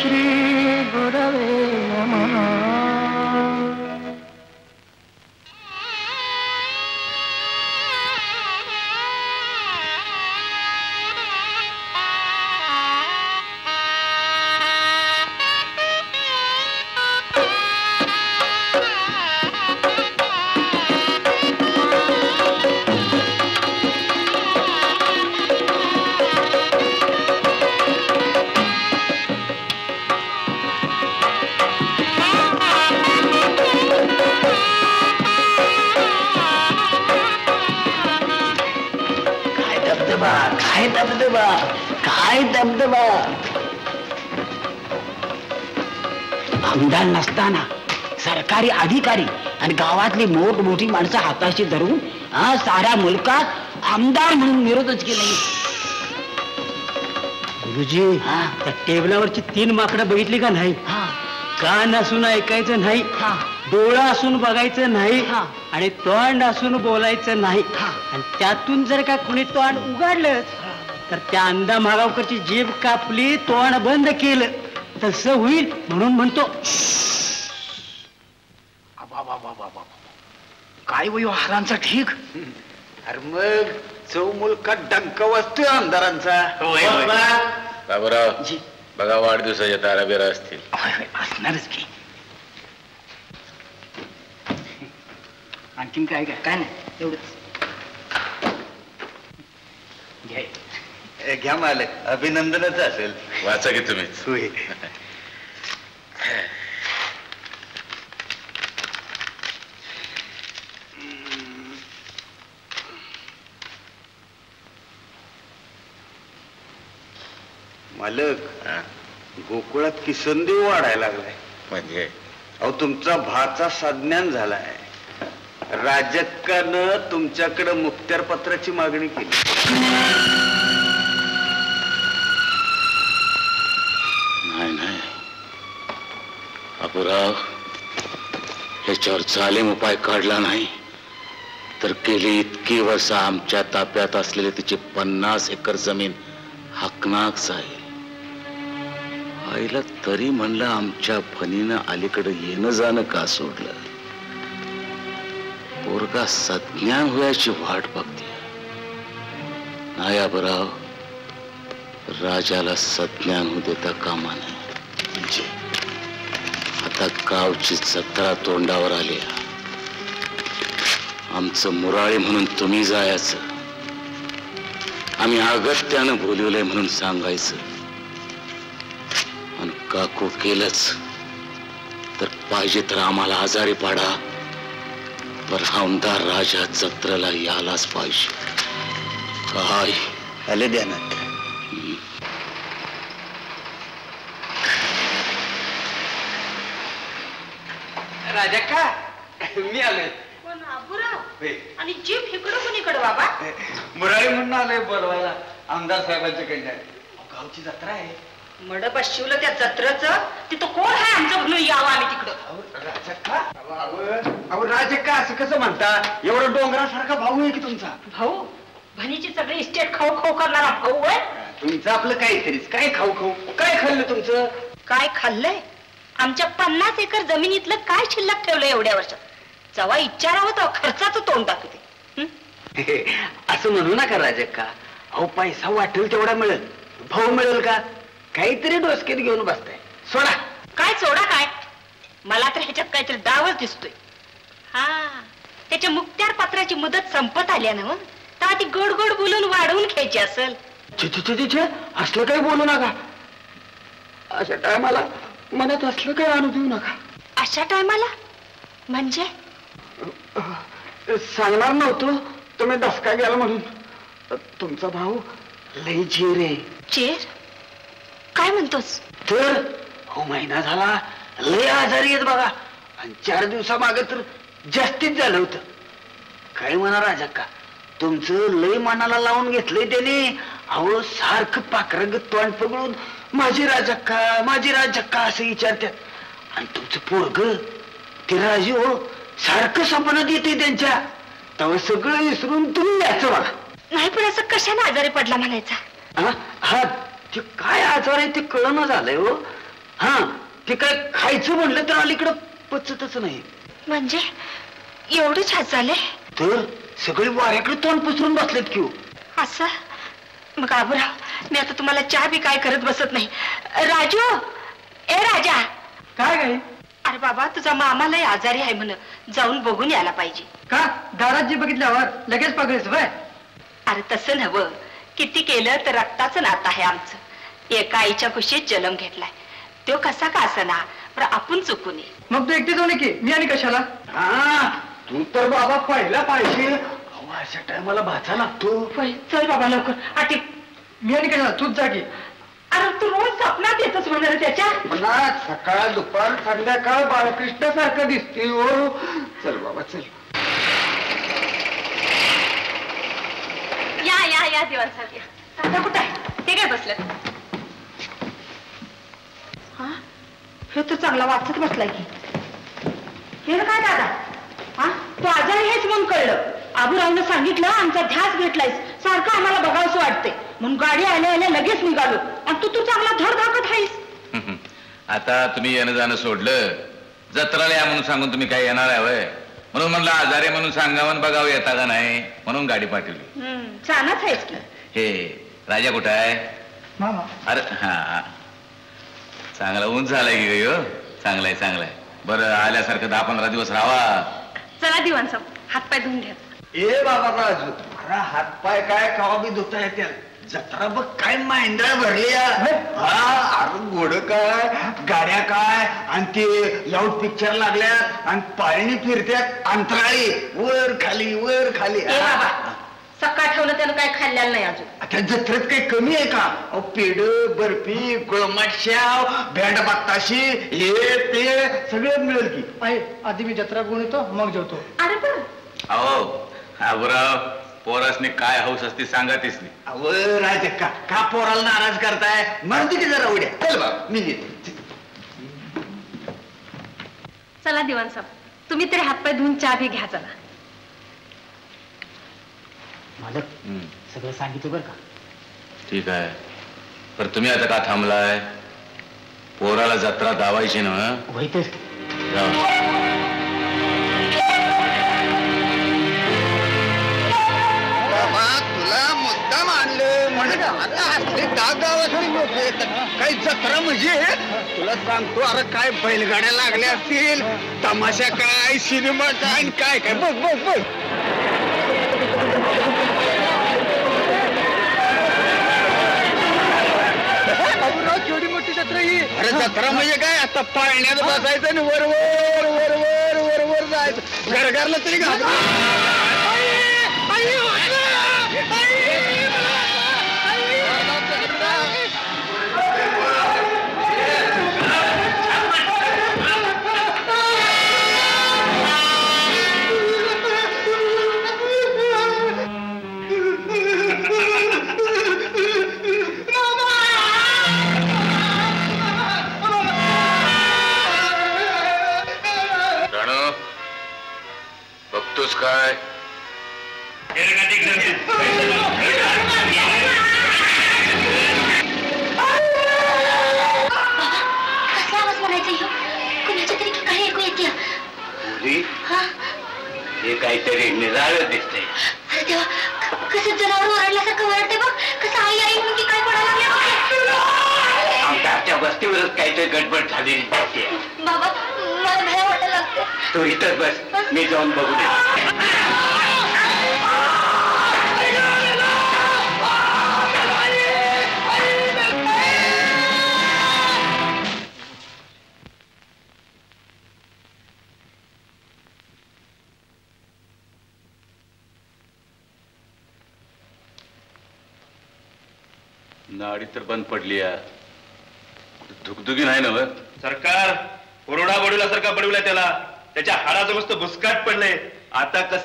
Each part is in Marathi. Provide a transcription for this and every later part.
श्री मोठमोठी माणसं हाताशी धरून हा साऱ्या मुलकात आमदार म्हणून विरोधच केले. गुरुजी हा. त्या टेबलावरची तीन माकडं बघितली का नाही? हा. कान असून ऐकायचं नाही हा. डोळा असून बघायचं नाही हा. आणि तोंड असून बोलायचं नाही. हा. आणि त्यातून जर का कुणी तोंड उघडलं तर त्या अंदा मागावकरची जीभ कापली तोंड बंद केलं. तसं होईल म्हणून म्हणतो काय वयो हारांचा ठीक अरे मग चौ मुलका डंक वाजतोय आमदारांचा? बाबूराव जी. बघा वाढदिवसाच्या तारा बिरा असतील. असणारच की. आणखीन काय काय? काय नाही एवढंच. घे ए, घ्या मालक अभिनंदनच असेल. वाचा की तुम्हीच. होय. मालक हा, गोकुळात किसनदेव वाढायला लागलाय. म्हणजे? अहो तुमचा भाचा सज्ञान झालाय. राजक्कानं तुमच्याकडे मुक्त्यार पत्राची मागणी केली. नाही नाही. बाबूराव ह्याच्यावर चालीम उपाय काढला नाही. तर गेली इतकी वर्ष आमच्या ताब्यात असलेली तिची पन्नास एकर जमीन हकनाक जाईल. आईला तरी म्हणलं आमच्या फणीनं अलीकडे येणं जाणं का सोडलं? पोरगा सज्ञान होयाची वाट बघते. नाया बराव राजाला सज्ञान होऊ देता कामा नाही म्हणजे आता गावची जत्रा तोंडावर आली आमचं मुराळे म्हणून तुम्ही जायचं. आम्ही अगत्यानं बोलवलंय म्हणून सांगायचं. काकू केलंच. तर पाहिजे तर आम्हाला आजारी पाडा. पर आमदार राजा जत्रेला यालाच पाहिजे. काय? आले ध्यानात राजा का? मी आलोय. पण आबुराव? होय. आणि जीप इकडं कुणीकडं बाबा? मुरारी म्हणून आलोय बोलवायला. आमदार साहेबांच्या कडनं गावची जत्रा आहे. मडप शिवलं त्या जत्रचं? तिथं कोण आहे आमचं म्हणून यावं आम्ही तिकडं? अहो, राजक्का. असं कसं म्हणता? एवढं डोंगरासारखा भाऊ आहे की तुमचा? भाऊ भणीची सगळी इस्टेट खाऊ खाऊ करणारा भाऊ आहे? तुमचं आपलं काहीतरीच. काय खाऊ खाऊ काय खाल्लं तुमचं? काय खाल्लंय? आमच्या पन्नास एकर जमिनीतलं काय शिल्लक ठेवलं एवढ्या वर्षात? जेव्हा इच्छारावं तेव्हा खर्चाचं तोंड दाखवते? असं म्हणू नका राजक्का. अहो पैसा वाटेल तेवढा मिळेल. भाऊ मिळेल का? काहीतरी डोसक्यात घेऊन बसताय. सोडा. काय सोडा काय? मला तर ह्याच्यात काहीतरी डावच दिसतोय. हा त्याच्या मुक्त्यार पत्राची मुदत संपत आल्या ना तेव्हा ती गोड गोड बोलून वाढवून घ्यायची असेल. असलं काही बोलू नका. अशा टायमाला मनात असलं काही आणू देऊ नका. अशा टायमाला? म्हणजे? सांगणार नव्हतो तुम्ही दसका गेला म्हणून. तुमचा भाऊ लई झीर आहे. चेर काय म्हणतोस? तर हो महिना झाला लय आजारी आहेत बघा. आणि चार दिवसामागे तर जास्तीच झालं होतं. काय म्हणा राजक्का तुमचं लय मनाला लावून घेतलंय त्याने. अहो सारखं पाखरग तोंड पकडून माझी राजक्का माझी राजक्का असं विचारतात आणि तुमचं पोरग ते राजू हो सारखं स्वप्नात येते त्यांच्या. तेव्हा सगळं विसरून तुम्ही याचं बघा. नाही पण असं कशाने आजारी पडला म्हणायचा? हा ते काय आजार आहे ते कळणं झालंय हो. हा ते काय खायचं म्हणलं तर अलीकडं पचतच नाही. म्हणजे? एवढे छात झाले तर सगळे वाऱ्याकडे तोंड पसरून बसलेत की हो. असं? मग आबूराव मी आता तुम्हाला चहा बी काय करत बसत नाही. राजू! ए राजा! काय काय अरे बाबा तुझा मामा लय आजारी आहे म्हण. जाऊन बघून यायला पाहिजे. का? दारात जी बघितल्यावर लगेच पकडेच बाय अरे तसं नवं किती केलं तर रक्ताचं नातं आहे आमचं. एका आईच्या कुशीत जन्म घेतलाय. तो कसा का असना? पण आपण चुकू नये. मग तू एकटी जाऊ की मी आणि कशाला? हा तू तर बाबा पहिला पाहिजे. अशा टायमाला भाचा लागतो. चल बाबा लवकर. आटी. मी आणि कशाला? तूच जा की. अरे तू रोज स्वप्नात येतच म्हणणार त्याच्या. मला सकाळ दुपार संध्याकाळ बाळकृष्णासारखं दिसते हो. चल बाबा चल. या या या दिवसात आता कुठं आहे? ते काय बसलं हा? हे तर चांगला वाचत बसलाय की. हे काय दादा? हा? तू आजारी हेच म्हणून कळलं. आबूरावनं सांगितलं आमचा ध्यास भेटलायस. सारखं आम्हाला बघावंसं वाटते म्हणून गाडी आल्या आल्या लगेच निघालो. आणि तू तू चांगला धड धाकत आहेस. आता तुम्ही येणं जाणं सोडलं. जत्राला या म्हणून सांगून तुम्ही काय येणार आहे म्हणून म्हणलं आजारी म्हणून सांगावं बघावं येता का नाही? म्हणून गाडी पाठवली. छानच आहेस की. हे राजा कुठं आहे? मामा. अरे हा चांगला उंच झालाय की गं ह्यो? चांगलाय चांगलाय. बरं आल्यासारखं दहा पंधरा दिवस राहा. चला दिवाण साहेब हातपाय धुवून घ्या. ए बाबा राजू अरे हातपाय काय कवा बी धुता येते जत्रा बघ काय मांडळा भरली हा अरे घोड काय गाड्या काय आणि ते लाऊड पिक्चर लागल्यात आणि पाळणी फिरत्यात अंतराळी. वर खाली वर खाली. ए बाबा सकाळ ठेवलं त्यानं काय खाल्लेलं नाही अजून? आता जत्रेत काही कमी आहे का? अहो, पेड बर्फी गुळमट शाव भेंड बत्ताशी हे ते सगळं मिळेल की. आहे आधी मी जत्रा बघून येतो मग जेवतो. अरे पण. अहो आबुराव पोरासने काय हौस असते सांगा तिसनी. अव राज का का पोराला नाराज करताय? म्हणते की जरा उड्या. चल बाबा मी येते चला दिवाण साहेब तुम्ही तरी हातपाय धुवून चहा बी घ्या चला. मालक सगळं सांगितलं बरं का? ठीक आहे. पर तुम्ही आता का थांबलाय? पोराला जत्रा दावायची ना होईतच तुला मुद्दाम आणलं. म्हणून आता असले गाव गावाकडे लोक येतात काही जत्रा म्हणजे? तुला सांगतो अरे काय बैलगाड्या लागल्या असतील? तमाशा काय? सिनेमा काय? आणि काय काय? बघ बघ बघ. केवढी मोठी जत्रा ही. अरे जत्रा म्हणजे काय? आता पाळण्यात बसायचं आणि वर वर वर वर वर वर जायचं. घरघरला तरी घाबरून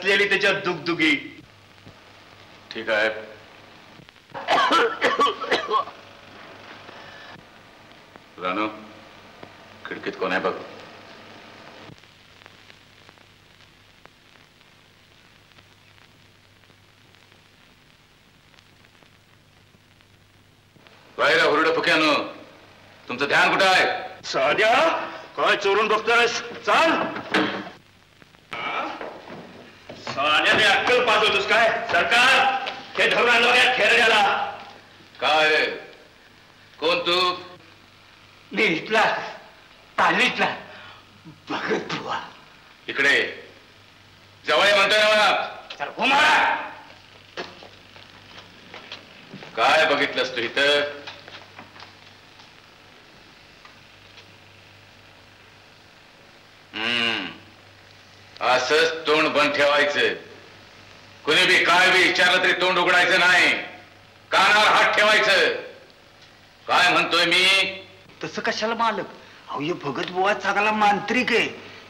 असलेली त्याच्या दुगदुगी ठीक आहे रानू खिडकीत कोण आहे बघ बाहेर हुरड फुक्यानं तुमचं ध्यान कुठं आहे साध्या काय चोरून बघतोयस चाल साध्या ते अक्कल पाजवतोस काय सरकार हे धरून आणलं बघा खेरड्याला काय कोण तू मी इथला तालीतला भगत बुवा इकडे जवळ ये म्हणतोय ना मला तर उमारा काय बघितलंस तू इथं हम्म असंच तोंड बंद ठेवायचं कुणी बी काय बी विचारलं तरी तोंड उघडायचं नाही कानावर हात ठेवायचं काय म्हणतोय मी तसं कशाला मालक अहो हे भगत बुवा चांगला मांत्रिक आहे.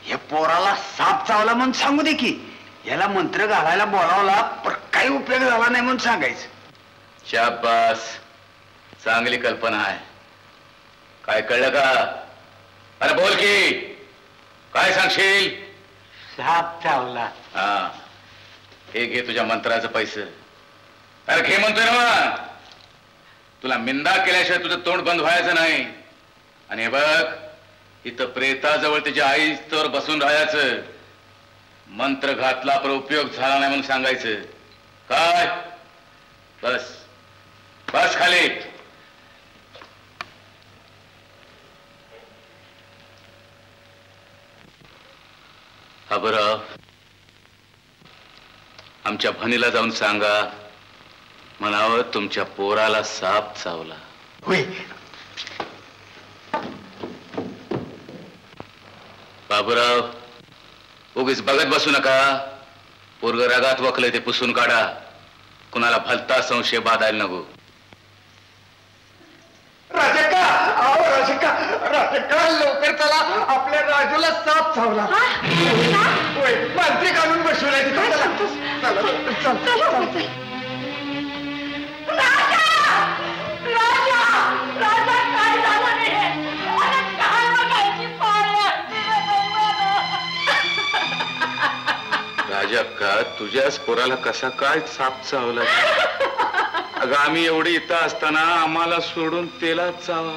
या पोराला साप चावला म्हणून सांगू दे की. याला मंत्र घालायला बोलावला पण काही उपयोग झाला नाही म्हणून सांगायचं. शाबास. चांगली कल्पना आहे. काय कळलं का? अरे बोल की. काय सांगशील? साप चावला. हा. हे घे तुझ्या मंत्राचं पैसे. अरे घे म्हणतोय ना. तुला मिंदा केल्याशिवाय तुझं तोंड बंद व्हायचं नाही. आणि बघ इथं प्रेताजवळ आई स्तर बसून राहायचं. मंत्र घातला पर उपयोग झाला नाही म्हणून सांगायचं. काय? बस. बस खाली. अबराव आमच्या भनीला जाऊन सांगा. म्हणावं तुमच्या पोराला साप चावला. होय. बाबूराव उगीच बघत बसू नका. पोरग रगात वकलंय ते पुसून काढा. कुणाला भलता संशय बाधायला नको. राजक्का! राजक्का! लवकर चला. आपल्या राजूला साप चावला. होय बसवलाय तिथे. चला. चला चल. चल का तुझ्याच पोराला कसा काय साप चावला? अगं आम्ही एवढी इथं असताना आम्हाला सोडून तेला चावा.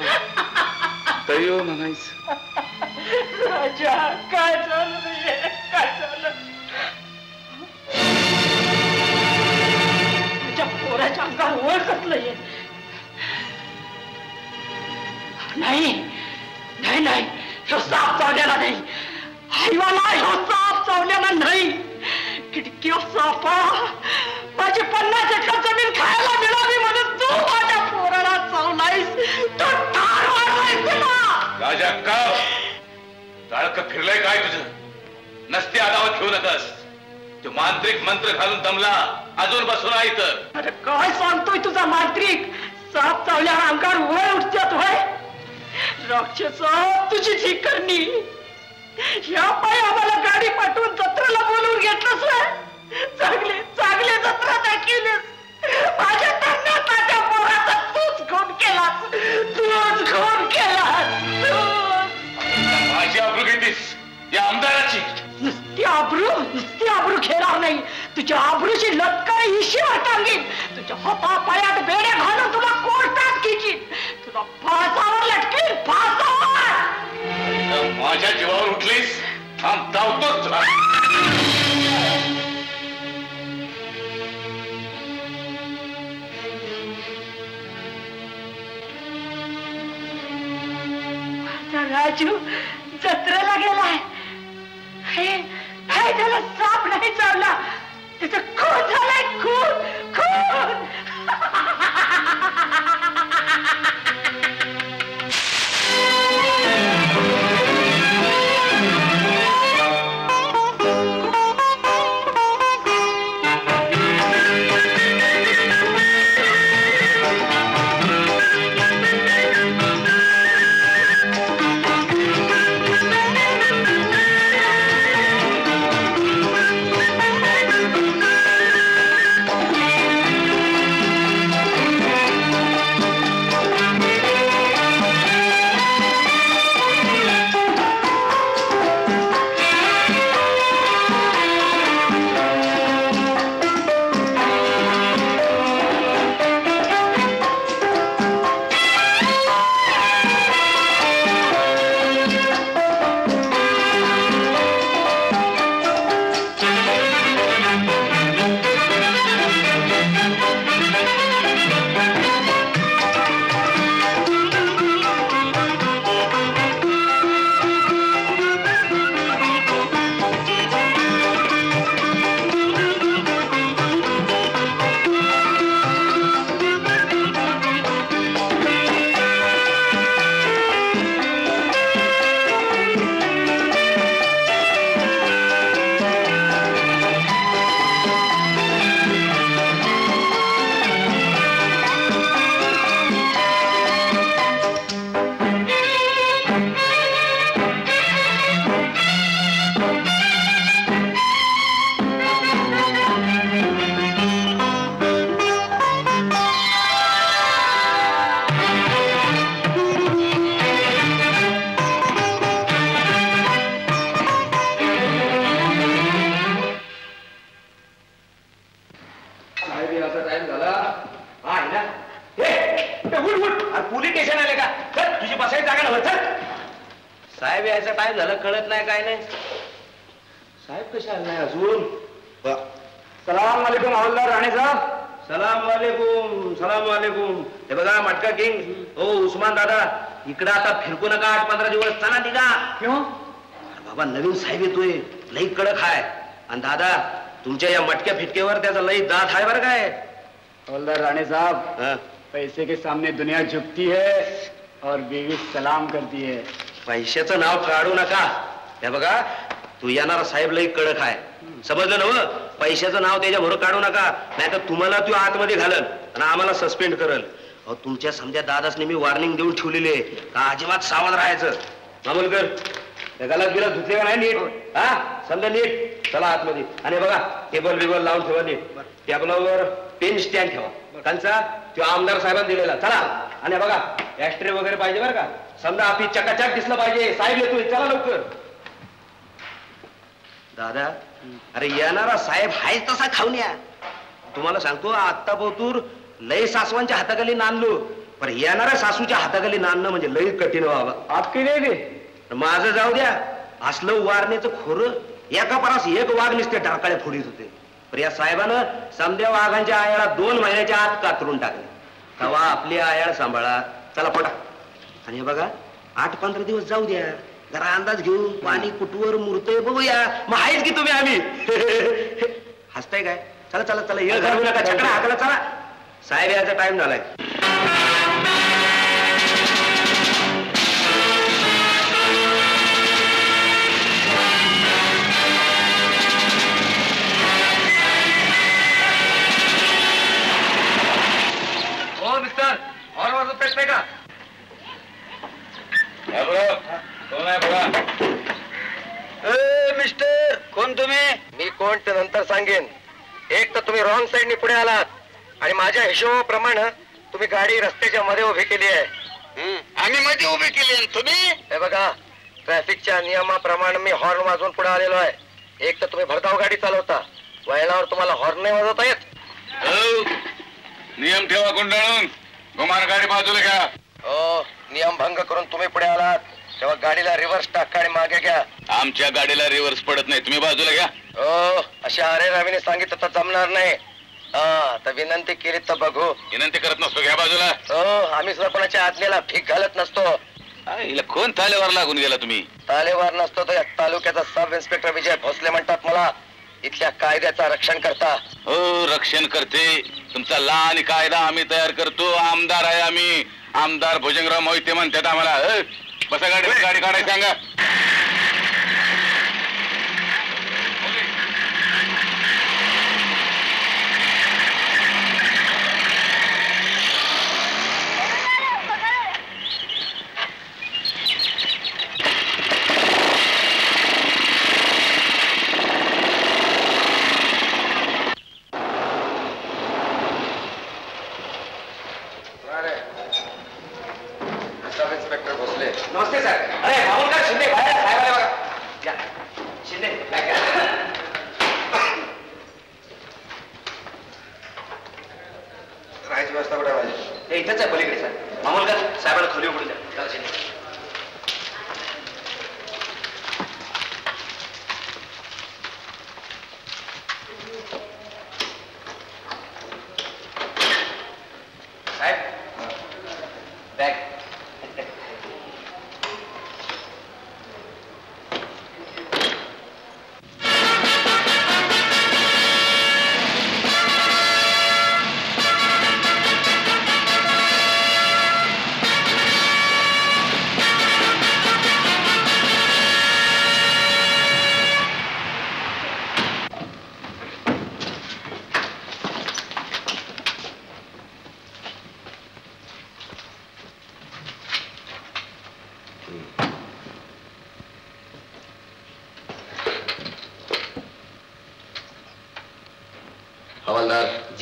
तरी हो म्हणायचं. राजा काय झालं काय झालं? मंत्र घालून दमला. अजून बसून आहे तर अरे काय सांगतोय तुझा मांत्रिक? साप चावल्या अंगावर वळ उठत्यात होय? राक्षस तुझी जी करणी या पाय आम्हाला गाडी पाठवून जत्रेला बोलवून घेतलंस? चांगले चांगले जत्रा दाखवलीस. माझ्या त्यांना तात्या पोराचा तूच खून केलास. तूच खून केलास. तूच. माझी आबरू या आमदाराची. नुसती आबरू नुसती आबरू खेळणार नाही. तुझ्या आबरूची लटकन हिशीवर टांगीन. तुझ्या हाता पायात बेड्या घालून तुला कोर्टात खिचीन तुला फासावर लटकीन फासावर! माझ्या जीवावर उठलीस? थांब धावतोच तुला. राजू जत्रेला गेलाय. हे हे त्याला साप नाही चावला. त्याचं खून झालाय खून खून Thank तुमच्या या मटक्या फिटकेवर त्याचा लई दात आहे बरं काय. हवलदार राणे साहब हं? पैसे के सामने दुनिया झुकती है और बीवी सलाम करती है. पैशाचं नाव काढू नका. हे बघा तू येणारा साहेब लई कडक आहे. समजलं नव पैशाचं नाव त्याच्या भरोर काढू नका. नाही तर तुम्हाला तू आतमध्ये घालल आणि आम्हाला सस्पेंड करल. तुमच्या समजा दादासने मी वॉर्निंग देऊन ठेवलेली आहे. का अजिबात सावध राहायचं? मामूलकर गलात बिलात धुतले का नाही नीट. हा. समजा नीट. चला आतमध्ये. आणि बघा टेबल बिबल लावून ठेवा नीट. टेबलावर पेन स्टँड ठेवा. त्यांचा तो आमदार साहेबांनी दिलेला. चला. आणि बघा ऍस्ट्रे वगैरे पाहिजे बरं का? समजा आपली चकाचक दिसलं पाहिजे. साहेब येतोय. चला लवकर. दादा अरे येणारा साहेब हाय तसा खाऊन या. तुम्हाला सांगतो आत्ता पोतूर लय सासवांच्या हाताखाली नांदलो. पण येणाऱ्या सासूच्या हाताखाली नांदणं म्हणजे लय कठीण व्हावं. आपकी नहीं दी माझं जाऊ द्या. असलं वारण्याचं खोरं एका परास एक वाघ नुसते ढाकाळे फोडीत होते. पण या साहेबानं समद्या वाघांच्या आयाला दोन महिन्याच्या आत कातरून टाकले? तेव्हा आपली आयाळ सांभाळा. चला पटा. आणि हे बघा आठ पंधरा दिवस जाऊ द्या. जरा अंदाज घेऊन पाणी कुटवर मुरतोय बघूया. मग आहेच की तुम्ही आम्ही? हसताय काय? चला चला चला येळ घालू नका. चकडा हाकला चला. साहेब यायचा टाइम झालाय. मिस्टर और वाजत पेटते का कोण आहे बघा? मिस्टर कोण तुम्ही? मी कोण ते नंतर सांगेन. एक तर तुम्ही रॉंग साईडनी पुढे आलात. आणि माझ्या हिशोबाप्रमाणे तुम्ही गाडी रस्त्याच्या मध्ये उभी केली आहे. आम्ही मध्ये उभी केली आणि तुम्ही? हे बघा ट्रॅफिकच्या नियमाप्रमाणे मी हॉर्न वाजवून पुढे आलेलो आहे. एक तर तुम्ही भरधाव गाडी चालवता. वळणावर तुम्हाला हॉर्न नाही वाजवता येत. हो. नियम ठेवा गुंडाळून. गुमान गाडी बाजूला घ्या. हो नियम भंग करून तुम्ही पुढे आलात. तेव्हा गाडीला रिव्हर्स टाका आणि मागे घ्या. आमच्या गाडीला रिव्हर्स पडत नाही. तुम्ही बाजूला घ्या. हो अशा अरे रवीने सांगितलं तर जमणार नाही. हा तर विनंती केली तर बघू. विनंती करत नसतो. घ्या बाजूला. हो आम्ही सुद्धा कोणाच्या आज्ञेला भीक घालत नसतो. हिला कोण तालेवर लागून गेला तुम्ही? तालेवार नसतो तर या तालुक्याचा सब इन्स्पेक्टर विजय भोसले म्हणतात मला. इथल्या कायद्याचा रक्षण करता. हो रक्षण करते. तुमचा लहान कायदा आम्ही तयार करतो. आमदार आहे आम्ही. आमदार भुजंगराव मोहिते म्हणतात आम्हाला. बसा गाडी गाडी काढायला सांगा.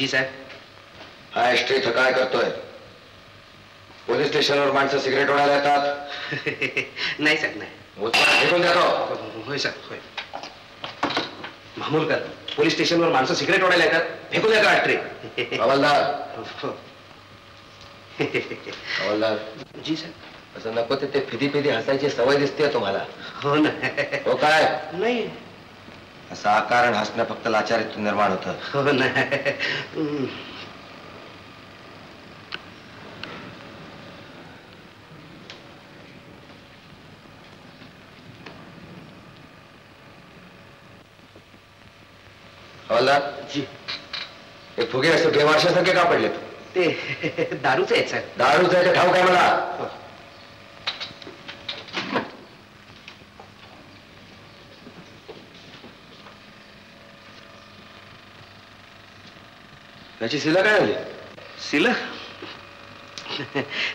जी साहेब. हा एसटी इथं काय करतोय? पोलीस स्टेशनवर माणसं सिगरेट ओढायला येतात? नाही साहेब नाही. उत्तर फेकून देतो. होय साहेब होय. मामूलकर पोलीस स्टेशनवर माणसं सिगरेट ओढायला येतात? फेकून द्या का ट्रे हवालदार. हवालदार. जी सर असं नको ते- ते फिदी फिदी हसायची सवय दिसते तुम्हाला. हो ना. हो काय? नाही. असं आकारण हसणं फक्त लाचारीतून निर्माण होतं. हो जी. हे फुगे असे बेवारशासारखे का पडलेत? ते दारूच आहे सर. दारूच आहे ते ठाऊ काय मला. त्याची शिला काय झाली? सिल?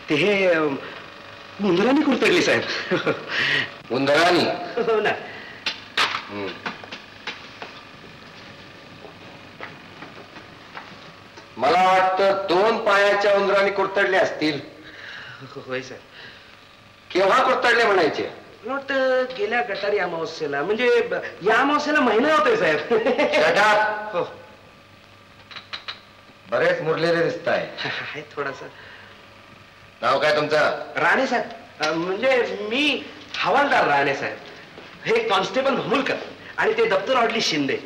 ते हे मुंदराने कुरतडली साहेब? उंदरानी हो ना. मला वाटतं दोन पायाच्या उंदराने कुरतडले असतील. होय सर केव्हा कुरतडले म्हणायचे? गेल्या गटारी अमावस्येला म्हणजे या अमावस्येला महिना होतोय साहेब. हो. बरेच मुरलेले दिसत आहे थोडासा नाव काय तुमचं राणे साहेब म्हणजे मी हवालदार राणे साहेब हे कॉन्स्टेबल भमुलकर आणि ते दप्तर ऑडली शिंदे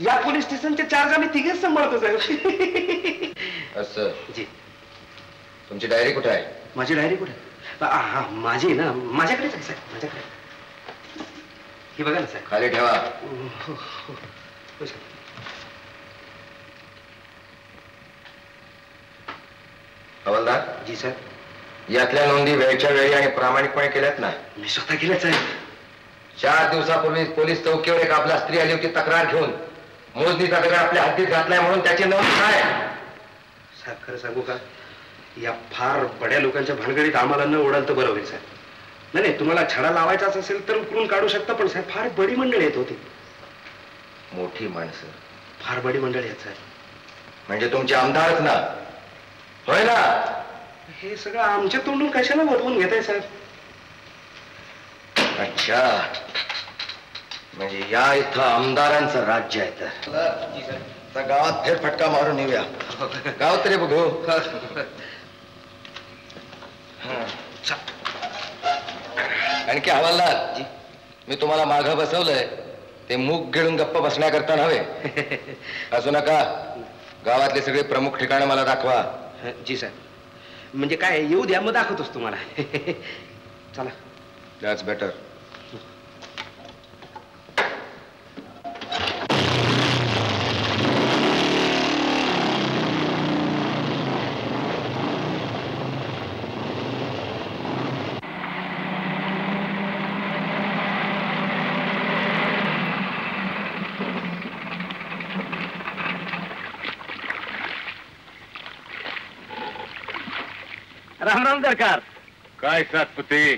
या पोलीस स्टेशनचे चार्ज आम्ही तिघेच सांभाळतो साहेब असं जी तुमची डायरी कुठे आहे माझी डायरी कुठे हा माझी ना माझ्याकडेच आहे साहेब माझ्याकडे ही बघा ना साहेब खाली ठेवा हो, हो, हो, साहेब. हवालदार? जी साहेब यातल्या नोंदी वेळच्या वेळी आणि प्रामाणिकपणे केल्यात ना मी स्वतः केलं साहेब. चार दिवसापूर्वी पोलीस चौकीवर एक आपला स्त्री आली होती तक्रार घेऊन. मोजणीचा दगड आपल्या हद्दीत घातलाय म्हणून त्याची नोंद काय? साहेब खरं सांगू का? या फार बड्या लोकांच्या भानगडीत आम्हाला न उडाल तर बरं होईल साहेब. नाही नाही तुम्हाला छडा लावायचाच असेल तर उकरून काढू शकता पण साहेब फार बडी मंडळी येत होती मोठी माणसं. फार बडी मंडळी आहेत साहेब. म्हणजे तुमचे आमदारच ना? होय ना? हे सगळं आमच्या तोंडून कशाला वरवून घेत आहे साहेब अच्छा. म्हणजे या इथं आमदारांचं राज्य आहे तर. गावात फेर फटका मारून येऊया. गाव तरी बघू. हं. आणखी हवालदार मी तुम्हाला माग बसवलंय ते मूग गिळून गप्प बसण्याकरता नव्हे. असू नका. गावातले सगळे प्रमुख ठिकाणं मला दाखवा. जी साहेब म्हणजे काय येऊ द्या मग दाखवतोच तुम्हाला. चला. दॅट्स बेटर राम राम सरकार. काय सातपुते?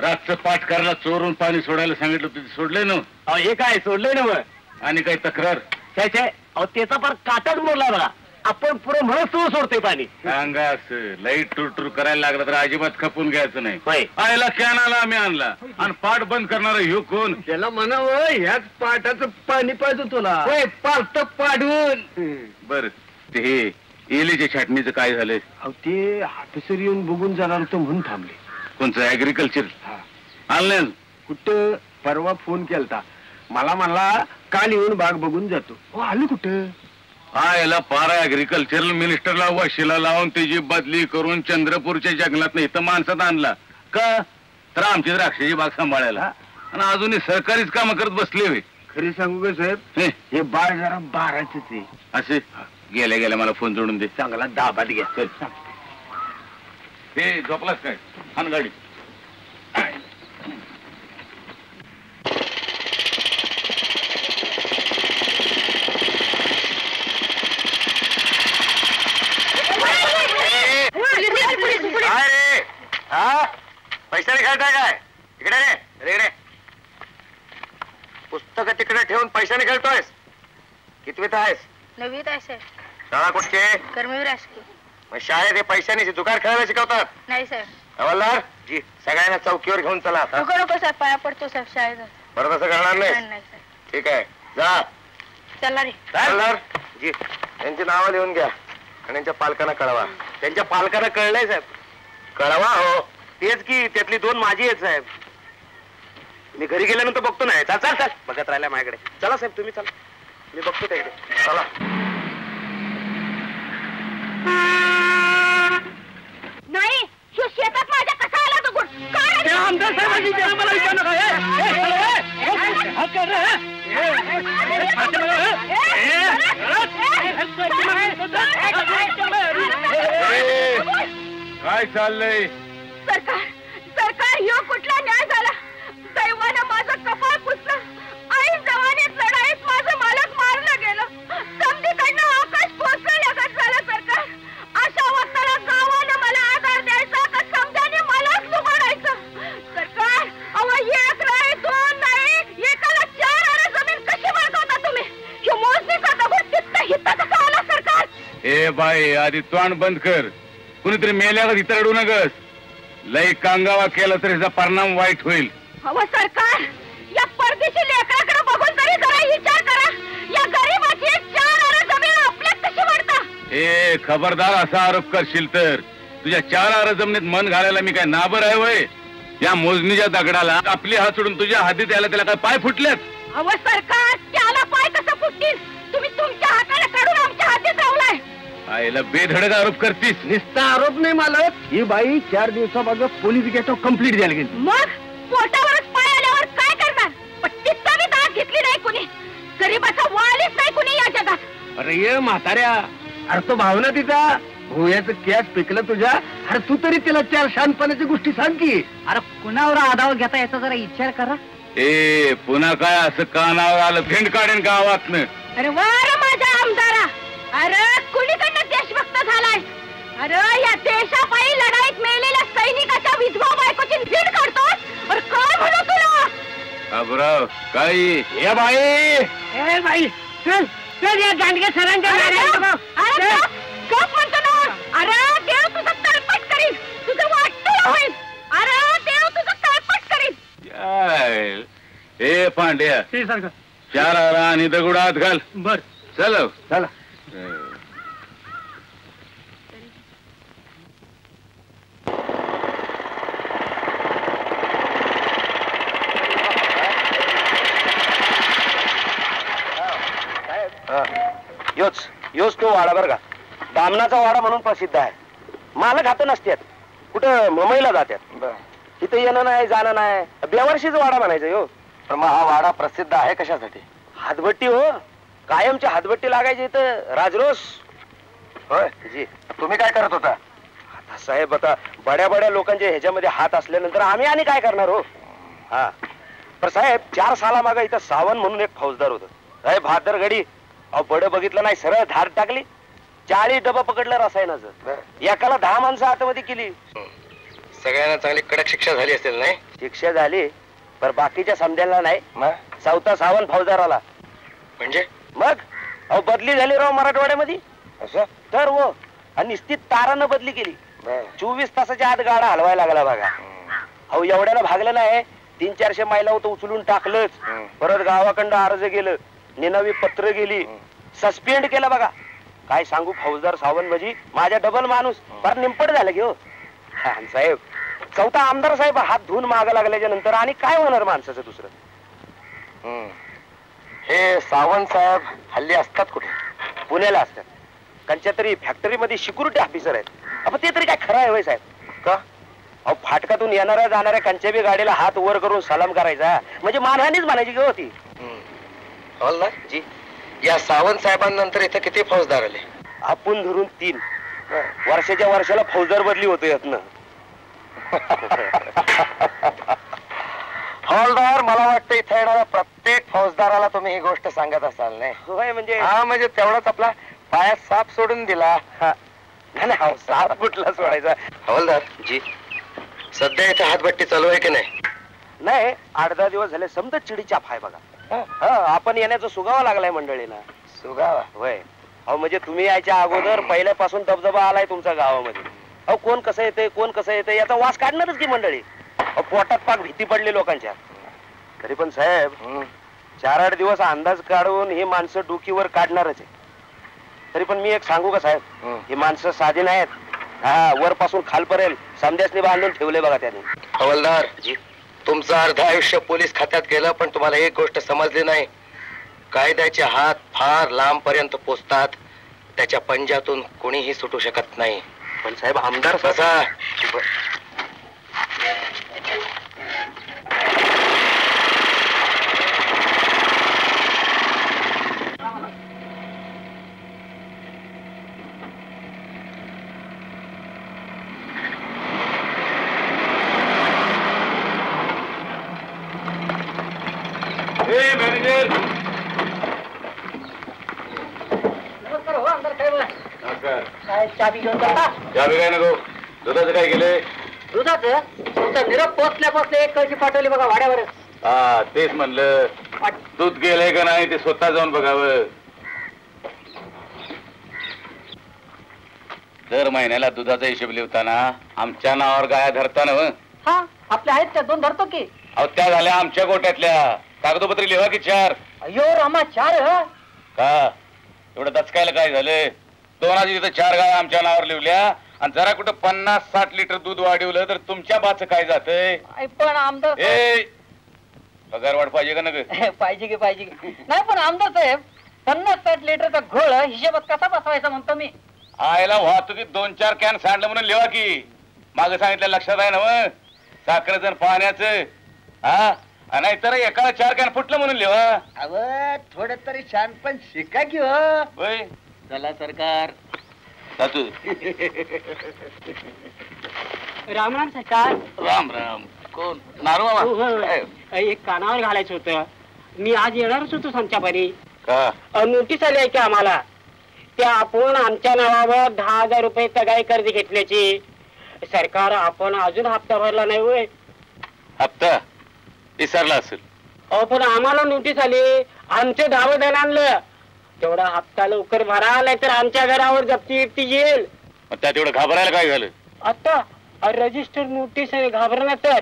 रातचं पाठ करायला चोरून पाणी सोडायला सांगितलं होतं ते सोडले ना. अहो हे काय सोडलंय ना मग आणि काही तक्रार? छे छे. अहो त्याचा फार काटाच मोडला बघा. आपण पुढे म्हणून तू सोडते पाणी. सांगा असं लाइट टूर करायला लागला तर अजिबात खपून घ्यायचं नाही. होय. आयला कॅन आला आम्ही आणला. आणि पाठ बंद करणारा ह्यो कोण? त्याला म्हणावं ह्याच पाटाचं पाणी पाहिजे तुला. होय पालत पाडून. बर ते हे एलीच्या छाटणीचं काय झालंय? अहो ते हातसर येऊन बघून जाणार होतं म्हणून थांबले. कोणचं? ऍग्रिकल्चर आणलं कुठं? परवा फोन केलता. मला म्हणला काल येऊन बाग बघून जातो. हो आलो कुठं? हा याला पारा ऍग्रिकल्चरल मिनिस्टरला वशिला लावून त्याची बदली करून चंद्रपूरच्या जंगलात इथं माणसात आणला. का? तर आमची द्राक्षाची बाग सांभाळायला. आणि अजूनही सहकारीच काम करत बसले होय. खरी सांगू का साहेब? हे, हे बाळ जरा बाराच आहे. असे? गेल्या गेल्या मला फोन जोडून दे. चांगला दाबात घ्या चल. हे झोपलास काय? हान गाडी. हा? पैशाने खेळताय काय? इकडे रे रे इकडे. पुस्तक तिकडे ठेवून पैशाने खेळतोयस. कितवीत आहेस? नववीत आहे शाळा कुठची? कर्मवीर मग शाळेत हे पैशाने जुगार खेळायला शिकवतात? नाही साहेब हवालदार जी सगळ्यांना चौकीवर घेऊन चला आता. नको नको साहेब पाया पडतो साहेब शाळेत. बरं तसं करणार नाही? ठीक आहे. जा. चला रे. हवालदार जी यांची नावं लिहून घ्या आणि त्यांच्या पालकांना कळवा. त्यांच्या पालकांना कळलंय साहेब. कळवा हो. तेच की त्यातली दोन माझी आहेत साहेब. मी घरी गेल्यानंतर बघतो नाही. चाल चाल चाल. बघत राहिल्या माझ्याकडे. चला साहेब तुम्ही चला. मी बघतो त्याकडे चला. नाही ह्यो शेतात माझ्या कसा आला तो गुड काय आमदार साहेबांनी मला हा काय चाललंय सरकार सरकार ह्यो कुठला न्याय झाला दैवानं माझं कपाळ पुसलं सरकार. ए बाई आधी तोंड बंद कर. कुणीतरी मेल्यावर इतर रडू नगस. लई कांगावा केला तर ह्याचा परिणाम वाईट होईल. सरकार या परदेशी लेकराकडे बघून तरी जरा विचार करा. या गरीबाची चार आरे जमीन आपल्यात कशी वाढता ए खबरदार असा आरोप करशील तर. तुझ्या चार आर जमिनीत मन घालायला मी काय नाबर आहे वय? या मोजणीच्या दगडाला आपली हात सोडून तुझ्या हातीत यायला त्याला काय पाय फुटलेत? अहो सरकार त्याला पाय कसं फुटतील? तुम्ही तुमच्या हाताने आईला बेधडक आरोप करतीस. नुसता आरोप नाही मालक. ही बाई चार दिवसामागं पोलीस गेट कंप्लीट द्यायला गेली. मग पोटावरच पाय आल्यावर काय करणार? तिथं बी दाद घेतली नाही कुणी. गरीबाचा वालीच नाही कुणी या जगात. अरे ये म्हाताऱ्या. अरे तो भावना तिचा. भुयाचं कॅच पिकलं तुझ्या. अरे तू तरी तिला चार शानपणाची गोष्टी सांग की. अरे कुणावर आधाव घेता याचा जरा विचार करा. ए पुन्हा काय असं कानावर आलं? फेंड काढेन गावातनं. अरे वार माझ्या आमदारा. अरे कुणीकडनं देशभक्त झालाय? अरे या देशापायी लढाईत मेलेल्या सैनिकाच्या विधवा बायकोची भीड काढतोस? अरे काय म्हणू तुला? अबराव काही ये बाई! ए बाई चल चल या गांडगे सरांच्या अरे गाड्या गप, अरे गप, गप म्हणतो ना. अरे देव तुझं तळपट करीन. तुझं वाटतं होईल. अरे देव तुझं तळपट करीन. याय. ए पांड्या चार आरा आणि दगड आत घाल. बर. चल. चला. योच योच तो वाडा बरं का. दामनाचा वाडा म्हणून प्रसिद्ध आहे. मालक हात नसतात कुठं मुंबईला जातात इथं येणं नाही जाणं नाही. बेवर्षीच वाडा म्हणायचं यो. पण मग हा वाडा प्रसिद्ध आहे कशासाठी? हातभट्टी हो. कायमची हातभट्टी लागायची इथं राजरोस. होय जी. तुम्ही काय करत होता? आता साहेब आता बड्या बड्या लोकांचे ह्याच्यामध्ये हात असल्यानंतर आम्ही आणि काय करणार हो? हा. पण साहेब चार साला इथं सावंत म्हणून एक फौजदार होत. साहेब भादर गडी अहो बड बघितलं नाही सरळ धार टाकली. चाळीस डबा पकडलं रसायनाचं. एकाला दहा माणसं आतमध्ये केली. सगळ्यांना चांगली कडक शिक्षा झाली असेल नाही? शिक्षा झाली पण बाकीच्या समजायला नाही. चौथा सावंत फौजदाराला. म्हणजे? मग? अहो बदली झाली राव मराठवाड्यामध्ये. असं? तर वो आणि निश्चित तारानं बदली केली. चोवीस तासाच्या आत गाडा हलवायला लागला बघा. अहो एवढ्यानं भागलं नाही. तीन चारशे मायला होतं उचलून टाकलंच. परत गावाकडं अर्ज गेलं. निनावी पत्र गेली. सस्पेंड केलं बघा. काय सांगू फौजदार सावंत म्हणजे माझ्या डबल माणूस. फार निंपट झालं की हो. हा, साहेब. चौथा आमदार साहेब हात धुवून मागा लागल्याच्या नंतर आणि काय होणार माणसाचं दुसरं? हम्म. हे सावंत साहेब हल्ली असतात कुठे? पुण्याला असतात. त्यांच्या तरी फॅक्टरीमध्ये सिक्युरिटी ऑफिसर आहेत. आपण ते तरी काय खरं आहे साहेब? का? अहो फाटकातून येणाऱ्या जाणाऱ्या कंच्या बी गाडीला हात वर करून सलाम करायचा. म्हणजे मानहानीच म्हणायची की होती हवालदार जी. या सावंत साहेबांनंतर इथं किती फौजदार आले? आपण धरून तीन. वर्षाच्या वर्षाला फौजदार बदली होते यातनं. हवालदार मला वाटतं इथे येणाऱ्या प्रत्येक फौजदाराला तुम्ही ही गोष्ट सांगत असाल नाही? होय म्हणजे? हा म्हणजे तेवढाच आपला पायात साप सोडून दिला. नाही, नाही, अहो, साप कुठला सोडायचा? हवालदार जी सध्या इथे हातभट्टी चालू आहे की नाही? नाही आठ दहा दिवस झाले समजा चिडीच्या फाय बघा. हा आपण येण्याचं सुगावा लागलाय मंडळीला. सुगावा? होय. अहो म्हणजे तुम्ही यायच्या अगोदर पहिल्यापासून दबदबा आलाय तुमच्या गावामध्ये. अहो कोण कसं येतंय कोण कसं येतंय याचा वास काढणारच की मंडळी. पोटात पाक भीती पडली लोकांच्या. तरी पण साहेब चार आठ दिवस अंदाज काढून ही माणसं डोकीवर काढणारच आहे तरी पण मी एक सांगू का साहेब? ही माणसं साधी नाहीत. हा वरपासून खालपर्यंत समध्यासनी बांधून ठेवले बघा त्याने. हवलदार तुमचं अर्ध आयुष्य पोलीस खात्यात गेलं पण तुम्हाला एक गोष्ट समजली नाही. कायद्याचे हात फार लांब पर्यंत पोचतात. त्याच्या पंजातून कोणीही सुटू शकत नाही. पण साहेब आमदार बसा मॅनेजर नमस्कार हो आमदार साहेब नमस्कार काय चाबी घेऊन जाता? चाबी काय नको. दुधाचं काय केलंय? दुधाचं? तुमचा निरोप पोचल्या पोचल्या एक कळशी पाठवली बघा हा तेच म्हणलं. दूध गेलंय का नाही ते स्वतः जाऊन बघावं. दर महिन्याला दुधाचा हिशोब लिहिताना आमच्या नावावर गाया धरताना हं? आपल्या आहेत त्या दोन धरतो की. अहो त्या झाल्या आमच्या गोट्यातल्या. कागदोपत्री लिहा की चार. अयो रामा चार ह? का? एवढं दचकायला काय झालं? दोन तिथं चार गाय आमच्या नावावर लिवल्या. आणि जरा कुठं पन्नास साठ लिटर दूध वाढवलं तर तुमच्या बाच काय जातंय? आई, पण आमदार ए पगार वाढ पाहिजे का नग? साहेब- पाहिजे की पाहिजे की. नाही पण आमदार साहेब पन्नास साठ लिटरचा घोळ हिशोबात कसा बसवायचा म्हणतो मी? आयला वाहतुकीत दोन चार कॅन सांडलं म्हणून लिहा की. माग सांगितलं लक्षात आहे ना मग साखरेचं आणि पाण्याचं. हा? नाहीतर एकाला चार कॅन फुटलं म्हणून लिहा अव थोडं तरी शानपण शिका की हो. होय. चला सरकार. जातो राम राम सरकार. राम राम. कोण? नारू बाबा? एक कानावर घालायचं होतं. मी आज येणारच होतो संचापारी. का? नोटीस आली आहे की आम्हाला? त्या आपण आमच्या नावावर दहा हजार रुपये तगाई कर्ज घेतल्याची. सरकार आपण अजून हप्ता भरला नाही होय. हप्ता? विसरला असेल. अहो पण आम्हाला नोटीस आली. आमचं धावं धन आणलं तेवढा हप्ता लवकर भरा नाही तर आमच्या घरावर जप्ती बिप्ती येईल. मग त्यात एवढं घाबरायला काय झालं? आता रजिस्टर नोटीस आहे घाबरणार तर.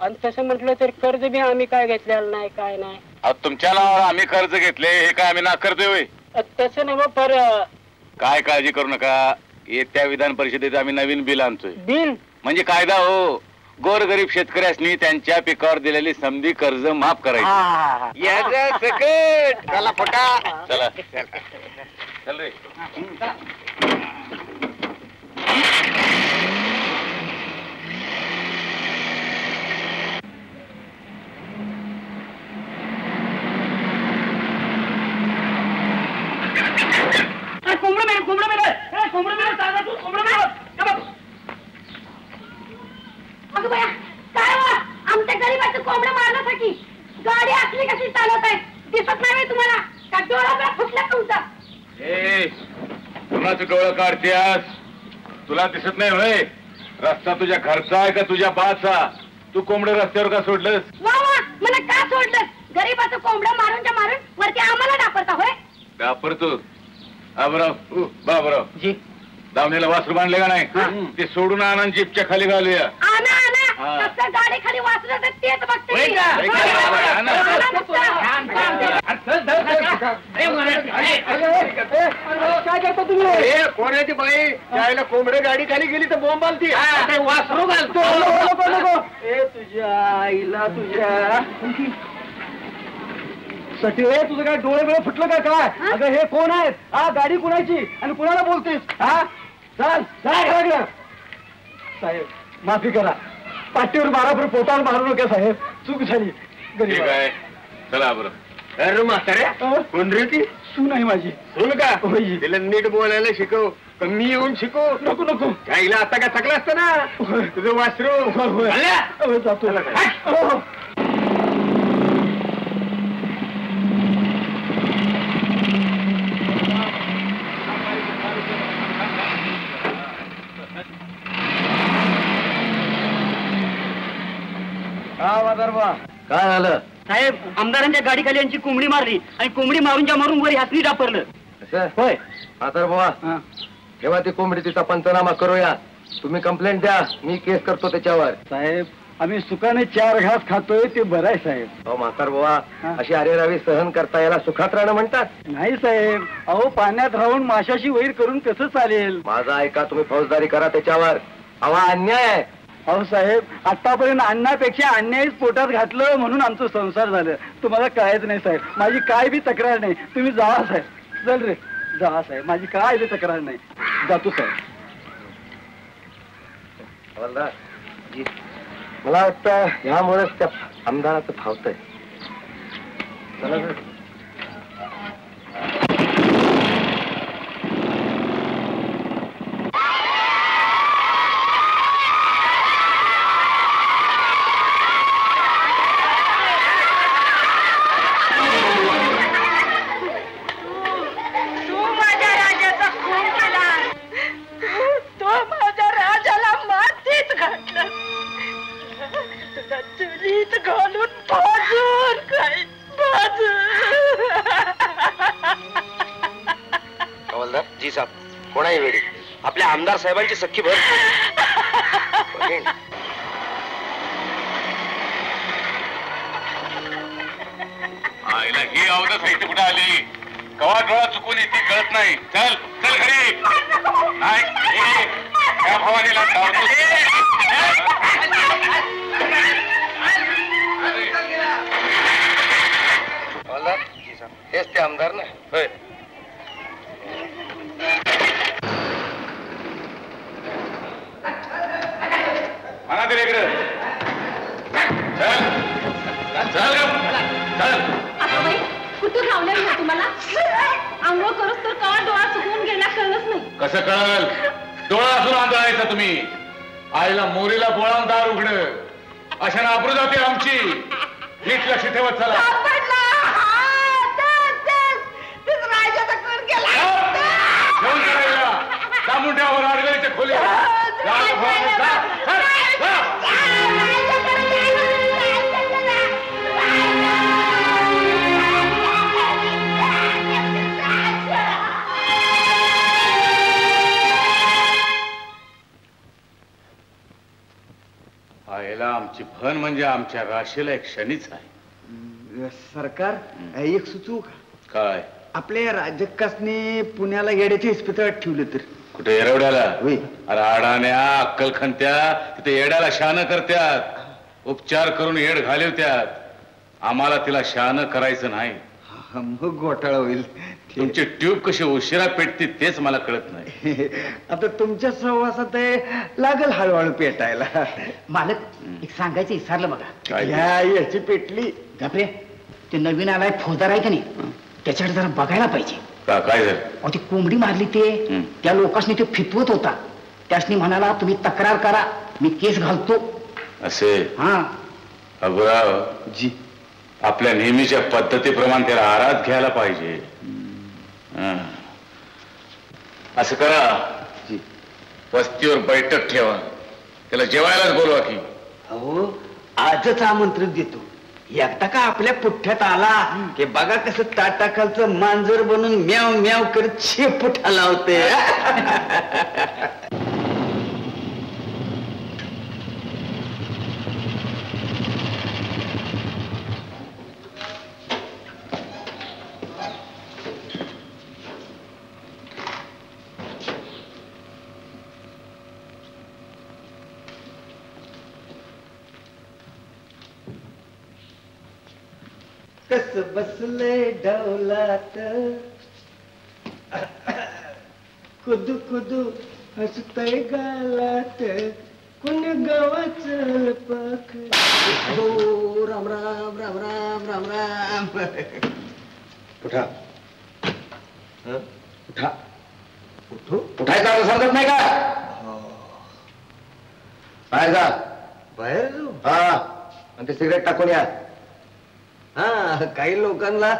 आणि तसं म्हटलं तर कर्ज बी आम्ही काय घेतलेलं नाही काय नाही. अहो, तुमच्या नावावर आम्ही कर्ज घेतले हे काय आम्ही नाकारतोय होय? अ, तसं नव पर काय काळजी करू नका. येत्या विधान परिषदेत आम्ही नवीन बिल आणतोय. बिल? म्हणजे कायदा हो. गोरगरीब शेतकऱ्यांनी त्यांच्या पिकावर दिलेली समधी कर्ज माफ करायची. याचं सकट चला फटा. चला. चल रे. कोंबडं कोंबडं कोंबडं सांगा तू कोंबडं अगं बया काय हो? आमच्या गरीबाचं कोंबडं मारण्यासाठी गाडी असली कशी चालवत आहे? दिसत नाही होय तुम्हाला. का डोळा बिळा फुटला तुमचा. ए कुणाचं डोळं काढतेस? तुला दिसत नाही होय? रस्ता तुझ्या घरचा आहे का तुझ्या बाचा? तू कोंबडं रस्त्यावर का सोडलंस? वा वा मला का सोडलं गरीबाचं कोंबडं मारूनच्या मारून वरती आम्हाला डापरता होय? घाबरतो बाबराव बाबराव. जी. दावणीला वासरू बांधले का नाही। ते सोडून आणून जीपच्या खाली घालूया आणा हा. आणा कसं गाडी खाली तर तेच बघते. काय करता तुम्ही कोणाची बाई त्याला कोंबडे गाडी खाली गेली तर बोंब आलती आता वासरू घालतो ए तुझ्या आईला तुझ्या सचिव हे तुझं काय डोळे बिळे फुटलं का काय? अगं हे कोण आहेत? हा गाडी कुणाची? आणि कुणाला बोलतेस? हा? चाल लागलं साहेब माफी करा. पाठीवर मारा पण पोटावर मारू नका साहेब. चूक झाली. ठीक आहे. चला बरं. अरे म्हातारे कोण रे ती? सून आहे माझी. सुन का. तिला नीट बोलायला शिकव. का मी येऊन शिकव. नको नको. काहीला आता काय थकलं असतं ना? तुझं वासरू? हो, जातो हो, हो. काय झालं? साहेब आमदारांच्या गाडी खाली यांची कोंबडी मारली आणि कोंबडी मारूनच्या मारून वर हातनी डापरलं. होय. आता बाबा ठेवा ती कोंबडी तिचा पंचनामा करूया तुम्ही कंप्लेंट द्या मी केस करतो त्याच्यावर. साहेब आम्ही सुखाने चार घास खातोय ते बरं आहे साहेब. अहो म्हातार बुवा अशी अरेरावी सहन करता याला सुखात राहणं म्हणतात. नाही साहेब. अहो पाण्यात राहून माशाशी वैर करून कसं चालेल? माझा ऐका तुम्ही फौजदारी करा त्याच्यावर. हा अन्याय. आहे अहो साहेब आतापर्यंत अण्णापेक्षा अन्यायच पोटात घातलं म्हणून आमचं संसार झालं. तुम्हाला कळायचं नाही साहेब. माझी काय बी तक्रार नाही. तुम्ही जावा साहेब. चल रे. जावा साहेब. माझी काय बी तक्रार नाही. जातो साहेब. मला वाटतं ह्यामुळेच त्या आमदाराचं फावतंय चला सर. साहेब. कोणाही वेळी. आपल्या आमदार साहेबांची सख्खी भर. आईला ही अवधत इथे कुठे आली कवा डोळा चुकून येते कळत नाही. चल चल घरी. नाही त्या भवानीला धावतो. हेच ते आमदार ना. होय. म्हणा ते लेकरं. चल. चल चल. बाई कुठं धावलं ना तुम्हाला? आंघोळ करूच तर कवा डोळा चुकवून गेला कळलंच नाही. कसं कळल? डोळा असून आंधळायचा तुम्ही? आईला मोरीला बोळावून दार उघड. अशाने आबरू जाते आमची. नीट लक्ष ठेवत चला. करायला दाबून ठेवावर आडगळीच्या खोली. जा, भवानी, जा, जा, जा. आईला आमची भन म्हणजे आमच्या राशीला एक क्षणीच आहे. सरकार एक सुचवू का? काय? आपल्या राजकासने पुण्याला येड्याच्या इस्पितळात ठेवलं तर कुठे एरवड्याला होय. अरे आडाण्या अक्कल खंत्या तिथे येड्याला शान करत्यात. उपचार करून येड घालवत्यात आम्हाला तिला शान करायचं नाही. मग घोटाळा होईल. तुमची ट्यूब कशी उशिरा पेटते तेच मला कळत नाही. आता तुमच्या सहवासात आहे, लागल हळूहळू पेटायला. मालक एक सांगायचं विसरलं बघा. याची पेटली. ते नवीन आलाय फौजदार आहे का नाही? त्याच्याकडे जरा बघायला पाहिजे. का काय झालं? अहो ती कोंबडी मारली ते. त्या लोकांनी ते फितवत होता. त्यासनी म्हणाला तुम्ही तक्रार करा मी केस घालतो. असे? हा. अबराव जी. आपल्या नेहमीच्या पद्धतीप्रमाणे त्याला आराध घ्यायला पाहिजे. हं. असं करा. वस्तीवर बैठक ठेवा. त्याला जेवायलाच बोलवा की. अहो आजच आमंत्रण देतो. एकदा का आपल्या पुठ्ठ्यात आला की बघा कसं ताटाखालचं मांजर बनून म्याव म्याव करत शेपूट लावते बसले डौलात। कुदू कुदू हसतय गालात। कुण गावाच पाख हो राम राम राम राम राम राम। उठा। उठा। उठू? उठायचं असं समजत नाही का? बाहेर जा. बाहेर जाऊ? हा. आणि ते सिगरेट टाकून या. हा काही लोकांना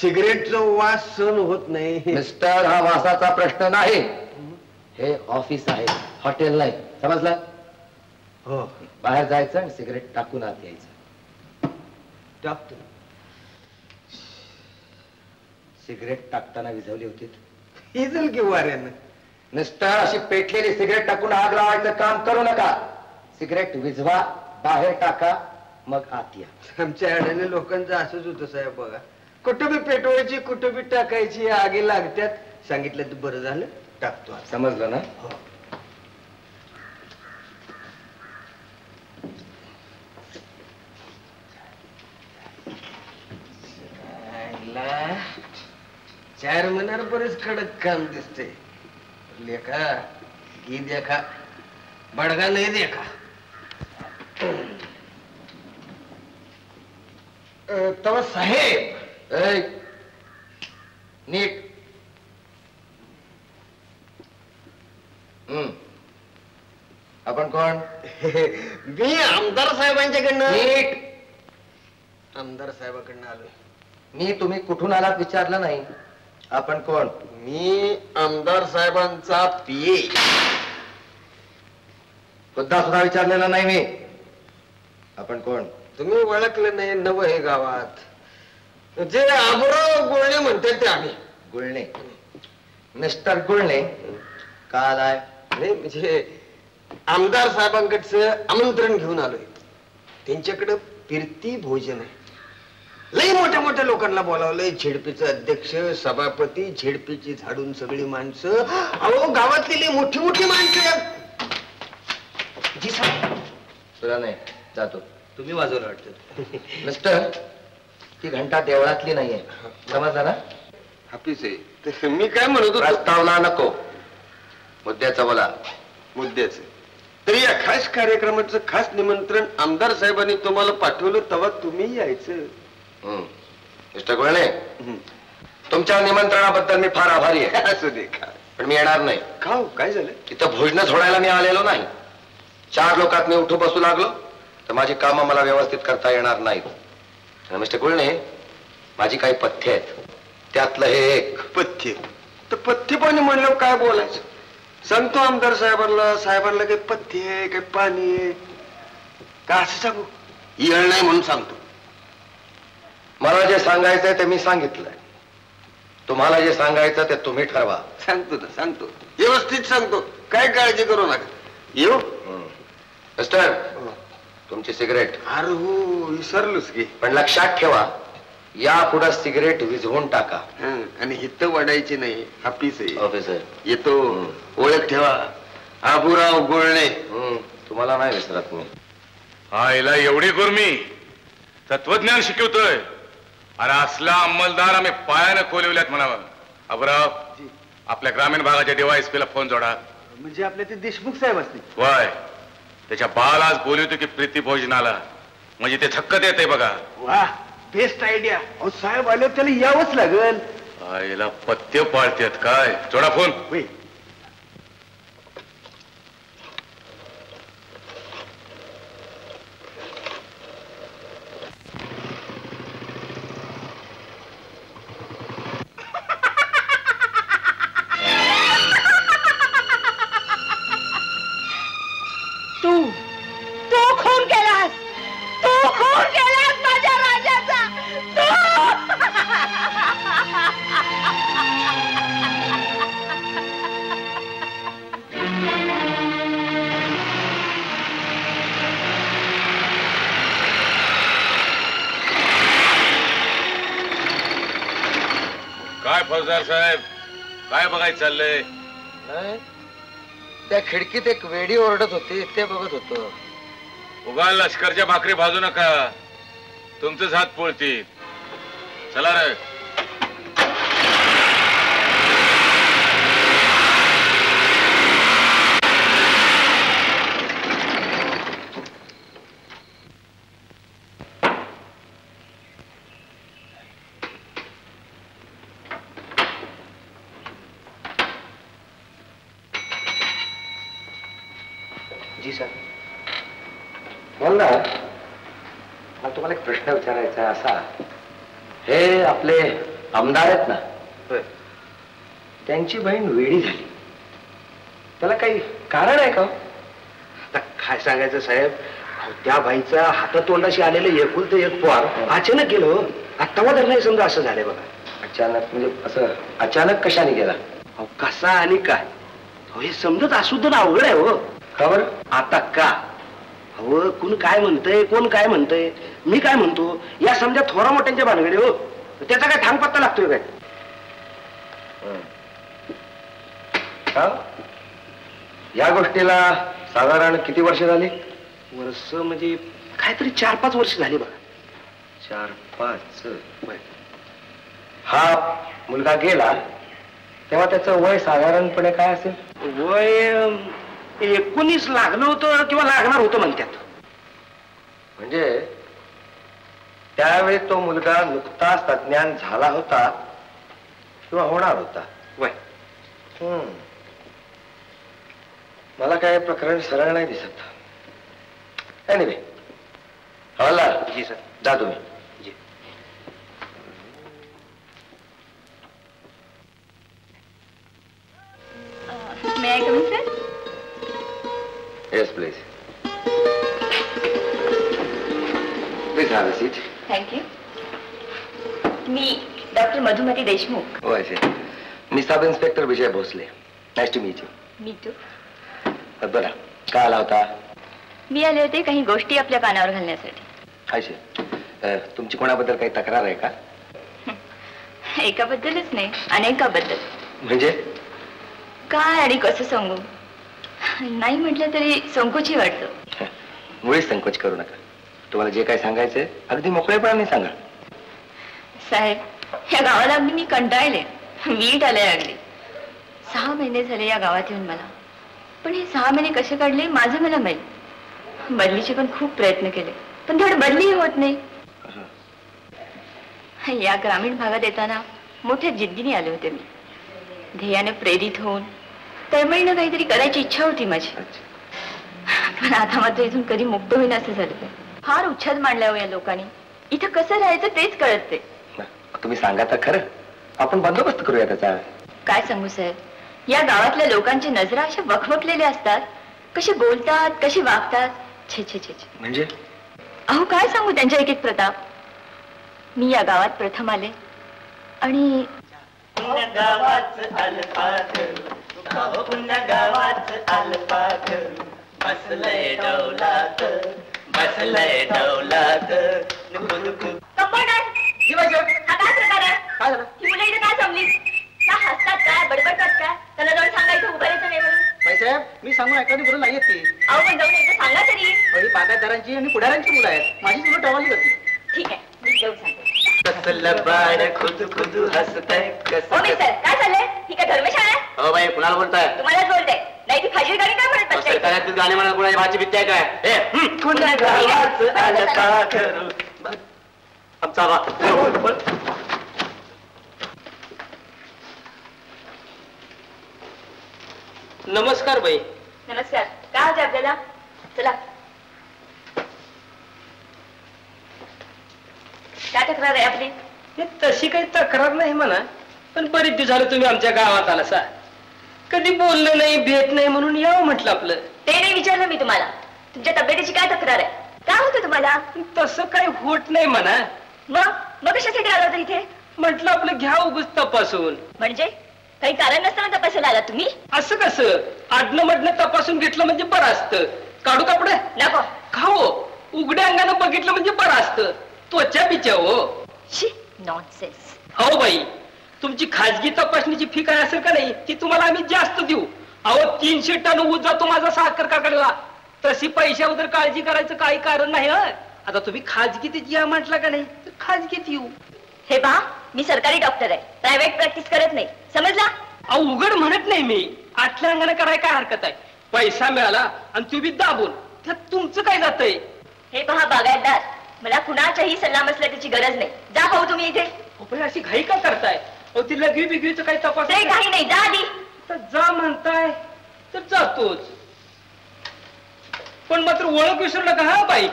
सिगरेटचं वास सहन होत नाही. मिस्टर हा वासाचा प्रश्न नाही. हे ऑफिस आहे हॉटेल नाही. समजलं? हो. बाहेर जायचं आणि सिगरेट टाकून आत यायचं. टाकतो. सिगरेट टाकताना विझवली होती. इजल की वाऱ्यानं. मिस्टर अशी पेटलेली सिगरेट टाकून आग लावायचं काम करू नका. सिगरेट विझवा बाहेर टाका. मग आत या. आमच्या अडाणी लोकांचं असंच होतं साहेब बघा. कुठं बी पेटवायची कुठं बी टाकायची आगी लागत्यात. सांगितलं तर बरं झालं. टाकतो आता. समजलं ना? आईला चार महिन्यावर बरेच कडक काम दिसते लेखा घी देखा बडगा नाही देखा. तवा साहेब नीट. आपण कोण? मी आमदार साहेबांच्याकडनं. नीट. आमदार साहेबाकडनं आलोय. मी तुम्ही कुठून आलात विचारलं नाही. आपण कोण? मी आमदार साहेबांचा पीए सुद्धा सुद्धा विचारलेलं नाही मी. आपण कोण? तुम्ही ओळखलं नाही नव हे गावात. जे आबुराव गोळणे म्हणतात ते आम्ही. गुळणे. मिस्टर गुळणे. का आलाय? नाही म्हणजे आमदार साहेबांकडचं आमंत्रण घेऊन आलोय. त्यांच्याकडं फिरती भोजन आहे. लई मोठ्या मोठ्या लोकांना बोलावलंय झेडपीचं अध्यक्ष सभापती झेडपीची झाडून सगळी माणसं. अहो गावातली लई मोठी मोठी माणसं. जी साहेब. तुला नाही जातो. तुम्ही वाजवलं वाटतं. मिस्टर ती घंटा देवळातली नाहीये. समजलं ना हापीस आहे. तर मी काय म्हणत होतो? प्रस्तावना नको. मुद्द्याचं बोला. मुद्द्याचं. तर या खास कार्यक्रमाचं खास निमंत्रण आमदार साहेबांनी तुम्हाला पाठवलं तेव्हा तुम्ही यायचं. हम्म. मिस्टर गुळणे तुमच्या निमंत्रणाबद्दल मी फार आभारी आहे. असू दे पण मी येणार नाही. का हो, काय झालं? इथं भोजन सोडायला मी आलेलो नाही. चार लोकात मी उठू बसू लागलो. तर माझी कामं मला व्यवस्थित करता येणार नाहीत. मिस्टर गुळणे माझी काही पथ्य आहेत. त्यातलं हे एक. पथ्य? तर पथ्य पाणी म्हणल्यावर काय बोलायचं? सांगतो आमदार साहेबांना साहेबांना काही पथ्य आहे काही पाणी आहे. का असं सांगू? येळ नाही म्हणून सांगतो. मला जे सांगायचंय ते मी सांगितलंय. तुम्हाला जे सांगायचं ते तुम्ही ठरवा. सांगतो ना सांगतो. व्यवस्थित सांगतो. काय काळजी करू नका. येऊ? मिस्टर तुमची सिगरेट. अरे हो विसरलोच की. पण लक्षात ठेवा या पुढे सिगरेट विझवून टाका. हं, आणि हित वाढायची नाही हापीस आहे. ऑफिसर येतो. ओळख ठेवा. आबुराव गोळणे. तुम्हाला नाही विसरत मी. हा हिला एवढी गुरमी. तत्वज्ञान शिकवतोय. अरे असला अंमलदार आम्ही पायानं खोलवल्यात म्हणावं. अबराव आपल्या ग्रामीण भागाच्या डिवाइस पीला फोन जोडा. म्हणजे आपल्या ते देशमुख साहेब असतील. वय त्याच्या बाल आज बोलवतो की प्रीती भोजनाला. म्हणजे ते थक्क देते बघा. वा बेस्ट आयडिया साहेब आले त्याला यावंच लागल. आईला पत्ते पाळतेत काय? जोडा फोन. खिडकीत एक वेडी ओरडत होती ते बघत होतो. उगा लष्करच्या भाकरी भाजू नका. तुमचं हात पोळतील. चला रे. प्रश्न विचारायचा असा. हे आपले आमदार आहेत ना. त्यांची बहीण वेडी झाली. त्याला काही कारण आहे का हो? आता काय सांगायचं साहेब? त्या बाईचा हातातोंडाशी आलेलं एकुलतं एक पोर अचानक गेलो आत्ता तर नाही समजा असं झालंय बघा. अचानक म्हणजे असं अचानक कशाने गेला? अहो कसा आणि काय? हे समजत असू तर अवघड आहे हो. खबर आता का? अहो कोण काय म्हणतंय कोण काय म्हणतंय? मी काय म्हणतो? या समजा थोरा मोठ्यांच्या भानगडी हो. त्याचा काय ठांग पत्ता लागतोय काय? हं. या गोष्टीला साधारण किती वर्ष झाली? वर्ष म्हणजे काहीतरी चार पाच वर्ष झाली बघा. चार पाच. हा मुलगा गेला तेव्हा त्याचं वय साधारणपणे काय असेल? वय अं, एकोणीस लागलं होतं किंवा लागणार होतं म्हणतात. म्हणजे त्यावेळी तो मुलगा नुकताच तज्ञान झाला होता किंवा होणार होता? वय. मला काय प्रकरण सरळ नाही दिसत. एनिवे हवालदार. जी सर. जा तुम्ही. जी. May I coming sir yes please please have a seat thank you me doctor Madhumati Deshmukh. हो असे मी sub inspector Vijay Bhosale. Nice to meet you मी तू बरं. काय आला होता? मी आले होते काही गोष्टी आपल्या कानावर घालण्यासाठी. असे तुमची कोणाबद्दल काही तक्रार आहे का? एकाबद्दलच नाही अनेकाबद्दल. म्हणजे? काय आणि कसं सांगू? नाही म्हटलं तरी संकोची वाटतं. मुळीच संकोच करू नका. तुम्हाला जे काय सांगायचंय अगदी मोकळेपणाने सांगा. साहेब या गावाला अगदी मी कंटाळले. वीट आले अगदी. सहा महिने झाले या गावात येऊन मला. पण हे सहा महिने कसे काढले माझं मला माहीत बदलीचे पण खूप प्रयत्न केले. पण धड बदली होत नाही. या ग्रामीण भागात येताना मोठ्या जिद्दीने आले होते मी. ध्येयाने प्रेरित होऊन तळमळीनं काहीतरी करायची इच्छा होती माझी. पण आता मात्र इथून कधी मुक्त होईन असं झालं फार उच्छाद मांडला हो या लोकांनी. इथं कसं राहायचं तेच कळत ते तुम्ही सांगा तर खरं. आपण बंदोबस्त करूया त्याचा. काय सांगू साहेब या गावातल्या लोकांची नजरा अशा वखवकलेल्या असतात. कसे बोलतात कसे वागतात. छे छे छे छे. म्हणजे? अहो काय सांगू त्यांच्या एक एक प्रताप? मी या गावात प्रथम आले. आणि पुन्हा गावाच अलपाट बसलय डौलात बसलय डौलात. काय? झालं? ही मुलं इथे काय जमली हसतात काय? बडबडतात काय? त्याला जवळ सांगायचं उभं राहायचं नाही म्हणून. मी सांगून बरोबर नाही ती. अहो पण जाऊन एकदा सांगा तरी. ही बागायतदारांची आणि पुढाऱ्यांची मुलं आहेत. माझी मुलं टवाली होती. ठीक आहे मी जाऊन सांगते. कसलं बाळ खुद खुद हसतय कस हो मिस्टर. काय चाललंय? ही काय धर्मशाळा आहे? हो बाई कुणाला बोलताय? तुम्हालाच बोलते. नाही ती फाजील गाडी काय म्हणत बसते? सरकारतील गाणे म्हणा कुणाची भाजी बित्ते काय? ए हं. पुन्हा गावाच अलपाट आमचा आवाज नमस्कार बाई. नमस्कार. काय होते आपल्याला? चला. काय तक्रार आहे आपली? हे तशी काही तक्रार नाही म्हणा. पण बरीच दिवस झालं तुम्ही आमच्या गावात आला सा कधी बोललं नाही भेट नाही म्हणून यावं म्हटलं आपलं. ते नाही विचारलं मी तुम्हाला. तुमच्या तब्येतीची काय तक्रार आहे? काय होतं तुम्हाला? तसं काही होत नाही म्हणा. मग? मग कशासाठी आला होता इथे? म्हटलं आपलं घ्या उगच तपासून. म्हणजे? काही कारण नसताना तपासायला आला तुम्ही? असं कसं? आडनं मडनं तपासून घेतलं म्हणजे बरं असतं. काढू कपडे? नको. खाओ. उघड्या अंगानं बघितलं म्हणजे बरं असतं. त्वचा बिचा हो नॉनसेन्स हो बाई तुमची खाजगी तपासणीची फी काय असेल का नाही ती तुम्हाला आम्ही जास्त देऊ. अहो तीनशे टन ऊस जातो माझा साखर कारखान्याला तशी पैशाबद्दल काळजी करायचं काही कारण नाही हं. आता तुम्ही खाजगीत या म्हटलं का नाही तर खाजगीत येऊ. हे पहा मी सरकारी डॉक्टर आहे प्रायव्हेट प्रॅक्टिस करत नाही समजला? अहो उघड म्हणत नाही मी. आतल्या अंगाने करायला काय हरकत आहे? पैसा मिळाला आणि तुम्ही दाबून त्यात तुमचं काय जातंय? हे पहा बागायतदार. मला कुणाच्याही सल्ला मसलतीची गरज नाही. जा भाऊ तुम्ही इथे. पण अशी घाई का करताय? अहो ती लघवी बिघवीचं काही तपास ते काही नाही जा आधी. तर जा म्हणताय तर जातोच. पण मात्र ओळख विसरू नका हा बाई?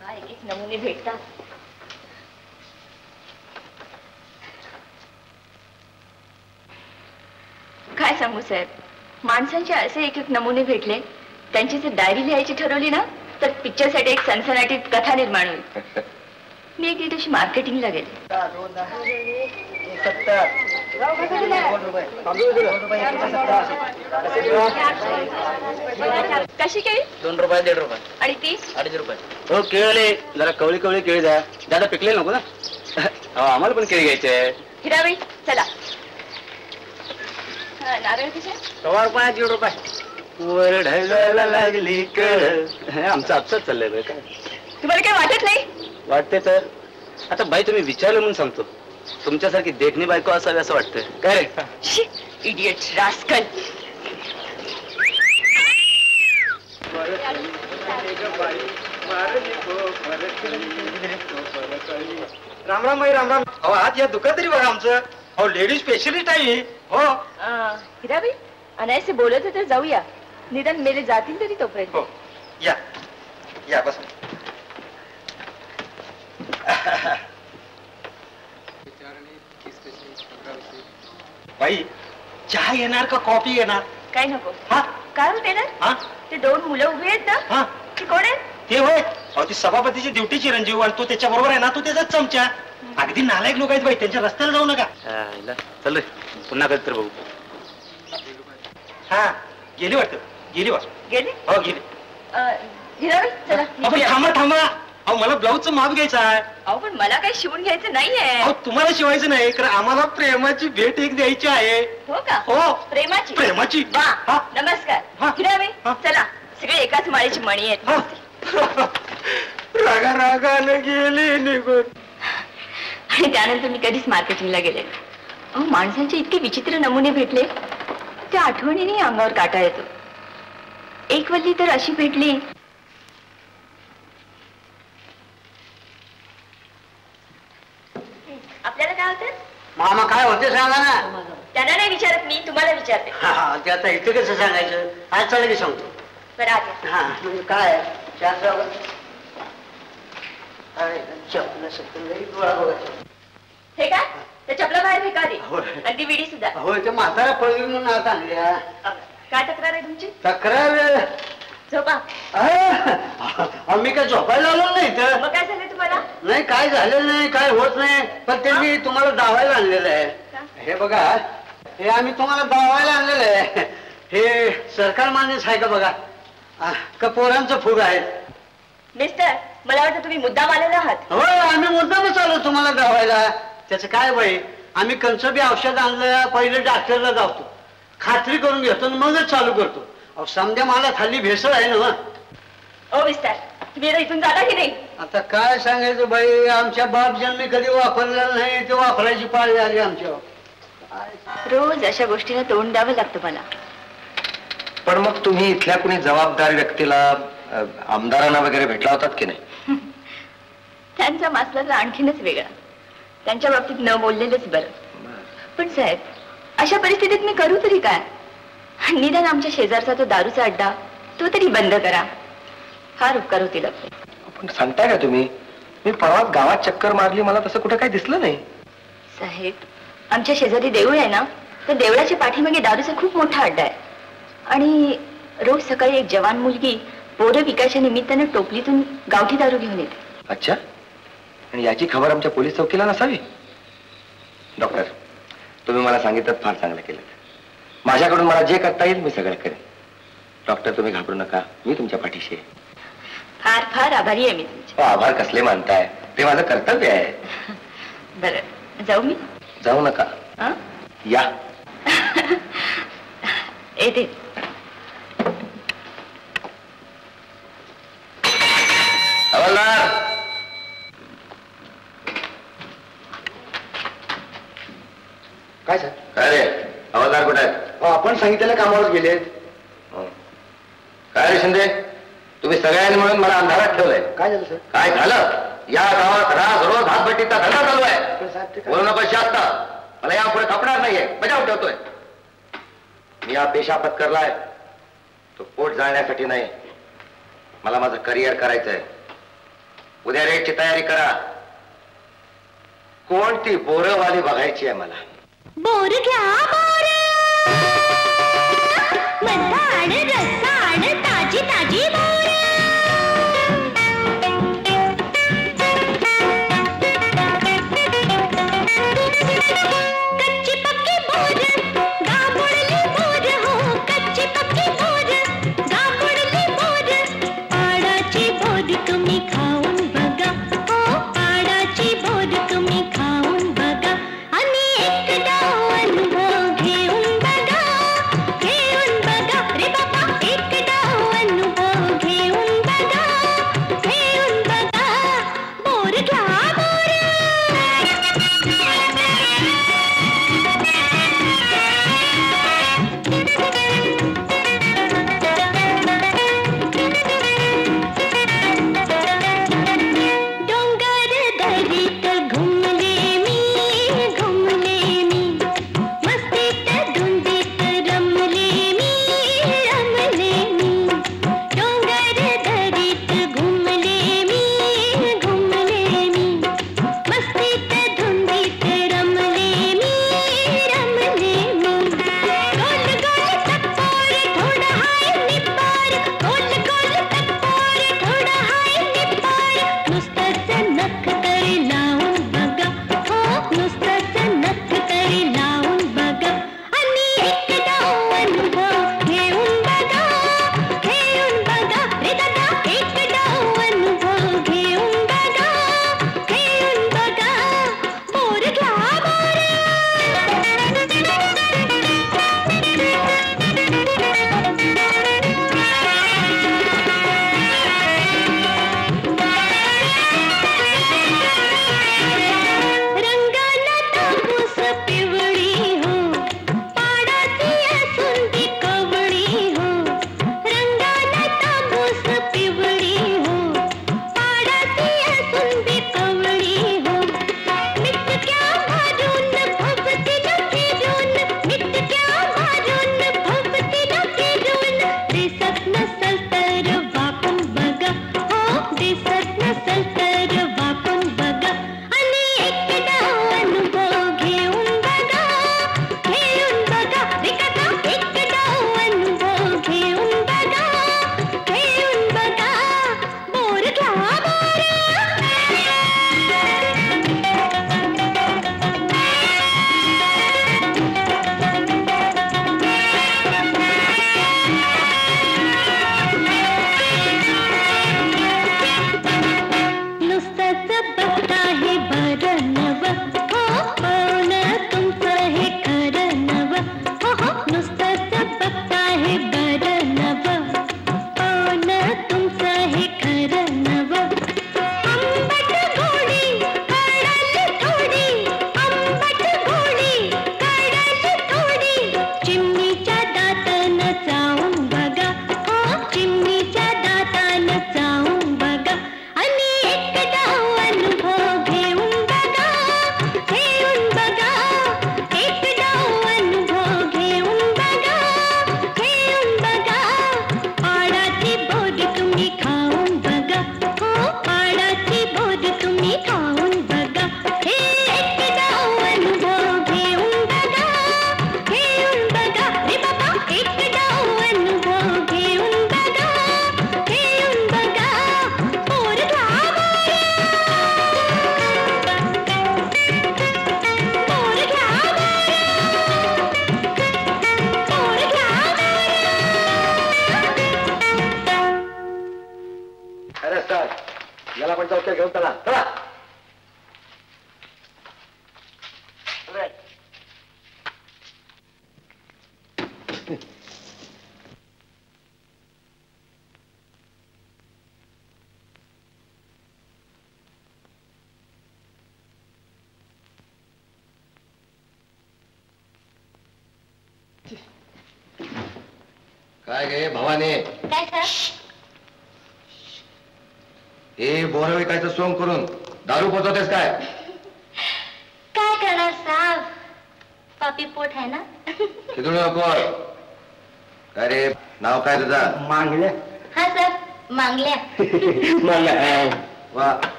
काय एक एक नमुने भेटतात? काय सांगू साहेब? माणसांचे असे एक एक नमुने भेटले त्यांची जर डायरी लिहायची ठरवली ना तर पिक्चरसाठी एक सनसनाटीत कथा निर्माण होईल. मी एक तशी मार्केटिंगला गेले. कशी केळी? दोन रुपये दीड रुपये. आणि ती? अडीच रुपये. हो केळले जरा कवळी कवळी केळी द्या. दादा पिकले नको ना? हो आम्हाला पण केळी घ्यायचे आहे. हिराबाई चला. नारळ कशा सव्वा रुपये दीड रुपये. वर ढगायला लागली कळ. हे आमचं आपसाच चाललंय बरं काय तुम्हाला काही वाटत नाही? वाटते तर. आता बाई तुम्ही विचारलं म्हणून सांगतो. तुमच्यासारखी देखणी बायको असावी असं वाटतंय. काय? रे इडियट रास्कल राम राम बाई राम राम. अहो आज या दुकान तरी बघा आमचं. अहो लेडीज स्पेशलिस्ट आहे ही. हो. हिराबाई अनायसे बोलत होते जाऊया. निदान मेले जातील तरी तोपर्यंत. हो. या. या बस. बाई चहा येणार का कॉफी येणार? काय नको. हा? काय होते ना हा? ते दोन मुलं उभी आहेत ना? हा. ती कोण आहेत? ते होय. अहो ती सभापतीची ड्युटी चिरंजीव आणि तो त्याच्या बरोबर आहे ना तो त्याचाच चमचा. अगदी नालायक लोक आहेत बाई त्यांच्या रस्त्याला जाऊ नका. चल पुन्हा कधी तर बघू. हा गेली वाटतं. गेली वाटत गेले? हो गेली. हिराबाई चला. थांबा थांबा. अहो मला ब्लाऊजचं माप घ्यायचं आहे. अहो पण मला काही शिवून घ्यायचं नाहीये. अहो तुम्हाला शिवायचं नाही कारण आम्हाला प्रेमाची भेट एक द्यायची आहे. हो का? हो. प्रेमाची? प्रेमाची. वा. हा. नमस्कार. हिराबाई चला. सगळे एकाच माळीची मणी आहेत. रागा रागाने गेली निघून. आणि त्यानंतर मी कधीच मार्केटिंगला गेले नाही. अहो माणसांचे इतके विचित्र नमुने भेटले. त्या आठवणीने अंगावर काटा येतो. एक वल्ली तर अशी भेटली. आपल्याला काय होतं? मामा काय होते सांगा ना. त्यांना नाही विचारत मी तुम्हाला विचारते. हा, हा, ते आता इथे कसं सांगायचं? आज चालेल की सांगतो. बरं आता हा म्हणजे काय? आहे? शास्त्रावर काय? चपलं सपलं लई डोळा बघायचा. हे काय? त्या चपला बाहेर फेका दे होय. आणि ती विडी सुद्धा. होय ते म्हातारा पळवी म्हणून आता आणल्या. काय तक्रार आहे तुमची? तक्रार? झोपा. आम्ही काय झोपायला आलो नाही तर मग काय झालं तुम्हाला? नाही काय झालेलं नाही काय होत नाही. पण ते मी तुम्हाला दावायला आणलेलं आहे. हे बघा हे आम्ही तुम्हाला दावायला आणलेलं आहे. हे सरकार मान्यच आहे का बघा? का पोरांचं फुग आहे? मिस्टर मला वाटतं तुम्ही मुद्दाम आलेला आहात. होय आम्ही मुद्दामच आलो तुम्हाला दावायला. त्याचं काय बाई आम्ही कंचबी औषध आणलं पहिले डॉक्टरला जातो खात्री करून घेतो आणि मगच चालू करतो. अहो समजा मला खाली भेसळ आहे ना. ओ मिस्टर. तुम्ही आता इथून जाता की नाही? आता काय सांगायचं बाई आमच्या बाप जन्मी कधी वापरलेलं नाही ते वापरायची पाळी आली आमच्यावर. रोज अशा गोष्टीला तोंड द्यावं लागतं मला. पण मग तुम्ही इथल्या कुणी जबाबदार व्यक्तीला आमदारांना वगैरे भेटला होतात की नाही? त्यांचा मासला आणखीनच वेगळा. त्यांच्या बाबतीत न बोललेलंच बरं. पण साहेब अशा परिस्थितीत मी करू तरी काय? निदान आमच्या शेजारचा तो दारूचा अड्डा तो तरी बंद करा. फार उपकार होतील पण सांगताय का तुम्ही? मी परवाच गावात चक्कर मारली मला तसं कुठं काही दिसलं नाही. साहेब आमच्या शेजारी देऊळ आहे ना तर देवळाच्या पाठीमागे दारूचा खूप मोठा अड्डा आहे. आणि रोज सकाळी एक जवान मुलगी पोरं विकायच्या निमित्तानं टोपलीतून गावठी दारू घेऊन येते. अच्छा? आणि याची खबर आमच्या पोलीस चौकीला नसावी? डॉक्टर तुम्ही मला सांगितलं फार चांगलं केलं. माझ्याकडून मला जे करता येईल मी सगळं करेन. डॉक्टर तुम्ही घाबरू नका. मी तुमच्या पाठीशी आहे. फार फार आभारी आहे मी तुमची. हो, आभार कसले मानताय. ते माझं कर्तव्य आहे. बरं जाऊ मी? जाऊ नका. हं? या. येते. हवालदार! काय सर? काय रे? हवालदार कुठे आहेत? आपण सांगितलेल्या कामावर गेले काय रे शिंदे? तुम्ही सगळ्यांनी म्हणून मला अंधारात ठेवलंय. काय झालं सर? काय झालं? या गावात राज रोज हातभट्टीचा धंदा चालू आहे. बोलू नको जास्त मला यापुढे खपणार नाहीये. बजाव ठेवतोय. मी हा पेशा पत्करलाय. तो पोट जाळण्यासाठी नाही. मला माझं करिअर करायचंय. उद्या रेटची तयारी करा. कोणती बोरवाली बघायची आहे मला? बोर घ्या बोर! मधाड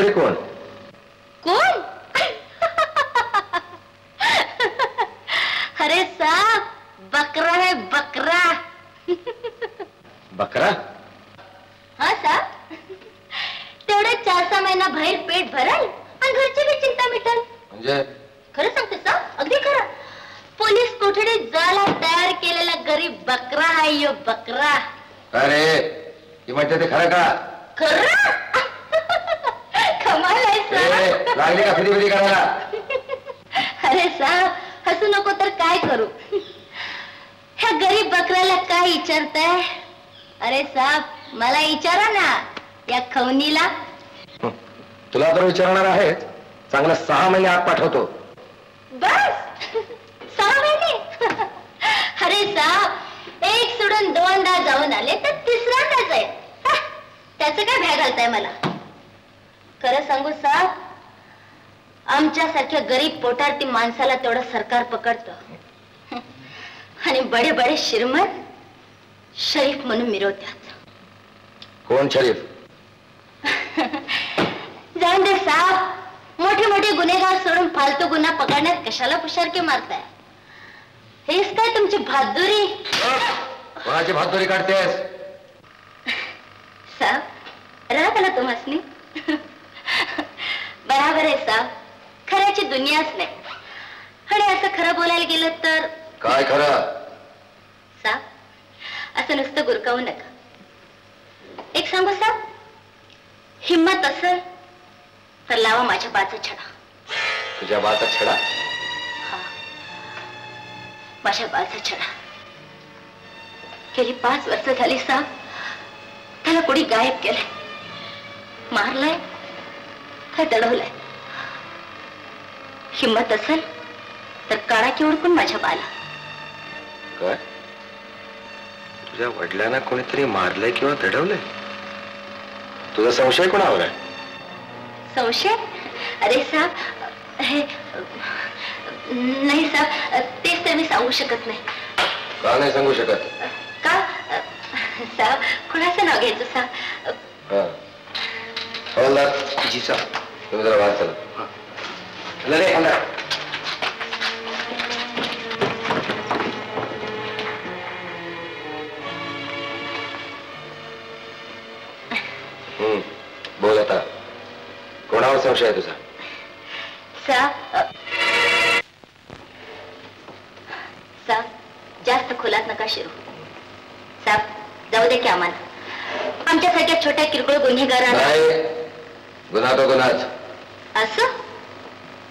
नाही साहेब आहेत तरी कोण कोण अरे साप बकरा है बकरा बकरा हा साप तेवढे चार सहा महिना बाहेर पेट भरल आणि घरची बी चिंता मिटल म्हणजे खरं सांगते साप अगदी खरं पोलीस कोठडीत जायला तयार केलेला गरीब बकरा आहे यो बकरा काय रे ती म्हणते ते खरं का खरं कमाल आहे ए, साप लागली का फिरी फिरी करायला अरे साप हसू नको तर काय करू ह्या गरीब बकऱ्याला काय विचारताय अरे साप मला विचारा ना या खवनीला तुला तर विचारणार आहे चांगलं सहा महिने आत पाठवतो बस! सहा महिने अरे एक सोडून दोनदा जाऊन आले तर तिसऱ्यांदाच आहे त्याचं काय भ्या घालताय मला? खरं सांगू साप आमच्यासारख्या गरीब पोटारती माणसाला तेवढं सरकार पकडतं. आणि बडे बडे श्रीमंत शरीफ म्हणून मिरवतात. कोण शरीफ? जाऊन दे साप मोठे मोठे गुन्हेगार सोडून फालतू गुन्हा पकडण्यात कशाला पुशारके मारताय? हेच काय तुमची बहादुरी कोणाची भातोरी काढतेस? साप राहत ना तुम्हासनी? बराबर आहे साप खऱ्याची दुनियाच नाही. आणि असं खरं बोलायला गेलं तर? काय खरं? साप असं नुसतं गुरकावू नका. एक सांगू साप हिम्मत असेल तर लावा माझ्या बाचा छडा. तुझ्या बाचा छडा? माझ्या बाचा छडा. गेली पाच वर्ष झाली साप. त्याला कोणी गायब केलंय. मारलाय. काय दडवलंय. हिम्मत असेल तर काळा की उडकून माझ्या बाला. काय? तुझ्या वडिलांना कोणीतरी मारलंय किंवा दडवलंय? तुझा संशय कोणावर आहे? संशय? अरे साहेब हे नाही साहेब तेच तर मी सांगू शकत नाही. का नाही सांगू शकत? का? साहेब कुणाचं नाव घ्यायचं साहेब? हा. हवालदार. जी सा तुम्ही जरा बाहेर चला रे हवालदार. हम्म. बोल आता. कोणावर संशय आहे तुझा? साहेब जास्त खोलात नका शिरू. साहेब जाऊ दे की आम्हाला. आमच्यासारख्या छोट्या किरकोळ गुन्हेगारांना नाही गुन्हा तो गुन्हाच. असं?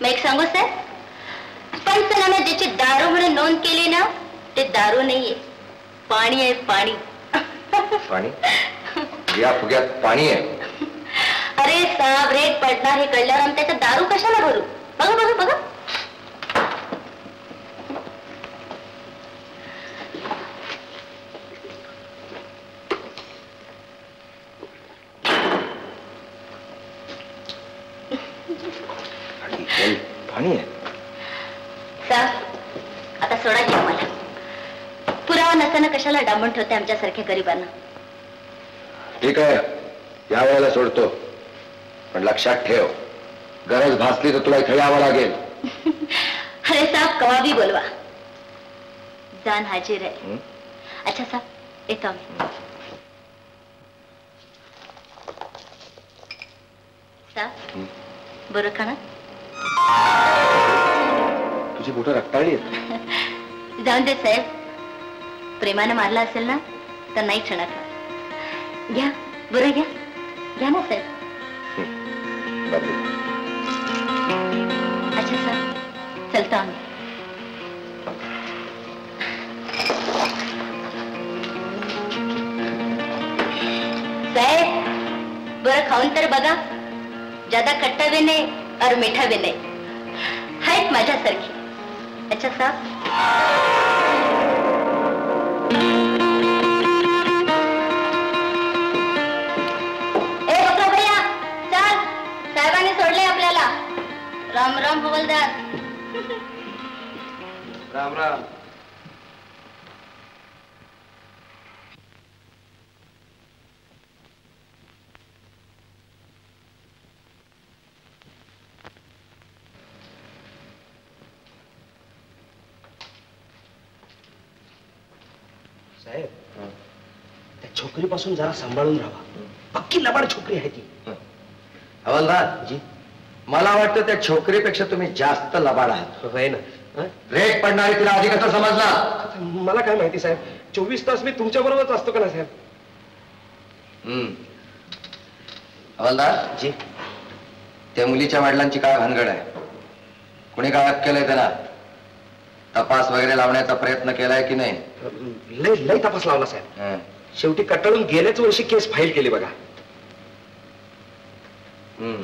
मग एक सांगू साहेब पंचनाम्यात ज्याची दारू म्हणून नोंद केली ना ते दारू नाहीये. पाणी आहे पाणी. पाणी? या फुग्यात पाणी आहे. अरे साहेब रेट पडणार हे कळल्यावर आम्ही त्याच्यात दारू कशाला भरू? बघा बघा बघा. पाणी आहे. साहेब आता सोडा घ्या मला पुरावा नसताना कशाला डांबून ठेवते आमच्यासारख्या गरिबांना? ठीक आहे. या वेळेला सोडतो. पण लक्षात ठेव गरज भासली तर तुला इथे यावं लागेल. अरे साहब कवा भी बोलवा. जान हाजिर आहे. अच्छा साहब येतो आम्ही. साहब बरं का ना? तुझी बोटं रक्ताळली आहेत. जाऊन दे साहेब. प्रेमानं मारला असेल ना तर नाही क्षणात. घ्या बरं घ्या. घ्या ना साहेब. अच्छा साहेब चलतो आम्ही साहेब बरं खाऊन तर बघा। ज़्यादा खट्टा भी नाही और मीठा भी नाही। आहेत माझ्यासारखी अच्छा साहेब। राम राम हवलदार। राम राम। साहेब त्या छोकरीपासून जरा सांभाळून राहा. पक्की लबाड छोकरी आहे ती. हवालदार. जी. मला वाटतं त्या छोकरीपेक्षा तुम्ही जास्त लबाड आहात. होय ना. रेट पडणारी तिला आधी कसं समजला. मला काय माहिती साहेब? चोवीस तास मी तुमच्या बरोबरच असतो का ना साहेब? हम्म. हवालदार? जी. त्या मुलीच्या वडिलांची काय भानगड आहे? कुणी गायब केलंय त्याला? तपास वगैरे लावण्याचा प्रयत्न केलाय की नाही? लय लय तपास लावला साहेब. हं. शेवटी कटाळून गेल्याच वर्षी केस फाईल केली बघा. हं.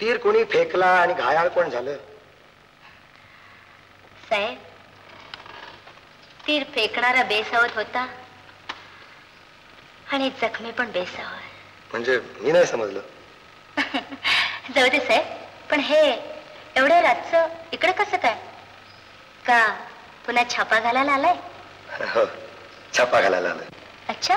तीर कोणी फेकला आणि घायाळ कोण झालं? साहेब तीर फेकणारा बेसावत होता आणि जखमी पण बेसावत म्हणजे मी नाही समजलं. जाऊ दे साहेब पण हे एवढ्या रातचं इकडे कसं काय? का पुन्हा छापा घालायला आलाय? हो छापा घालायला आलोय. अच्छा?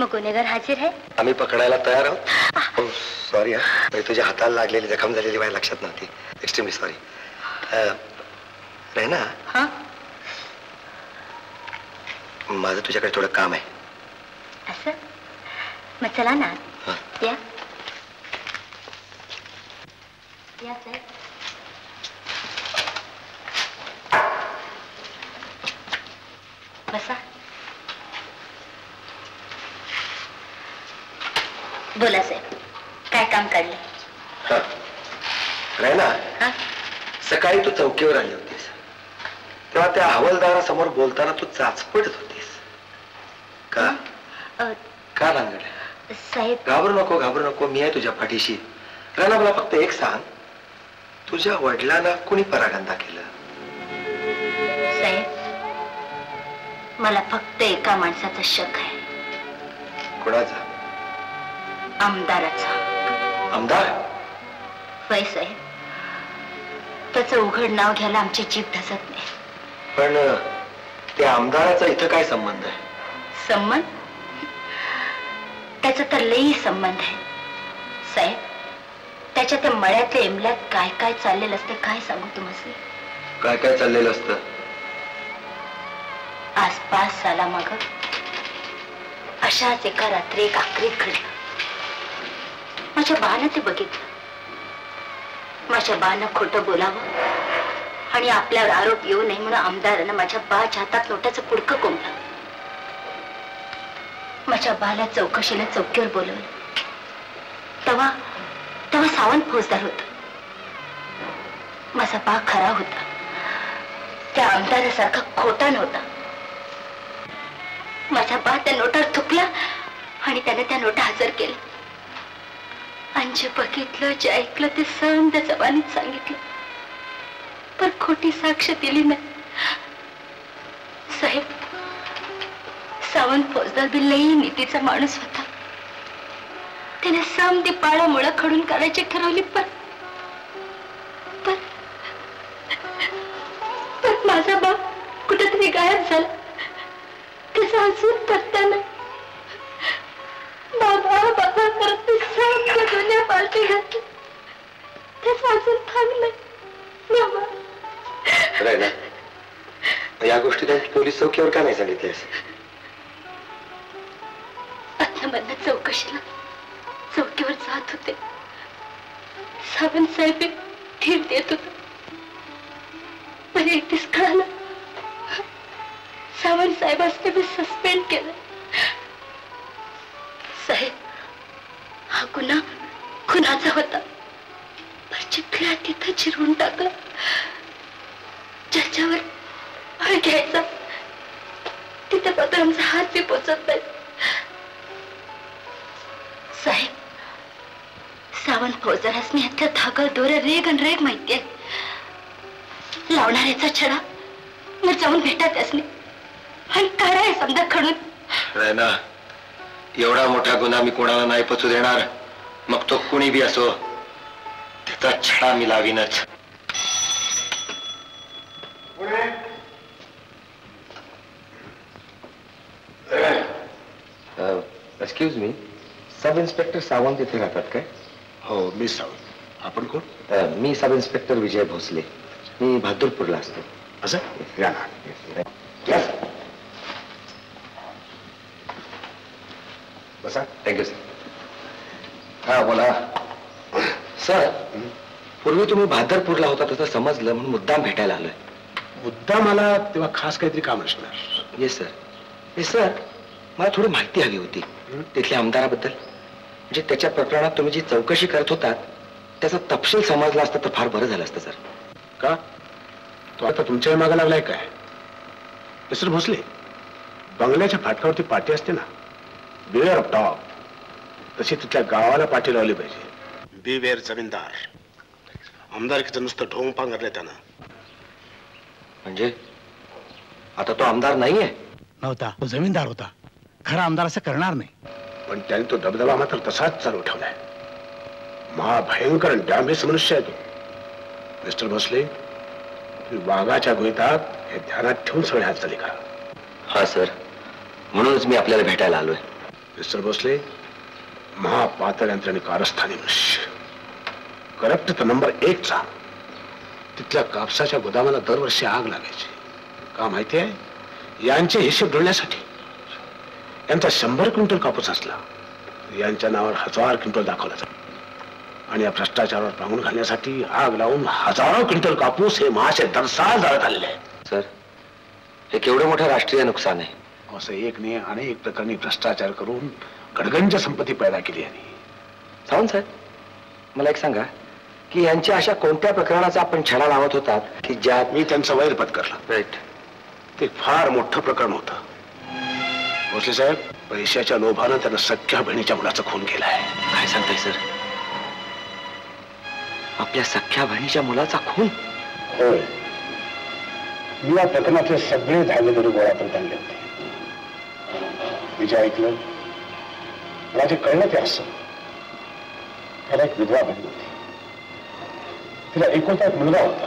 मग गुन्हेगार हाजीर आहे? आम्ही पकडायला तयार आहोत. सॉरी हा तुझ्या हाताला लागलेली जखम झालेली माझ्या लक्षात नव्हती. एक्स्ट्रीमली सॉरी नाही ना हा? माझं तुझ्याकडे थोडं काम आहे. असं? मग चला ना. या. या साहेब बसा. बोला साहेब. काय काम काढलं? हा. नाही ना. हा? सकाळी तू चौकीवर आली होतीस. तेव्हा त्या हवालदारासमोर बोलताना तू चाचपडत होतीस. का? का रांगड साहेब. घाबरू नको घाबरू नको. मी आहे तुझ्या पाठीशी. राणा मला फक्त एक सांग. तुझ्या वडिलांना कुणी परागंदा केलं? साहेब मला फक्त एका माणसाचा शक आहे. कुणाचा? आमदाराचा. आमदार? वय साहेब. त्याचं उघड नाव घ्यायला आमची जीभ धसत नाही. पण त्या आमदाराचा इथं काय संबंध आहे? संबंध? त्याचा तर लई संबंध आहे. साहेब त्याच्या त्या मळ्यातल्या इमल्यात काय काय चाललेलं असतं काय सांगू तुम्हाला? काय काय चाललेलं असतं? आज पाच साला मग अशाच एका रात्री एक आक्रीत घडलं. माझ्या बानं ते बघितलं. माझ्या बानं खोटं बोलावं आणि आपल्यावर आरोप येऊ नये म्हणून आमदारानं माझ्या बाच्या हातात नोट्याचं पुडकं कोंबलं. माझ्या बाला चौकशीला चौकीवर बोलवलं. तेव्हा तेव्हा सावंत फौजदार होता. माझा बा खरा होता. त्या आमदारासारखा खोटा नव्हता. माझा बा त्या नोटावर थुकला आणि त्याने त्या नोटा हजर केल्या. आणि जे बघितलं जे ऐकलं ते समज जबानीत सांगितलं. पण खोटी साक्ष दिली नाही. साहेब सावंत फौजदार बी नीतीचा माणूस होता. त्याने समदे पाळा मुळा खडून काढायची ठरवली पण पण पण माझा बाप कुठेतरी गायब झाला. त्याचा अजून पत्ता नाही. करत घातली. या गोष्टी त्या पोलीस चौकीवर का नाही सांगितल्यास अज्ञामधनं चौकशीला चौकीवर जात होते. सावंत साहेब धीर देत होत. मला एकटीच कळालं. सावंत साहेबांनी मी सस्पेंड केलं. साहेब हा गुन्हा खुनाचा होता. पण जिथल्या तिथं चिरवून टाकलं. ज्याच्यावर हळ घ्यायचा. तिथे मात्र आमचा हात बी पोचत नाही. साहेब सावंत फौजदारासनी यातल्या धागा दोऱ्या रेग आणि रेग माहिती आहे. लावणाऱ्याचा छडा मग जाऊन भेटा त्यासनी आणि काय समजा खडून. एवढा मोठा गुन्हा मी कोणाला नाही पचू देणार. मग तो कुणी बी असो त्याचा छडा मी लावीनच. Excuse me sub inspector Sawant इथे राहतात काय? हो मी सावंत. आपण कोण? अ, मी सब इन्स्पेक्टर विजय भोसले. मी बहादूरपूरला असतो. असं? या ना Yes. बसा थँक्यू सर हा बोला सर पूर्वी तुम्ही बहादरपूरला होता तसं समजलं म्हणून मुद्दाम भेटायला आलोय. मुद्दा मला तेव्हा खास काहीतरी काम असणार. येस सर येस सर मला थोडी माहिती हवी होती तिथल्या आमदाराबद्दल. म्हणजे त्याच्या प्रकरणात तुम्ही जी चौकशी करत होतात त्याचा तपशील समजला असता तर फार बरं झालं असतं सर का? तो आता तुमच्या मागे लागलाय काय? मिस्टर भोसले बंगल्याच्या फाटकावरती पाठी असते ना? बिअर ऑफ टॉप तशी तिथल्या गावाला पाठी लावली पाहिजे. बेवेर जमीनदार. आमदारकीचं नुसतं ढोंग पांघरलंय त्यानं. म्हणजे? आता तो आमदार नाहीये? नव्हता तो जमीनदार होता. खरा आमदार असं करणार नाही. पण त्याने तो दबदबा मात्र तसाच चालू ठेवलाय. महाभयंकर डॅमेज मनुष्य आहे तो. मिस्टर भोसले तुम्ही वाघाच्या गोयतात हे ध्यानात ठेवून सगळे हालचाली करा. हा सर. म्हणूनच मी आपल्याला भेटायला आलोय. मिस्टर भोसले महापातळ यंत्र आणि कारस्थानी मनुष्य. करप्ट तर नंबर एकचा तिथल्या कापसाच्या गोदामाला दरवर्षी आग लागायची. का माहिती आहे? यांचे हिशेब जुळण्यासाठी. यांचा शंभर क्विंटल कापूस असला यांच्या नावावर हजार क्विंटल दाखवला जातो. आणि या भ्रष्टाचारावर पांगून घालण्यासाठी आग लावून हजारो क्विंटल कापूस हे महाशय दरसाल जाळत आलेले आहेत. सर हे केवढं मोठं राष्ट्रीय नुकसान आहे. असं एक ने अनेक प्रकरणी भ्रष्टाचार करून गडगंज संपत्ती पैदा केली यांनी सावंत साहेब मला एक सांगा. की यांच्या अशा कोणत्या प्रकरणाचा आपण छडा लावत होतात? की ज्यात मी त्यांचं वैर पत्करलं. राईट ते फार मोठं प्रकरण होतं. भोसले साहेब पैशाच्या लोभानं त्यानं सख्या बहिणीच्या मुलाचा खून केलाय. काय सांगताय सर आपल्या सख्या बहिणीच्या मुलाचा खून? होय मी या प्रकरणातले सगळे धागेदोरे गोळा करत आणले होते. मी जे ऐकलं मला जे कळलं ते असं. त्याला एक विधवा बहीण होती. तिला एकोचा एक मुलगा होता.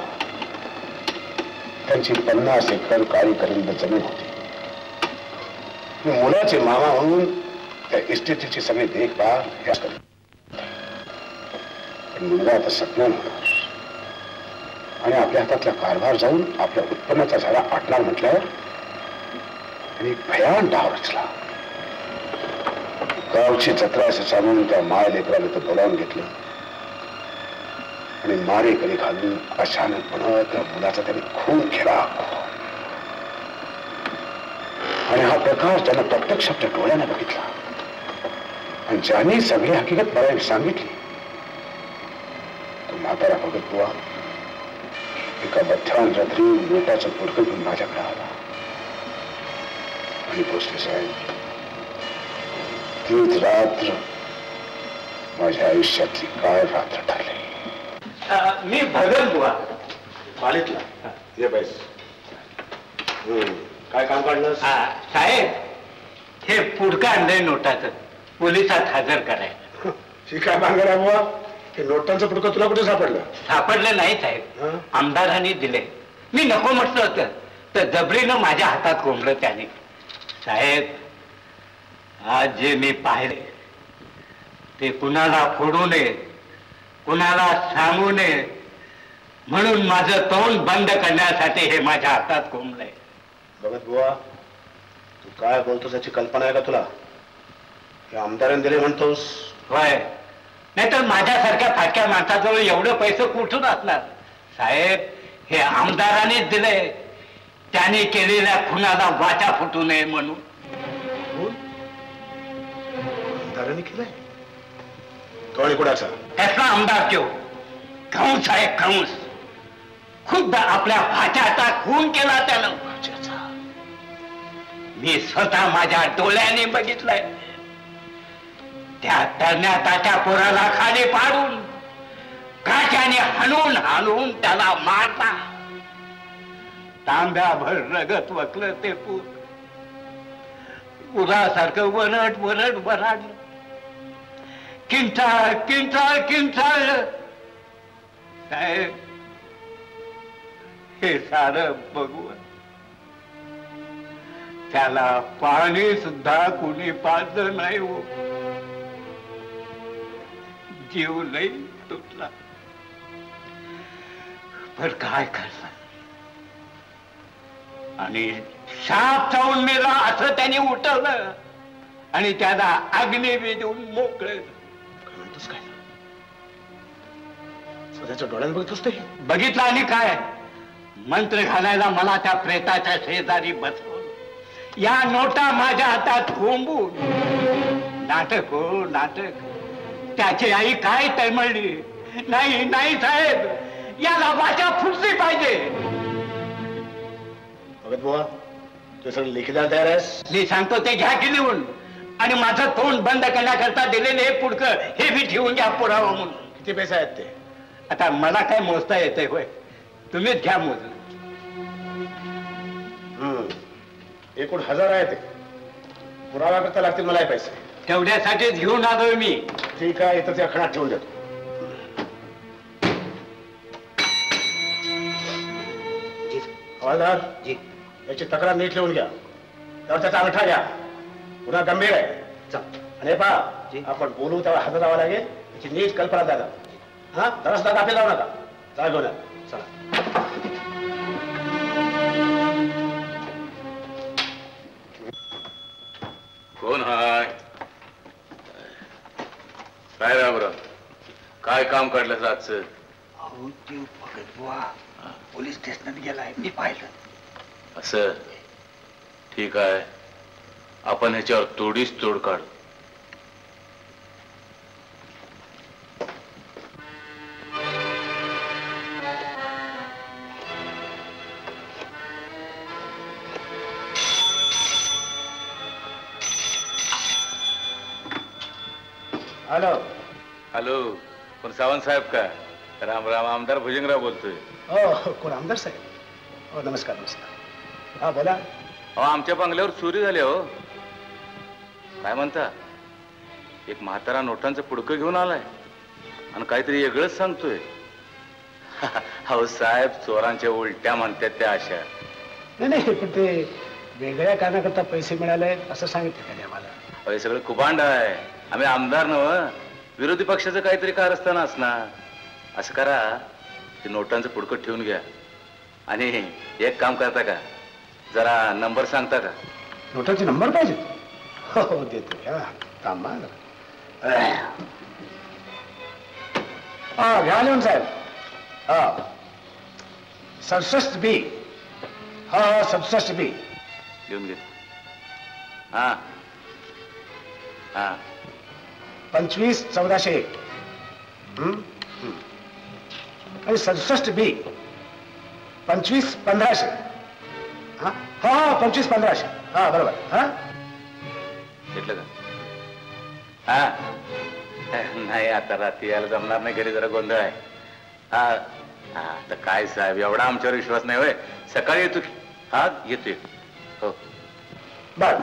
त्यांची पन्नास एकर काळी करंद जमीन होती. मी मुलाचे मामा म्हणून त्या इस्टेटीची सगळी देखभाल ह्या करत पण मुलगा आता सज्ञान होता आणि आपल्या हातातला कारभार जाऊन आपल्या उत्पन्नाचा झाडा आटणार म्हटल्यावर त्यांनी भयान डाव रचला. गावची जत्रा असं सांगून त्या माय लेकराने तर बोलावून घेतलं. आणि मारेकरी घालून अचानकपणं त्या मुलाचा त्याने खून केला आणि हा प्रकार त्यानं प्रत्यक्ष आपल्या डोळ्याने बघितला आणि ज्याने सगळी हकीकत मला सांगितली तो म्हातारा भगत बुवा एका मध्यान रात्री मोठ्याचं पुडकं घेऊन माझ्याकडे आला आणि भोसले साहेब तीच रात्र माझ्या आयुष्यातली काय। रात्र ठरली मी भगत बुवा. पालीतला ये बैस. हम्म, काय काम काढलं हा, साहेब हे पुडका आणलंय नोटाचं. पोलिसात हजर कराय काय भांगर आहे बुवा? हे नोटांचं पुडकं तुला कुठे सापडलं? सापडलं नाही साहेब. आमदारांनी दिले मी नको म्हटलं होतं तर जबरीनं माझ्या हातात कोंबलं त्याने. साहेब आज जे मी पाहिले ते कुणाला फोडू नये कुणाला सांगू नये. म्हणून माझं तोंड बंद करण्यासाठी हे माझ्या हातात कोंबलंय. बघत बुवा तू काय बोलतोस याची कल्पना आहे का तुला? हे आमदारांनी दिले म्हणतोस. होय. नाहीतर माझ्यासारख्या फाटक्या माणसाजवळ एवढं पैसे कुठून असणार साहेब हे आमदारानेच दिले. त्याने केलेल्या खुनाला वाचा फुटू नये म्हणून. आमदारांनी केलंय? तो आणि कुणाचा? त्यातला आमदार क्यो कंस आहे कंस खुद्द आपल्या भाच्याचा खून केला त्यानं. मी स्वतः माझ्या डोळ्याने बघितलंय. त्या तरण्याताच्या पोराला खाली पाडून काट्याने हाणून हाणून त्याला मारला. तांब्याभर रगत वकलं ते पूर. उरासारखं वरड वरड वराडलं किंचाळ किंचाळ किंचाळ साहेब हे सार बघू त्याला पाणी सुद्धा कुणी पाजलं नाही हो. जीव नाही तुटला. पण काय करणार? आणि साप चावून मेला असं त्याने उठवलं. आणि त्याला अग्निबी देऊन मोकळलं. म्हणतोस काय? स्वतःच्या डोळ्यात बघतोस ते? बघितलं आणि काय? मंत्र घालायला मला त्या प्रेताच्या शेजारी बसवलं या नोटा माझ्या हातात कोंबून नाटक हो नाटक. त्याची आई काय तळमळली? नाही नाही साहेब. याला वाचा फुटली पाहिजे. बघत बुवा तू सगळं लिखीला तयार आहेस? मी सांगतो ते घ्या की लिहून. आणि माझं तोंड बंद करण्याकरता दिलेले हे पुडकं हे बी ठेवून घ्या पुरावा म्हणून. किती पैसे आहेत ते? आता मला काय मोजता येते होय? तुम्हीच घ्या मोजून. हम्म. एकूण हजार आहे ते. पुरावा करता लागतील मला हे पैसे. तेवढ्यासाठीच घेऊन आलोय मी. ठीक आहे इथं त्या खणात ठेवून देतो. हवालदार जी. याची तक्रार नीट लिहून घ्या. त्यावर त्याचा अंगठा घ्या. पुन्हा गंभीर आहे. आणि हे पहा आपण बोलू तेव्हा हजर राहावं लागेल. याची नीट कल्पना द्या हा? सुद्धा गाफील लावू नका. चला घेऊन. चला. कोण हाय? काय रामराव काय काम काढलं आजचं? अहो ते भगत बुवा. पोलीस स्टेशनात गेलाय. मी पाहिलं. असं? ठीक आहे. आपण ह्याच्यावर तोडीच तोड काढू. हॅलो. हॅलो कोण सावंत साहेब का? राम राम आमदार भुजंगराव बोलतोय. हो कोण आमदार साहेब? हो नमस्कार नमस्कार. हा बोला. अहो आमच्या बंगल्यावर चोरी झाली हो काय म्हणता? एक म्हातारा नोटांचं पुडकं घेऊन आलाय. आणि काहीतरी वेगळंच सांगतोय. अहो साहेब चोरांच्या उलट्या म्हणतात त्या अशा. नाही नाही पण ते वेगळ्या कारणाकरता पैसे मिळाले असं सांगितलं त्याने आम्हाला? हे सगळं कुभांड आहे. आम्ही आमदार नव विरोधी पक्षाचं काहीतरी कारस्थान असणार. असं करा ते नोटांचं पुडकं ठेवून घ्या. आणि एक काम करता का? जरा नंबर सांगता का? नोटाचे नंबर पाहिजे हो देतो. घ्या थांबा. हा. घ्या लिहून साहेब. हा. सदुसष्ट बी. हा हा सदुसष्ट बी. लिहून घे. हा. हा. पंचवीस चौदाशे एक. आणि सदुसष्ट बी. पंचवीस पंधराशे. हा? हा हा पंचवीस पंधराशे. हा बरोबर. हा? घेतलं का? हा? नाही आता रात्री यायला जमणार नाही घरी जरा गोंधळ आहे. हा हा तर काय साहेब एवढा आमच्यावर विश्वास नाही होय. सकाळी येतो की? हा येतो येतो. हो बर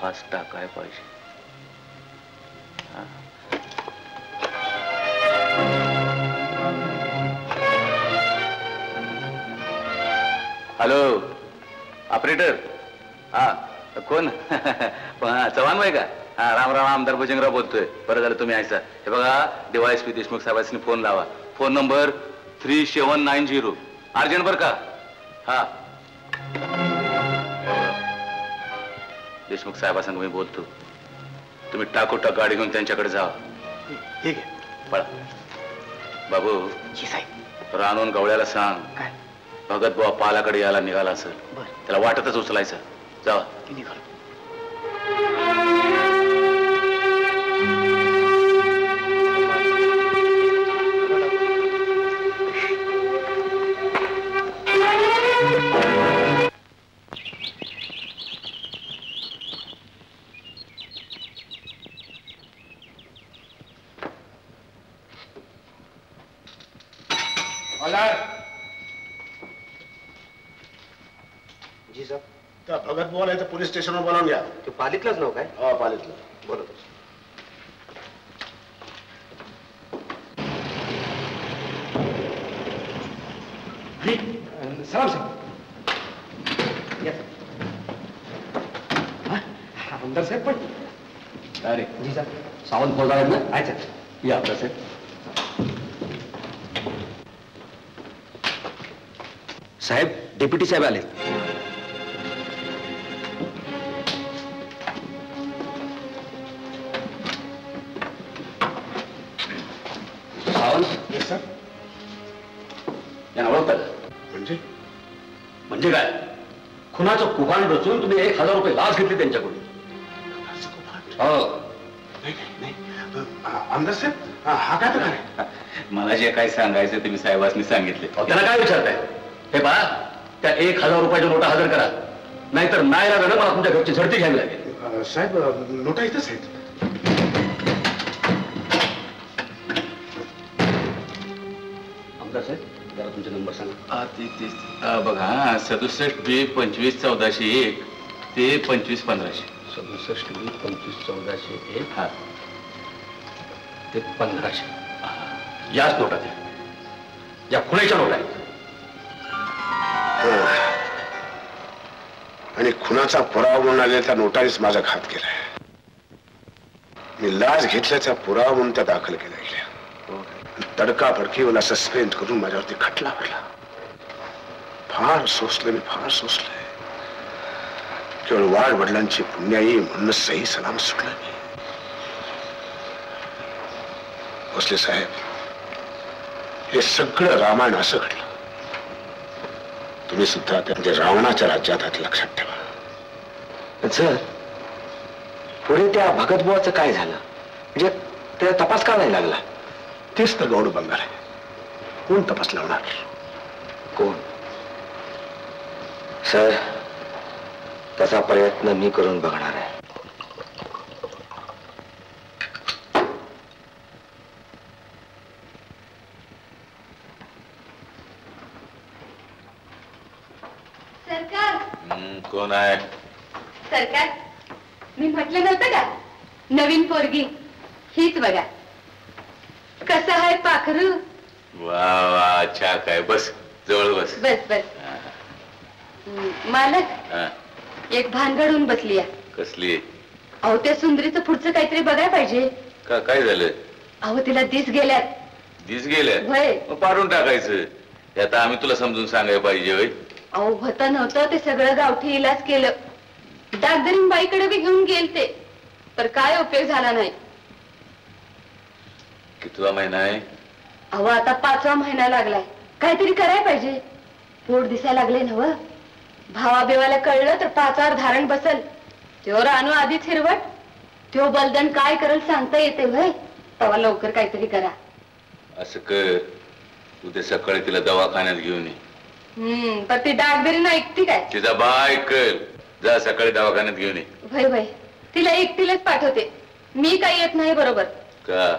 फास्ट टाकाय पाहिजे. हॅलो. ऑपरेटर? हा कोण? चव्हाण बाई का? हा राम राम आमदार भुजंगराव बोलतोय. बरं झालं तुम्ही ऐसा. हे बघा डिवायस पी देशमुख साहेबांनी फोन लावा. Phone number three seven nine zero. Urgent बरं का? हा. देशमुख साहेबांसंग मी बोलतो. तुम्ही टाकोटा गाडी घेऊन त्यांच्याकडे जा. ठीक आहे. पळा. बाबू रानून गवळ्याला सांग. काय? भगत बुवा पालाकडे यायला निघाला असेल त्याला वाटतच उचलायचं. जावा. जी पालितलंच नव काय हा पालितलं बरोबर सलाम साहेब या. हा? आमदार साहेब पण अरे जी सर। सावंत बोलत आहेत ना अच्छा। या आपलं साहेब साहेब डेप्युटी साहेब आले रचून तुम्ही एक हजार रुपये लाच घेतली त्यांच्याकडून. हो. काय प्रकार मला जे काही सांगायचं ते मी साहेबांनी सांगितले. त्याला काय विचारताय? हे पहा त्या एक हजार रुपयाच्या नोटा हजर करा. नाहीतर नाही लागलं मला तुमच्या घरची झडती घ्यावी लागेल. साहेब नोटा इथंच आहेत. आमदार साहेब जरा तुमचा नंबर सांगा. आ, ते- ते- आ, बघा सदुसष्ट बी पंचवीस चौदाशे एक ते पंचवीस पंधराशे. सदुसष्ट बी पंचवीस चौदाशे एक हा. ते पंधराशे. याच नोटा त्या या खुणाच्या नोटा आहेत. आणि खुनाचा पुरावा म्हणून आलेल्या त्या नोटानेच माझा घात केलाय. मी लाच घेतल्याचा पुरावा म्हणून त्या दाखल केल्या गेल्या. तडका फडकी मला सस्पेंड करून माझ्यावरती खटला भरला. फार सोसलं मी फार सोसलंय केवळ वाढ वडिलांची पुण्याई म्हणून सही सलाम सुटलं मी. भोसले साहेब हे सगळं रामायण असं घडलं. तुम्ही सुद्धा त्या म्हणजे रावणाच्या राज्यात आहात लक्षात ठेवा. सर पुढे त्या भगतबुवाचं काय झालं? म्हणजे त्याचा तपास का नाही लागला? तेच तर गौड बंगाल आहे. कोण तपास लावणार? कोण? सर तसा प्रयत्न मी करून बघणार आहे. कोण आहे? सरकार. मी म्हटलं नव्हतं का? नवीन पोरगी. हीच बघा. कसं आहे पाखरू? वा वा अच्छा काय बस जवळ बस. बस बस. मालक. हा, एक भानगडून बसली कसली? अहो त्या सुंदरीचं पुढचं काहीतरी बघायला पाहिजे. का काय झालं? अहो तिला दिस गेल्यात. दिस गेल्या मग पाडून टाकायचं. हे आता आम्ही तुला समजून सांगायला पाहिजे होय? अहो होतं नव्हतं ते सगळं गावठी इलाज केलं. डागदरीन बाईकडे बी घेऊन गेलते पर काय उपयोग झाला नाही. कितवा महिना आहे? अहो आता पाचवा महिना लागलाय. काहीतरी करायला पाहिजे. पोट दिसायला लागले नव भावा बेवाला कळलं तर पाचावर धारण बसल. त्यो रानू आधीच हिरवट त्यो बलदन काय करल सांगता येते व्हय? तेव्हा लवकर काहीतरी करा. असं कर. उद्या सकाळी तिला दवाखान्यात घेऊन ये. हम्म पण ती डागदरीन ऐकती काय? तिचा बाय कर जा सकाळी दवाखान्यात घेऊन ये. भय भय तिला एकटीलाच पाठवते. मी काही येत नाही बरोबर. का?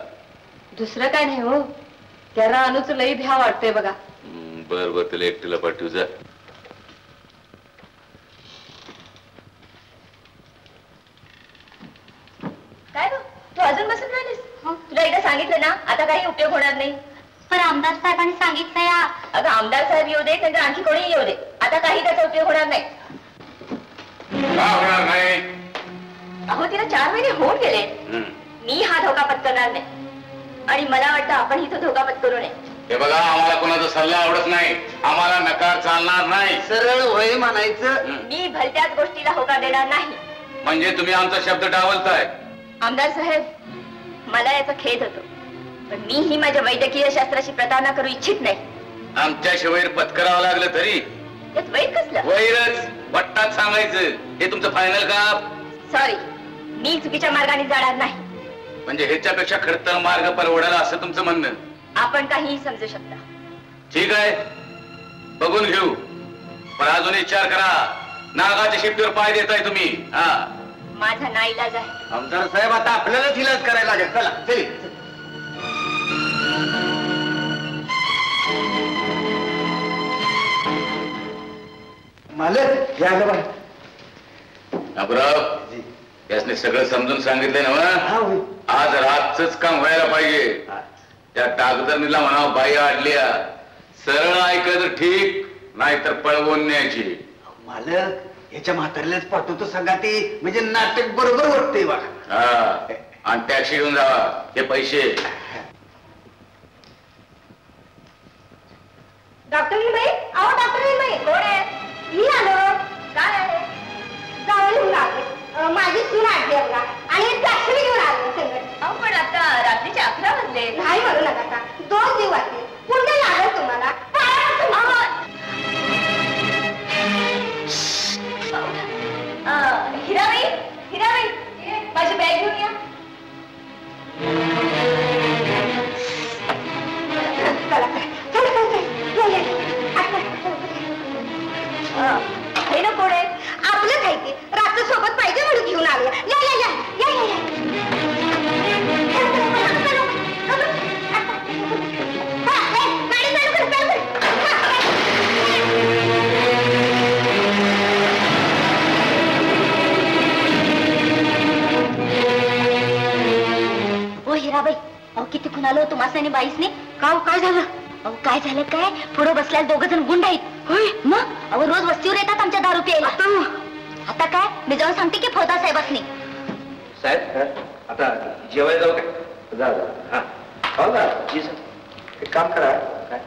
दुसरं काय नाही हो. त्या रानूच लई भ्या वाटतोय बघा. बर बर तिला एकटीला पाठवू. जा. काय गं? तू अजून बसून राहिलीस? तुला एकदा सांगितलं ना आता काही उपयोग होणार नाही. पण आमदार साहेबांनी सांगितलं या अगं आमदार साहेब येऊ दे नंतर आणखी कोणीही येऊ दे. आता काही त्याचा उपयोग होणार नाही. का होणार नाही? अहो तिला चार महिने होऊन गेले. मी हा धोका पत्करणार नाही. आणि मला वाटतं आपण तो धोका पत्करू नये. हे बघा आम्हाला कोणाचा सल्ला आवडत नाही. आम्हाला नकार चालणार नाही. सरळ वय म्हणायचं. मी भलत्याच गोष्टीला होकार देणार नाही. म्हणजे तुम्ही आमचा शब्द डावलताय आमदार साहेब मला याचा खेद होतो. पण मी ही माझ्या वैद्यकीय शास्त्राची प्रतारणा करू इच्छित नाही. आमच्याशिवाय पत्करावं लागलं तरी. त्यात वैर कसलं? वैरच बट्टात सांगायचं. हे तुमचं फायनल का? सॉरी मी चुकीच्या मार्गाने जाणार नाही. म्हणजे ह्याच्यापेक्षा खडतर मार्ग परवडायला असं तुमचं म्हणणं. आपण काहीही समजू शकता. ठीक आहे. बघून घेऊ. पण अजून विचार करा. नागाच्या शिफ्टीवर पाय देताय तुम्ही. हा. माझा नाईलाज आहे. आमदार साहेब आता आपल्यालाच इलाज करायला लागेल. चला चल. मालक या गं बाई. अबराव यासने सगळं समजून सांगितलंय ना आज रातच काम व्हायला पाहिजे. त्या डागदरणीला म्हणावं बाई आडल्या. सरळ ऐकायचं ठीक नाहीतर पळवून न्यायची. मालक याच्या म्हाताऱ्यालाच पाठवतो सांगा ते म्हणजे नाटक बरोबर वाटते बघा. हा आणि टॅक्सी घेऊन जावा हे पैसे. डॉक्टर बाई अहो डॉक्टर बाई कोण आहे? मी आलो. काय आहे? जाऊन घेऊन आले. माझी सून आली बघा आणि टॅक्सी घेऊन आलो अहो पण आता रात्रीचे अकरा वाजले. नाही म्हणू नका. दोन दिवस पुन्हा लागेल तुम्हाला. हिराबाई हिराबाई माझी घेऊन या. हे ना कोण आहे आपलंच आहे ते रात्र सोबत पाहिजे म्हणून घेऊन आले. या या. या या या. चला. बघून आलो तुम्हाला बाईसने? का काय झालं? अहो काय झालं काय? पुढे बसल्या दोघ जण गुंड आहेत. होय मग? अहो रोज वस्तीवर येतात आमच्या दारू प्यायला. आता काय? मी जाऊन सांगते की फौदा साहेबांनी साहेब आता जेवायला जाऊ काय? जा जा. हा. हो का जी सर एक काम करा.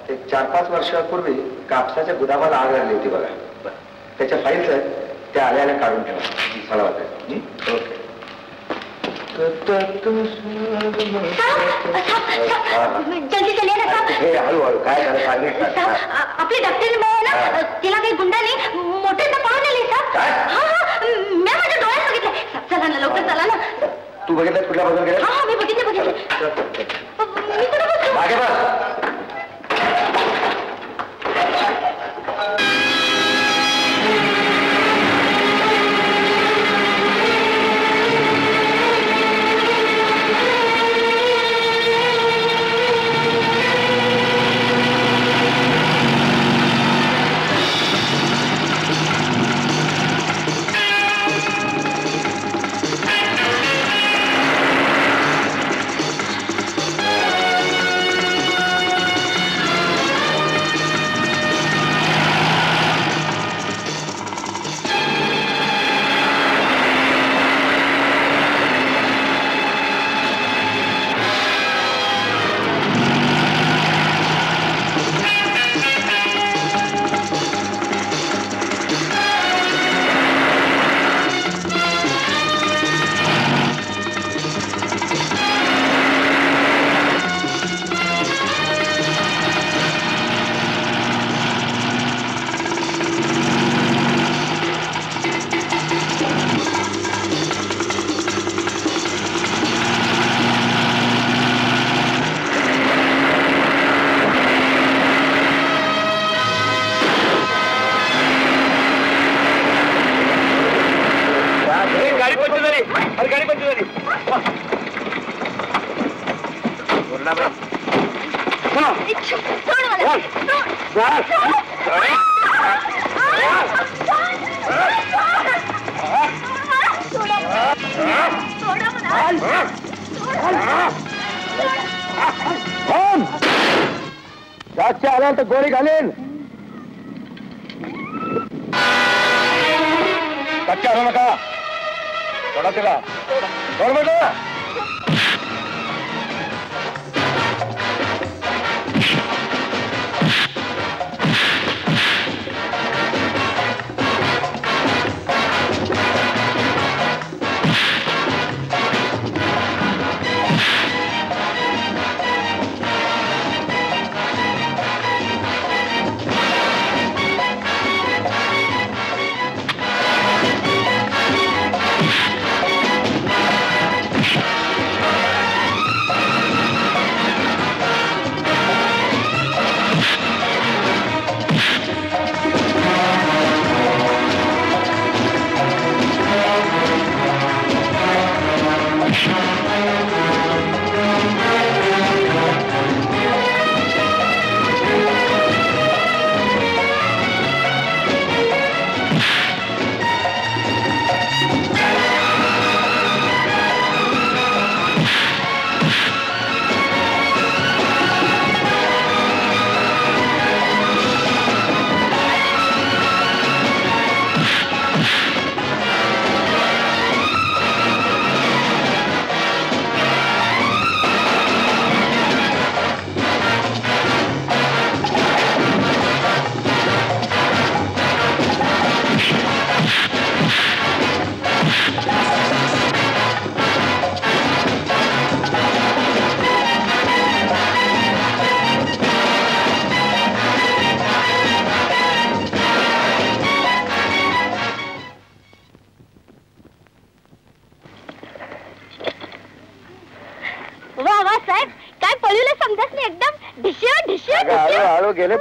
ते चार पाच वर्षापूर्वी कापसाच्या गुदामाला आग लागली होती बघा. त्याच्या फाईल्स आहेत त्या आल्याने काढून ठेवा. मला वाटतं. ओके. जल्दी चलिए ना साहब ना तिला काही गुंडाने मोठे पळून आले साहब हा हा मी माझ्या डोळ्यात बघितलं चला ना लवकर चला ना तू बघितलं कुठल्या बाजूला गेला हा हा मी बघितलं बघितलं मी कुठं बसलो मागे बस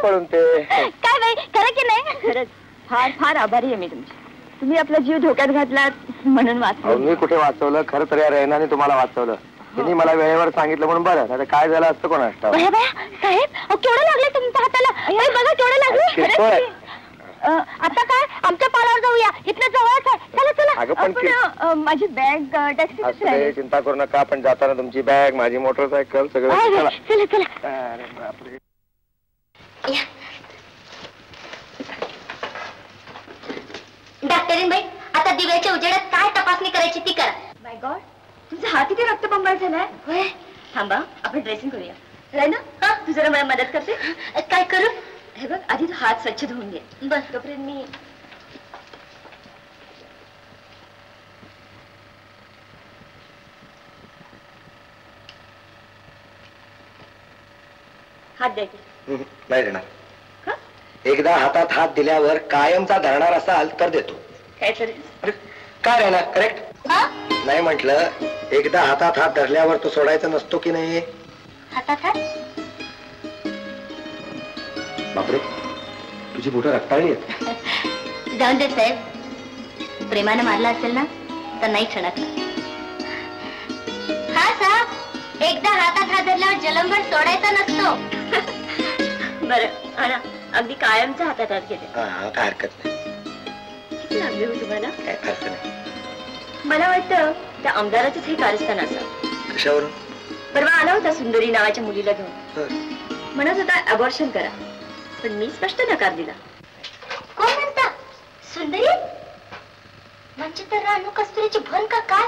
पळून ते. काय बाई खरं की नाही? खरंच. फार फार आभारी आहे मी तुमची. तुम्ही आपला जीव धोक्यात घातलात म्हणून वाचलो. मी कुठे वाचवलं? खरं तर या रेनाने तुम्हाला वाचवलं. तिने मला वेळेवर सांगितलं म्हणून बरं. आता काय झालं असतं. बया बया साहेब केवढं लागलं तुमच्या हाताला? बघा केवढं लागलं. आता काय? आमच्या पालावर जाऊया. इथलं जवळच आहे चला चला. अगं, पण आपण, माझी बॅग टॅक्सी चिंता करू नका. पण जाताना तुमची बॅग माझी मोटरसायकल सगळं चला. चला चला अरे बापरे डॉक्टरीनबाई आता दिव्याच्या उजेडात काय तपासणी करायची ती करा माय गॉड तुझा हात इथे रक्तबंबाळ झालाय होय थांबा आपण ड्रेसिंग करूया रायना हा तू जरा मला मदत करते काय करू हे बघ आधी तू हात स्वच्छ धुवून घे बस तोपर्यंत मी हात द्यायचे हम्म, नाही देणार एकदा हातात हात दिल्यावर कायमचा धरणार असाल तर देतो. काय काय राहणार करेक्ट नाही म्हंटल एकदा हातात हात धरल्यावर तो सोडायचा नसतो की नाही? हातात हात? बापरे तुझी बोटं रक्ताळली जाऊन दे साहेब. प्रेमानं मारला असेल ना तर नाही छणकला हा साहेब एकदा हातात हात धरल्यावर जलंभर सोडायचा नसतो. बरं आणा. अगदी कायमच्या हातात हात घेते हा, हा, काय हरकत नाही. किती लागले हो तुम्हाला? काय अर्थ नाही. मला वाटतं त्या आमदाराचंच हे कारस्थान असं कशावरून? परवा आला होता सुंदरी नावाच्या मुलीला घेऊन. म्हणत होता अबॉर्शन करा. पण मी स्पष्ट नकार दिला. कोण म्हणता? सुंदरी? म्हणजे तर रानू कस्तुरीची भन का काय?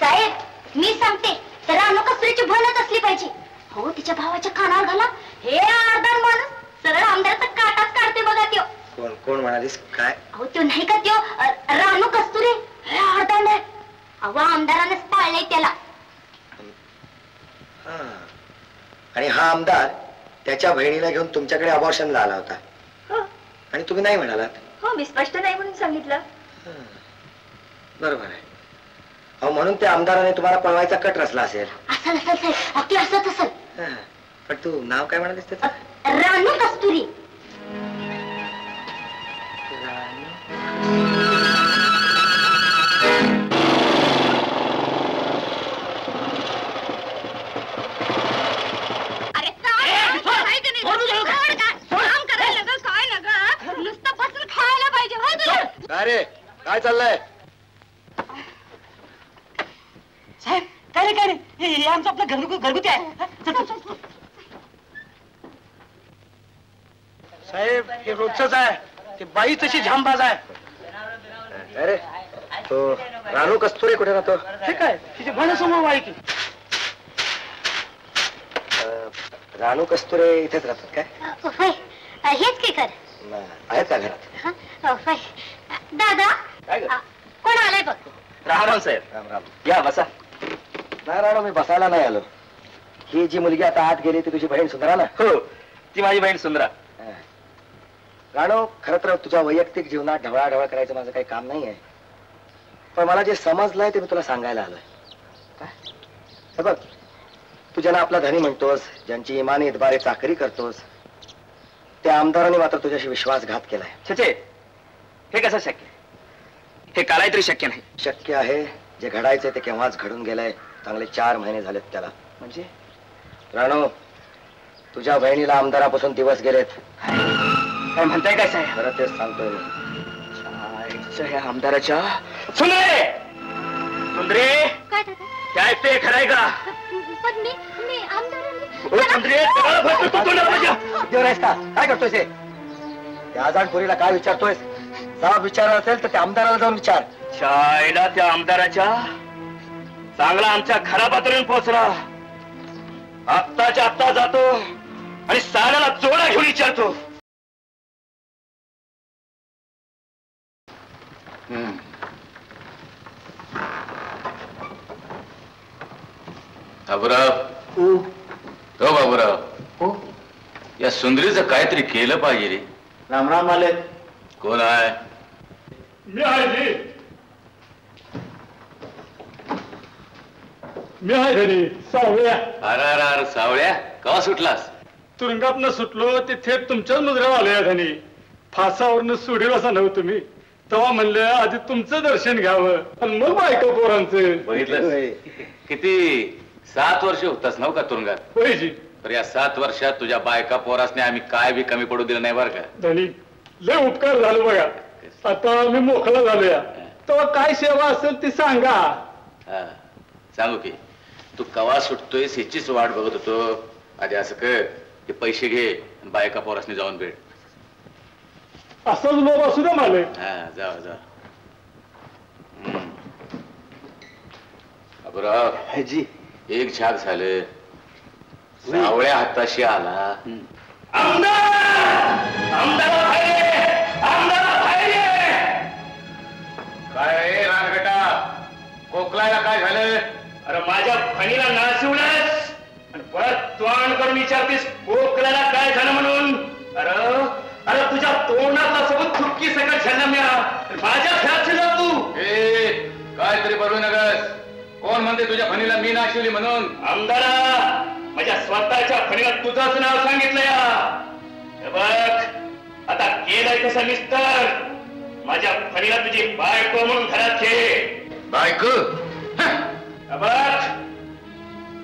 साहेब मी सांगते तर रानू कस्तुरीची भनच असली पाहिजे. हो तिच्या भावाच्या कानावर घाला. हे अर्धा माणूस. सरळ आमदाराचा काटाच काढते बघा त्यो. कोण कोण म्हणालीस? काय? अहो त्यो नाही का त्यो? अ, रानू कस्तुरी? हे अर्धा अहो आमदारानेच पाळलंय त्याला. हा. आणि हा आमदार त्याच्या बहिणीला घेऊन तुमच्याकडे अबॉर्शनला आला होता. हो. आणि तुम्ही नाही म्हणालात? हो मी स्पष्ट नाही म्हणून सांगितलं. बरोबर आहे. अहो म्हणून त्या आमदाराने तुम्हाला पळवायचा कट रचला असेल. असल असल साहेब. ते असत असल. हा. पण तू नाव काय म्हणालीस त्याचं? रानू कस्तुरी. नुसतं बसून खायला पाहिजे हो तुला? काय रे? काय चाललंय? साहेब काय रे काय रे? हे हे आमचं आपलं घरगु घरगुती आहे हा, चल, चल, चल, चल. साहेब हे रोजच आहे. ते बाई तशी झामबाज आहे. अरे तो रानू कस्तुरे कुठे राहतो? हे काय? तिचे भणसमोर आहे की रानू कस्तुरे इथेच राहतात काय? हेच की कर नाही. आहेत का घरात? हं? दादा? कोण आलाय बघ? राम साहेब. राम राम. या बसा. नाही राणू मी बसायला नाही आलो. ही जी मुलगी आता आत गेली ती तुझी बहीण सुंदरा ना हो ती माझी बहीण सुंदरा. राणू खरं तर तुझ्या वैयक्तिक जीवनात ढवळाढवळ करायचं माझं काही काम नाही आहे पण मला जे समजलंय ते मी तुला सांगायला आलोय. काय? हे बघ तू ज्यांना आपला धनी म्हणतोस ज्यांची इमानी इतबारे चाकरी करतोस त्या आमदारांनी मात्र तुझ्याशी विश्वासघात केलाय. छे हे कसं शक्य? हे कालाय तरी शक्य नाही. शक्य आहे जे घडायचंय ते केव्हाच घडून गेलंय. चांगले चार महिने झालेत त्याला. म्हणजे? राणू तुझ्या बहिणीला आमदारापासून दिवस गेलेत. काय म्हणताय काय साहेब? बरं तेच सांगतोय. ह्या आमदाराच्या सुंदरे! सुंदरे! काय दादा? हे ऐकते खरंय का? पण मी मी आमदारांनी ओ सुंदरे तोंडाला भरतो तू तोंडाला माझ्या. देवर आहेस का काय करतोयस हे? त्या आजाणपुरीला काय विचारतोयस? जबाब विचारला असेल तर त्या आमदाराला जाऊन विचार. शाळेला त्या आमदाराच्या चांगला आमच्या घरापातळून पोहोचला. आत्ताच्या आत्ता जातो आणि साऱ्याला चोळा घेऊन विचारतो. बाबूराव. हो. बाबूराव. या सुंदरीचं काहीतरी केलं पाहिजे रे. राम राम आले. कोण आहे? मी आहे जी मी आहे घरी सावळ्या. अरे अरे अरे सावळ्या. कवा सुटलास? तुरुंगातनं सुटलो ते थेट तुमच्याच मुद्रा आलोय धनी फासावरनं सोडील असा नव्ह तुम्ही. तेव्हा म्हणले आधी तुमचं दर्शन घ्यावं. आणि मग बायका पोरांचं. बघितलं किती? सात वर्ष होतास नव का तुरुंगात? तर या सात वर्षात तुझ्या बायका पोरासने आम्ही काय बी कमी पडू दिलं नाही बरं का? धनी लय उपकार झालो बघा. आता मी मोकळा झालोया. तेव्हा काय सेवा असेल ती सांगा. हा, सांगू की तू कवा सुटतोय ह्याचीच वाट बघत होतो. आधी असं कर ते पैसे घे आणि बायका पोरासनी जाऊन भेट. असंच लोक असू दे मालक हा जा जा अबराव हाजी एक झाक झालं. सावळ्या हाताशी आला. काय रे रानगटा कोकलायला काय झालं? अरे माझ्या फणीला नाशिवलास? आणि परत तोंड करून विचारतीस कोकलाला काय म्हणते तुझ्या फणीला मी नाशिवली म्हणून. आमदारा माझ्या स्वतःच्या फणीला तुझंच नाव सांगितलं या. बघ आता केलंय तसं निस्तर माझ्या फणीला तुझी बायको म्हणून घरात घे. बायको? बघ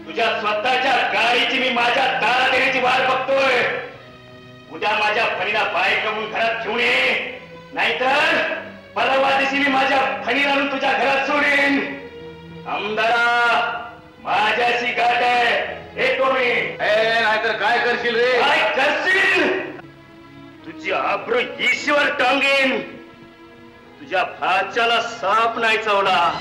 तुझ्या स्वतःच्या गाडीची मी माझ्या दारात येण्याची वाट बघतोय. उद्या माझ्या फणीला बायको म्हणून घरात घेऊन ये. नाहीतर परवा दिवशी मी माझ्या फणीला तुझ्या घरात सोडेन. आमदारा माझ्याशी गाठ आहे. येतो मी नाहीतर काय करशील रे? काय करशील? तुझी आब्रू ईश्वर टांगेन. तुझ्या भाच्याला साप नाही चवला.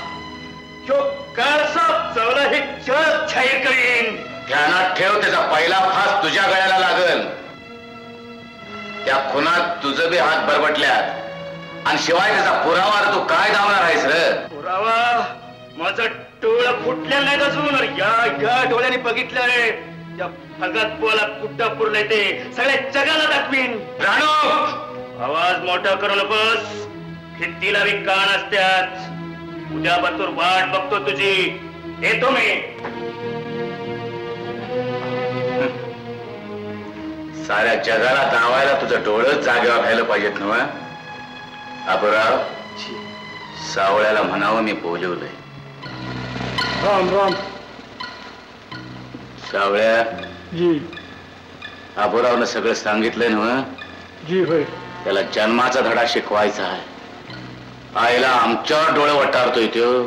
जो साप चवला हे जग जाहीर करीन. ध्यानात ठेव त्याचा पहिला फास तुझ्या गळ्याला लागल. त्या खुनात तुझं बी हात बरबटल्यात. आणि शिवाय त्याचा पुरावा तू काय दावणार आहेस र? पुरावा? माझं डोळं फुटलेलं नाही अजून. या या डोळ्याने बघितलंय त्या भगत बोला कुठं पुरलंय ते? सगळ्या जगाला दाखवीन. राणू आवाज मोठा करू नकोस. खित्तीला बी कान असत्यात. उद्या बतूर वाट बघतो तुझी. येतो मी. साऱ्या जगाला दावायला तुझं डोळं जागेवर व्हायला पाहिजेत ना आबराव सावळ्याला म्हणावं मी बोलवलंय. राम राम. सावळ्या जी. आबोरावनं सगळं सांगितलंय ना जी होय. त्याला जन्माचा धडा शिकवायचा आहे. आईला आमच्यावर डोळे वटारतोय तो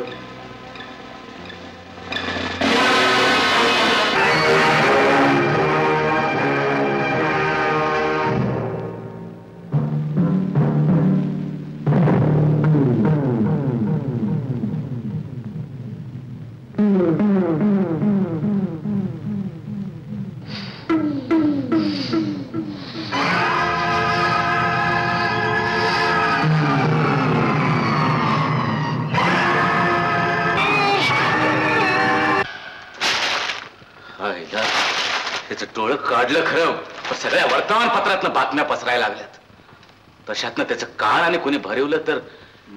पसरायला लागल्यात. तशातनं त्याचं काळ आणि कोणी भरवलं तर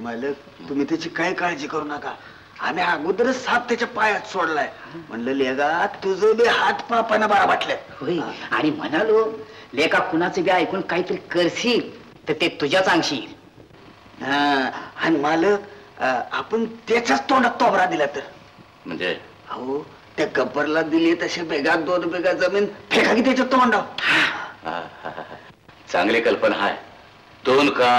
मालक तुम्ही त्याची काय काळजी करू नका. आम्ही अगोदरच साप त्याच्या पायात सोडलाय. म्हणलं लेगा तुझं बी हात पापानं बारा वाटले होय. आणि म्हणालो लेका कुणाचं बी ऐकून काहीतरी करशील तर ते तुझ्याच येईल. आणि मालक आपण त्याच्याच तोंडात तोबरा दिला तर. म्हणजे? अहो त्या गब्बरला दिली तशा बेगा दोन बेगा जमीन फेका की त्याच्या तोंडाव चांगली कल्पना आहे दोन का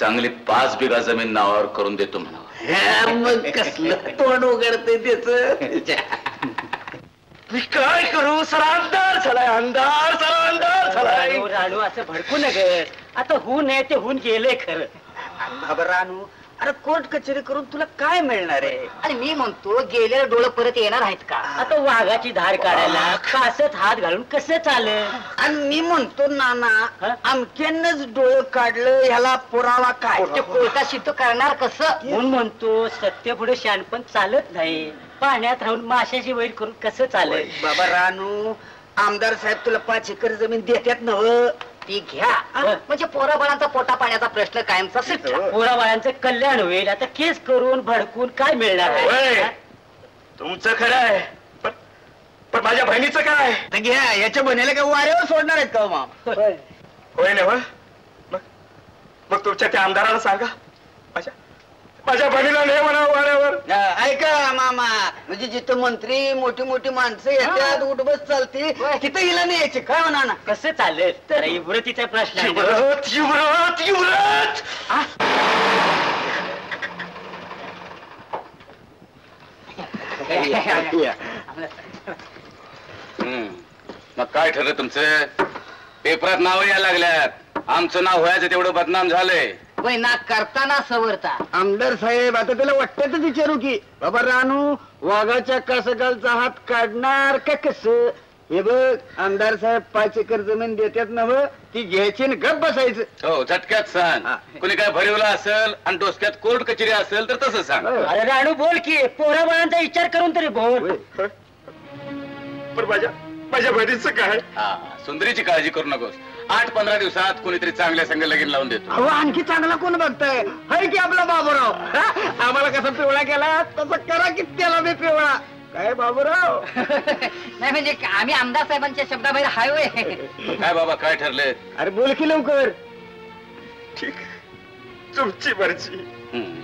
चांगली पाच बिघा जमीन नावावर करून देतो म्हणा हे मग कसलं तोंड उघडतंय त्याच? मी काय करू? सरा अंधार झालाय अंधार सरा अंधार झालाय. राणू राणू असं भडकू नका आता होऊन आहे ते होऊन गेले खरं. रानू अरे कोर्ट कचेरी करून तुला काय मिळणार आहे? आणि मी म्हणतो गेलेलं डोळं परत येणार आहेत का? आता वाघाची धार काढायला कासत हात घालून कसं चालेल? आणि मी म्हणतो नाना अमक्यानच डोळं काढलं ह्याला पुरावा काय? ते कोर्टात सिद्ध करणार कसं? म्हणून म्हणतो सत्य पुढे शानपण चालत नाही. पाण्यात राहून माशाची वैर करून कसं चालेल? बाबा रानू आमदार साहेब तुला पाच एकर जमीन देतात नव ती घ्या. म्हणजे पोराबाळांचा पोटा पाण्याचा प्रश्न कायमचा सुटला पोराबाळांचं कल्याण होईल. आता केस करून भडकून काय मिळणार आहे? तुमचं खरं आहे. पण पण माझ्या बहिणीचं काय तर घ्या. याच्या बहिणीला काय वाऱ्यावर सोडणार आहेत का हो माम? होय. ना? मग मग तुमच्या त्या आमदाराला सांगा. माझ्या बहिणीला नाही म्हणा वाऱ्यावर. ऐका मामा म्हणजे जिथं मंत्री मोठी मोठी माणसं येतात उठबस चालते तिथं हिला नाही यायची काय म्हणा ना? कसं चालेल? तर इब्रतीचा प्रश्न आहे. युवराज युवराज युवराज हम्म. मग काय ठरलं तुमचं? पेपरात नाव यायला लागल्यात. आमचं नाव व्हायचं तेवढं बदनाम झालंय. ना करताना सवरता. आमदार साहेब आता त्याला वाटतच विचारू की बाबा रानू वाघाच्या कसगालचा हात काढणार का कस? हे बघ आमदार साहेब पाच एकर जमीन देतात नव ती घ्यायची गप बसायचं. हो झटक्यात सांग. कुणी काय भरवलं असेल आणि डोसक्यात कोर्ट कचेरी असेल तर तसं सांग. अरे राणू बोल की पोरा बाळांचा विचार करून तरी बोल. पण माझ्या माझ्या बहिणीचं काय? हा सुंदरीची काळजी करू नकोस. आठ पंधरा दिवसात कोणीतरी चांगल्या संघ लगीन लावून देतो. अहो आणखी चांगला कोण बघताय? हाय की आपला बाबूराव? हा? आम्हाला कसा पिवळा केला? तसं करा की त्याला मी पिवळा. काय बाबूराव? नाही म्हणजे आम्ही आमदार साहेबांच्या शब्दाबाहेर हायवे काय बाबा काय ठरले अरे बोल की लवकर. तुमची मर्जी.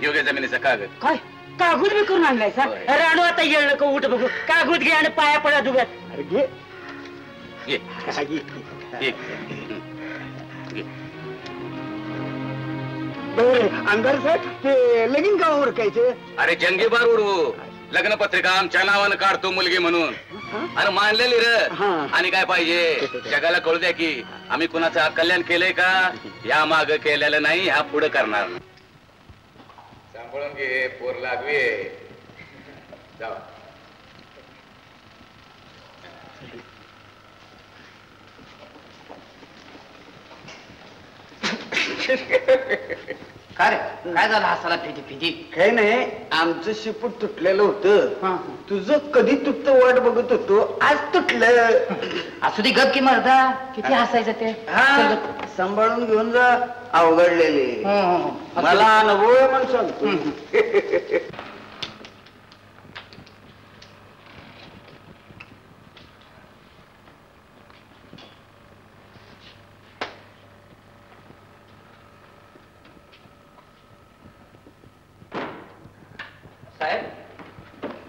योग्य जमिनीचा कागद. काय? कागूद बी करून आणलाय सा? राणू आता येळ नको उठ बघू. कागूद घे आणि पाया पडा दुब्यात. अरे घे. घे घे. बरं अंधार साहेब ते लगीन का ओळखायचे अरे जंगी बार उडवू. लग्न पत्रिका आमच्या नावानं काढतो मुलगी म्हणून. अरे मानलेली र. आणि काय पाहिजे? जगाला कळू द्या की आम्ही कुणाचं कल्याण केलंय का? या माग केलेलं नाही ह्या पुढे करणार सांभाळून घे पोर लागवे जाऊ. काय रे? काय झालं हसाला फिटी फिटी काही नाही आमचं शिपूट तुटलेलं होतं. तुझं कधी तुटतं वाट बघत होतो आज तुटलं. असू दे गप की मर्दा. किती हसायचं ते? हा सांभाळून घेऊन जा अवघडलेले. मला अनुभव म्हणून सांगतो. साहेब.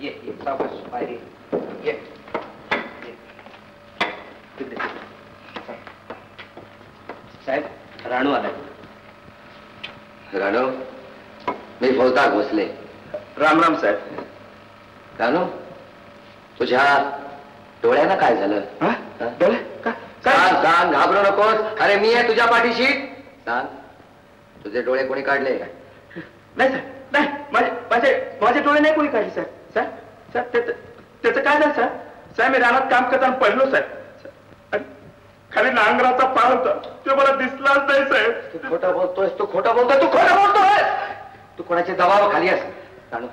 ये ये सावकाश बाहेर ये. साहेब राणू आलाय. राणू मी फौजदार भोसले राम राम साहेब. राणू तुझ्या डोळ्यानं काय झालं? सांग सांग घाबरू नकोस. अरे मी आहे तुझ्या पाठीशी. सांग तुझे डोळे कोणी काढले? नाही सर नाही माझे माझे माझे डोळे नाही कोणी काढले सर. सर सर त्याचं त्याचं काय झालं सर? साहेब मी रानात काम करताना पडलो साहेब खाली नांगराचा पाय होता. तो मला दिसलाच नाही साहेब तू खोटं बोलतोयस तू खोटं बोलतोय तू खोटं बोलतोय तू कोणाच्या दबावाखाली आहेस राणू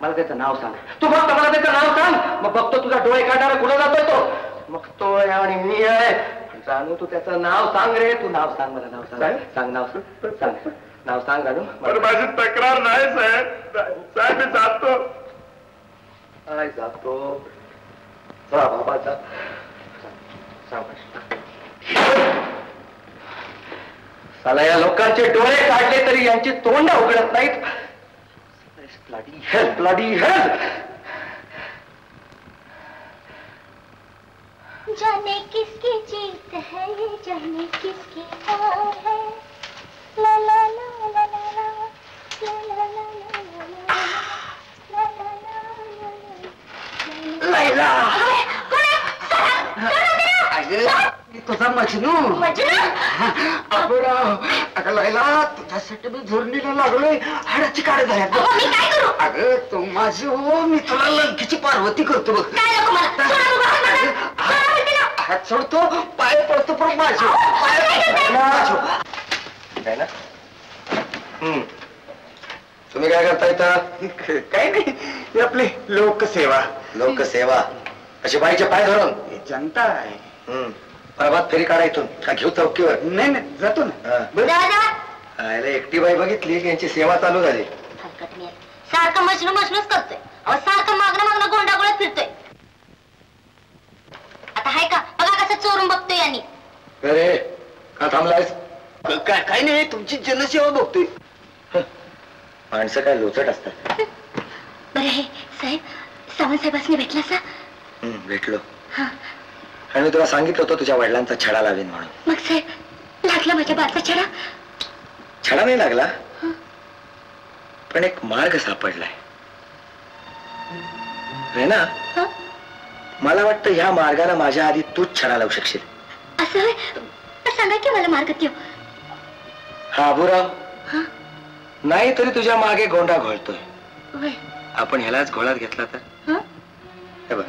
मला त्याचं नाव सांग. तू फक्त मला त्याचं नाव सांग! मग बघतो तुझा डोळे काढणारा कुठं जातोय तो. मग तो आणि मी आहे. राणू तू त्याचं नाव सांग रे तू नाव सांग मला नाव सांग. सांग नाव सांग. सांग नाव सांग राणू पण माझी तक्रार नाही साहेब. साहेब मी जातो. काय जातो. जा बाबा जा. साला या लोकांचे डोळे काढले तरी यांची तोंड उघडत नाहीत. ब्लडी हेल ब्लडी हेल जाने किसकी जीत है ये जाने किसकी हार है। तुझा मजनू! अगो अगं लायला तुझ्यासाठी मी झुरणीला लागलोय हाडाची काढ झाल्या अगं तू माझी हो मी तुला लंकेची पार्वती करतो बघ. हात सोडतो पाय पडतो पण माझ्या काय ना? हम्म. तुम्ही काय करता इथं? काय नाही हे आपली लोकसेवा. लोकसेवा. अशी बाईचे पाय धरून. जनता आहे. प्रभात फेरी काढा इथून. का घेऊ चौकीवर? नाही नाही जातो ना. एकटी बाई बघितली की यांची सेवा चालू झाली. सारखं मशनू मशनूच करतोय. अहो सारखं मागणं मागणं गोंडा गोळ्यात फिरतोय. आता हाय का? बघा कसं चोरून बघतोय यांनी. अरे का थांबलायस? काय काय नाही तुमची जनसेवा बघतोय. माणसं काय लोचट असतात. बरं हे साहेब साहेबांनी भेटला सा? हं, भेटलो. हा. आणि मी तुला सांगितलं होतं तुझ्या वडिलांचा छडा लावेन म्हणून. मग साहेब लागला माझ्या बाचा छडा? छडा नाही लागला. पण एक मार्ग सापडलाय. रेना मला वाटतं ह्या मार्गाने माझ्या आधी तूच छडा लावू शकशील. असं होय? सांगा की मला मार्ग त्यो हा अबुराव नाही तरी तुझ्या मागे गोंडा घोळतोय. आपण ह्यालाच घोळात घेतला तर? हं? हे बघ.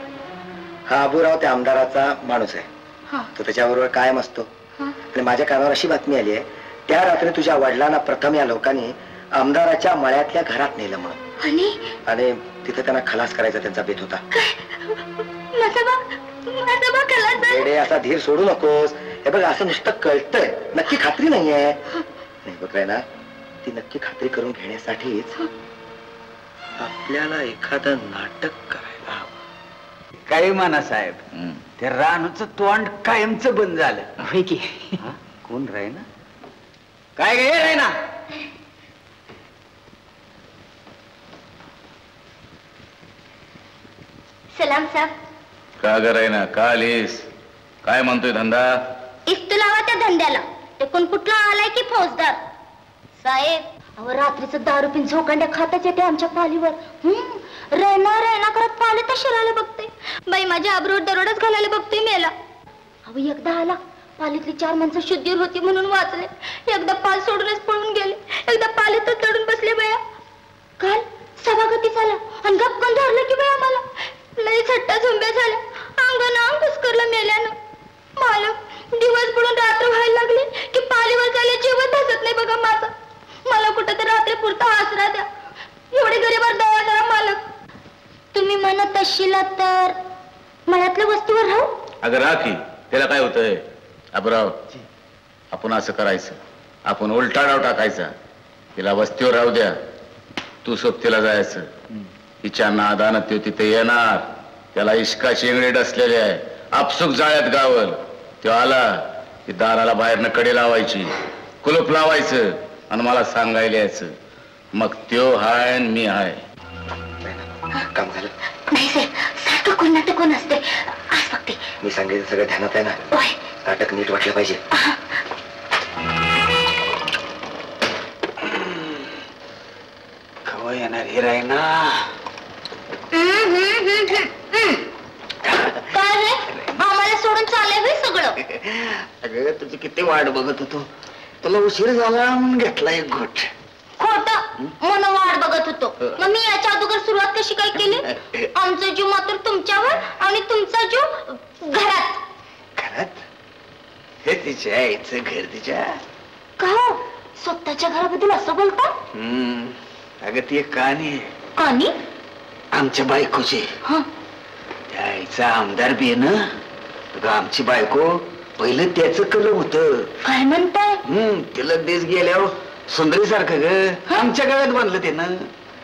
हा अबुराव त्या आमदाराचा माणूस आहे. हा. तो त्याच्याबरोबर कायम असतो. हा? आणि माझ्या कानावर अशी बातमी आली आहे त्या रात्री तुझ्या वडिलांना प्रथम या लोकांनी आमदाराच्या मळ्यातल्या घरात नेलं म्हणून. आणि? तिथे त्यांना खलास करायचा त्यांचा बेत होता. असा धीर सोडू नकोस. हे बघ असं नुसतं कळतंय. नक्की खात्री नाहीये. नाही बघ ना ती नक्की खात्री करून घेण्यासाठीच आपल्याला एखादं नाटक करायला हवं. काही म्हणा साहेब त्या रानूचं तोंड कायमच बंद झालं. की. कोण राही ना काय गे राही ना सलाम साहेब का ग ना का आलीस? काय म्हणतोय धंदा? इस्तू लावा त्या धंद्याला. ते कुठला आलाय की फौजदार? साहेब अहो रात्रीचं दारू पिन झोकांड्या खाताच येते आमच्या पालीवर. हम्म? रेना रेना करत पाली तर शिरायला बघते. बाई माझ्या आबरूवर दरोडच घालायला बघते मेला. अहो एकदा आला. पालीतली चार माणसं शुद्धीर होती म्हणून वाचले. एकदा पाल सोडूनच पळून गेले. एकदा पालीतच चढून बसले बया. काल सभागती झाला आणि गपकन धरलं की बया मला. लई झट्टा झुंब्या झाल्या. अंगण अंग कुसकरलं मेल्यानं. मालक दिवस बुडून रात्र व्हायला लागली की पालीवर झाले जीवच हसत नाही बघा माझा. मला कुठं तर रात्री पुरता आसरा द्या. एवढे गरीबावर दया करा मालक. तुम्ही म्हणत असशीला तर मळ्यातल्या वस्तूवर राहू. अगं राखी त्याला काय होतंय? अबराव आपण असं करायचं. आपण उलटा डाव टाकायचा. तिला वस्तीवर राहू द्या. तू सोबतीला जायचं. तिच्या नादानं तो तिथे येणार. त्याला इश्का शेंगडी डसलेली आहे. आपसुक जाळ्यात गावल. तो आला की दाराला बाहेरनं कडे लावायची कुलूप लावायचं आणि मला सांगायला यायचं मग त्यो हाय आणि मी हाय. काम झालं? नाही साहेब सारखं कोण नाटक कोण असते. आज बघते. मी सांगितलं सगळं ध्यानात आहे ना? होय. नाटक नीट वाटलं पाहिजे. कवा येणार हे राही ना काय रे? आम्हाला सोडून चाललंय होय सगळं? अगं तुझी किती वाट बघत होतो. तुला उशीर झाला म्हणून घेतला एक घोट. खोट? मन वाट बघत होतो. मग मी याच्या अगोदर सुरुवात कशी काय केली? आमचा जीव मात्र तुमच्यावर आणि तुमचा जीव घरात. घरात? हे तिच्या आईचं घर तिच्या? का हो? स्वतःच्या घराबद्दल असं बोलता? हम्म. अगं ती एक कहाणी आहे. कानी आमच्या बायकोची. त्या आईचा आमदार बी आहे ना अगं आमची बायको पहिलं त्याच कलम होत. काय म्हणताय हम्म तिला देश गेल्यावर सुंदरी सारखं ग आमच्या काळात बांधलं त्यानं.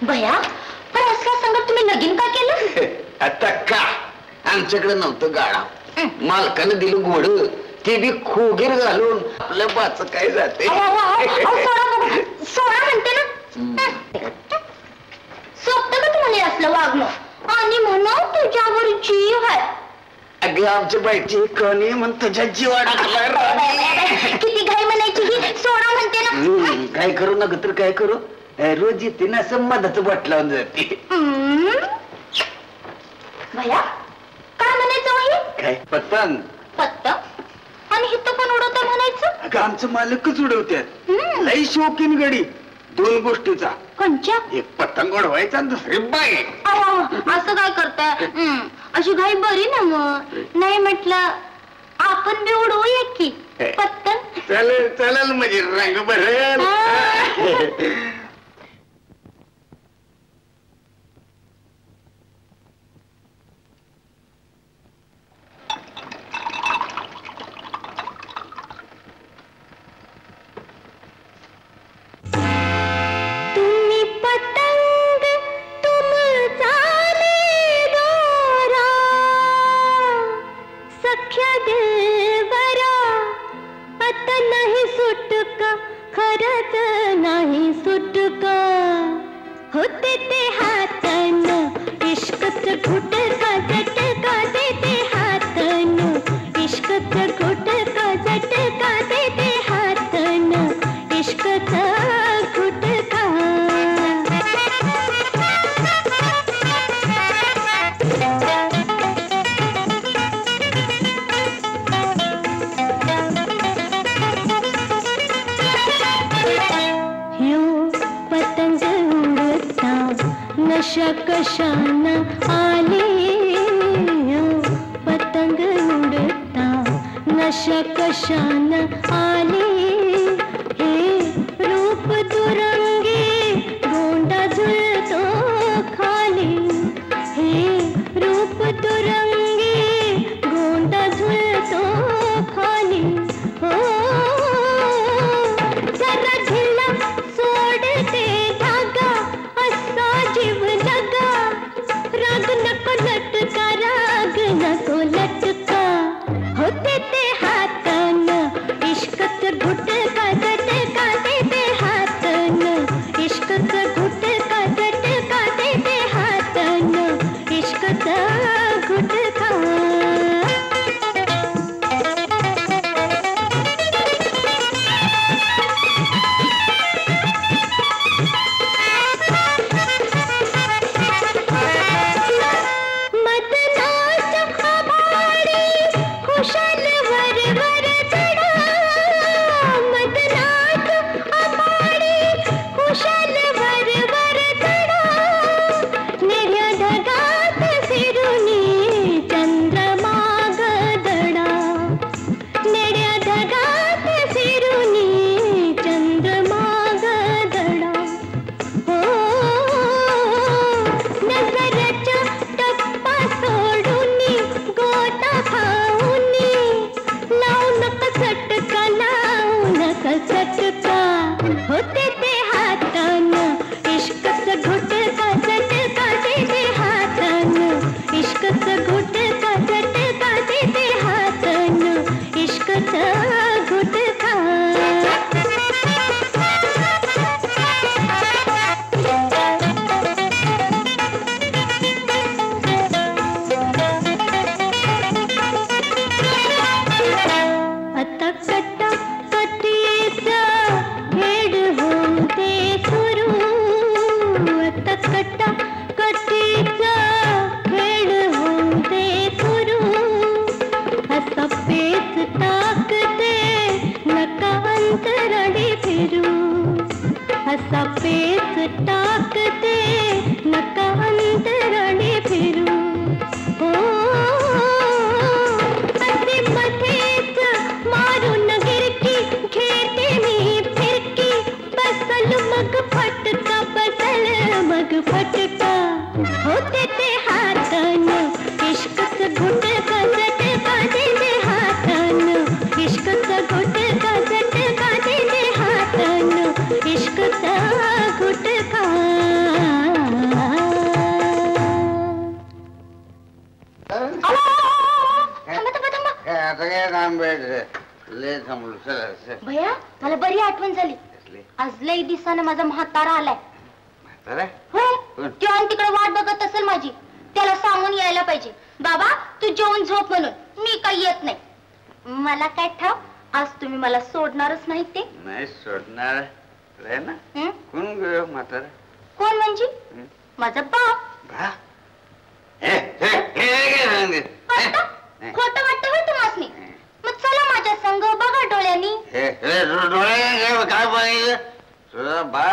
भया पण असल्या संगत तुम्ही लगीन का केलं? आता का? आमच्याकडे नव्हतं गाडा. मालकानं दिलं घोड. ते बी खोगीर घालून आपल्या बाच काय जाते. सोडा म्हणते ना. सोपत का तुम्हाला असलं वागणं? आणि म्हणा तुझ्यावर जीव आहे. अगं आमच्या बाईची कणी म्हण तुझ्या जीवा किती घाई म्हणायची ही? सोडा म्हणते ना. काय करू नका तर काय करू? अं, रोज येते ना असं मधाचं बट लावून जाते. हम्म. भया काय म्हणायचं हो हे? काय? पतंग. पत्ता आणि हित पण उडवता म्हणायचं? अगं आमचं मालकच उडवत्यात. लई शौकीन गडी. दोन गोष्टीचा. कोणच्या? एक पतंग उडवायचा आणि दुसरी बाई. अहो, असं काय करताय? हम्म, अशी घाई बरी ना मग. नाही म्हटलं आपण बी उडवूया की पत्तन चालेल चालेल म्हणजे रंग भरेल सांगून यायला पाहिजे. बाबा तू जेवून झोप म्हणून. मी काही येत नाही. मला काय ठाव? आज तुम्ही मला सोडणारच नाही ते. नाही सोडणार. ना? हं? कोण म्हातारा? कोण म्हणजे? हं? माझा बाप. बा? हे हे हे? हे, खोटं वाटतं होय तुम्हाला मग चला माझ्या संग बघा डोळ्यांनी. हे हे डो- डोळे काय काय बघायचं तुझा बा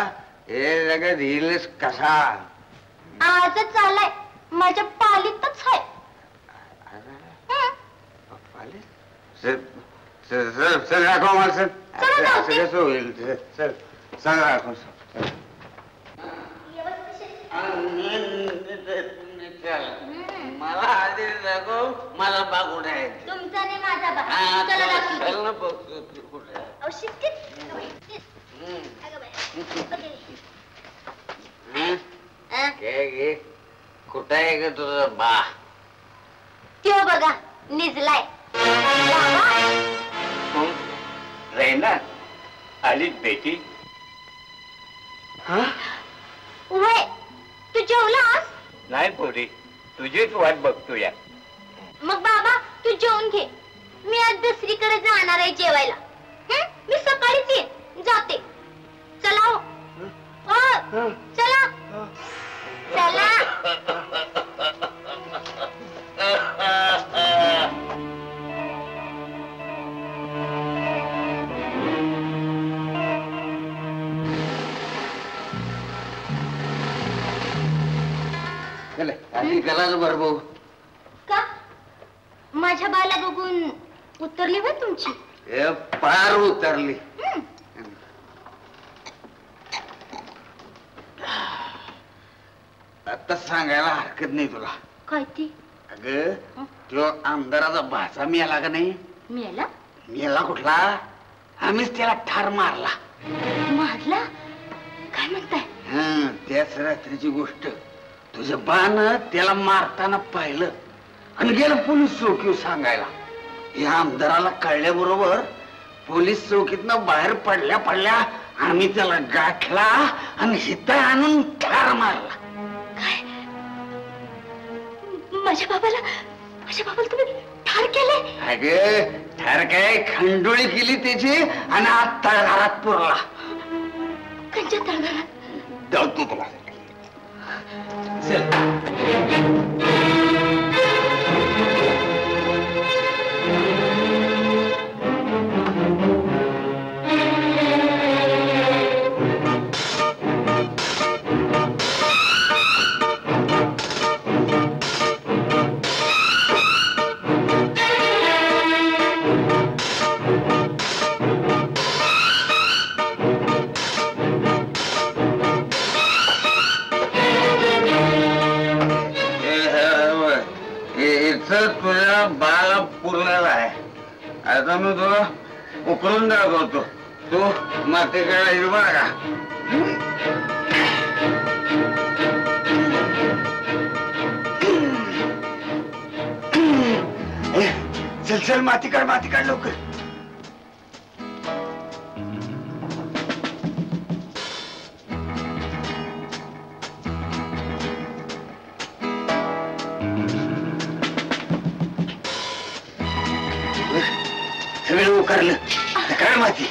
हे लगेच कसा? आजच आलाय माझ्या पालीतच आहे हं. मला. मला आधी दाखव मला बाग उठायचं तुमचा नाही माझा हा, चला चल दाखवते. चल ना बघ, तू कुठे आहे? अहो, शिस्तीत. अगं बाई, शिस्त. अगं बाई. हं? घे, घे. कुठं आहे ग तुझं? बा. त्यो बघा निजलाय. रैना? आलीच बेटी. वय तू जेवलास नाही पोरी तुझीच वाट बघतो या मग बाबा तू जेवून घे. मी आज दुसरीकडे जाणार आहे जेवायला. हं? मी सकाळीच येईन. जाते. चला हो. हो? चला. चला. गलाच भरबो का? माझ्या बाला बघून उतरली होय तुमची? हे पार उतरली. आता सांगायला हरकत नाही तुला. काय ती? अग तो आमदाराचा भाचा मिळाला का नाही? मेला? मेला कुठला? आम्हीच त्याला ठार मारला. मारला? काय म्हणताय? हं, त्याच रात्रीची गोष्ट. तुझ्या बाण त्याला मारताना पाहिलं. आणि गेलं पोलीस चौकीवर सांगायला. या आमदाराला कळल्याबरोबर पोलीस चौकीतनं बाहेर पडल्या पडल्या आम्ही त्याला गाठला आणि हिता आणून ठार मारला. माझ्या बाबाला माझ्या बाबाला तुम्ही ठार केले अगे ठार काय? खंडोळी केली त्याची आणि आज तळघरात पुरला. कंच्या तळघरात. जाऊ तुला. इथं बाळा पुरलेला आहे. आता मी तुला उकळून दाखवतो. तू मातेकडे येईल बरं का चल चल माती काढ माती काढ लवकर. आता काढ माती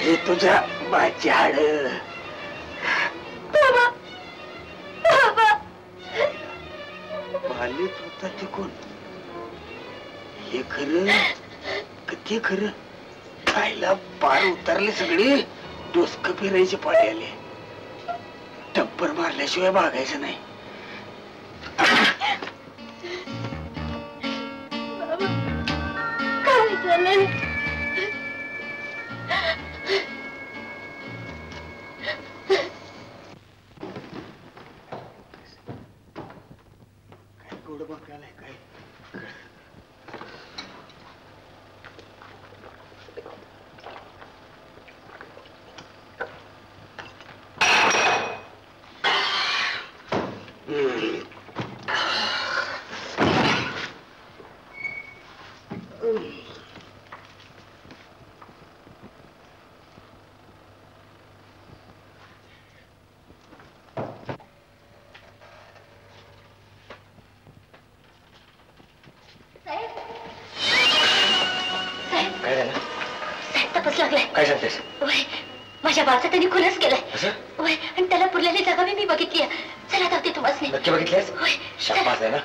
हे तुझ्या बाची हाड. बालीत होता ते कोण हे खरं का ते खरं. खायला पार उतरले सगळे. डोसक फिरायचे पाडे आले. टप्पर मारल्याशिवाय बागायचं नाही. काय लागलाय. काय सांगतेस? वय माझ्या बाळचा त्यांनी खुनच केलाय. वय आणि त्याला पुरलेली जागा मी बघितली चला जाते तुम्हाला नक्की बघितलेस होय शाबास आहे ना.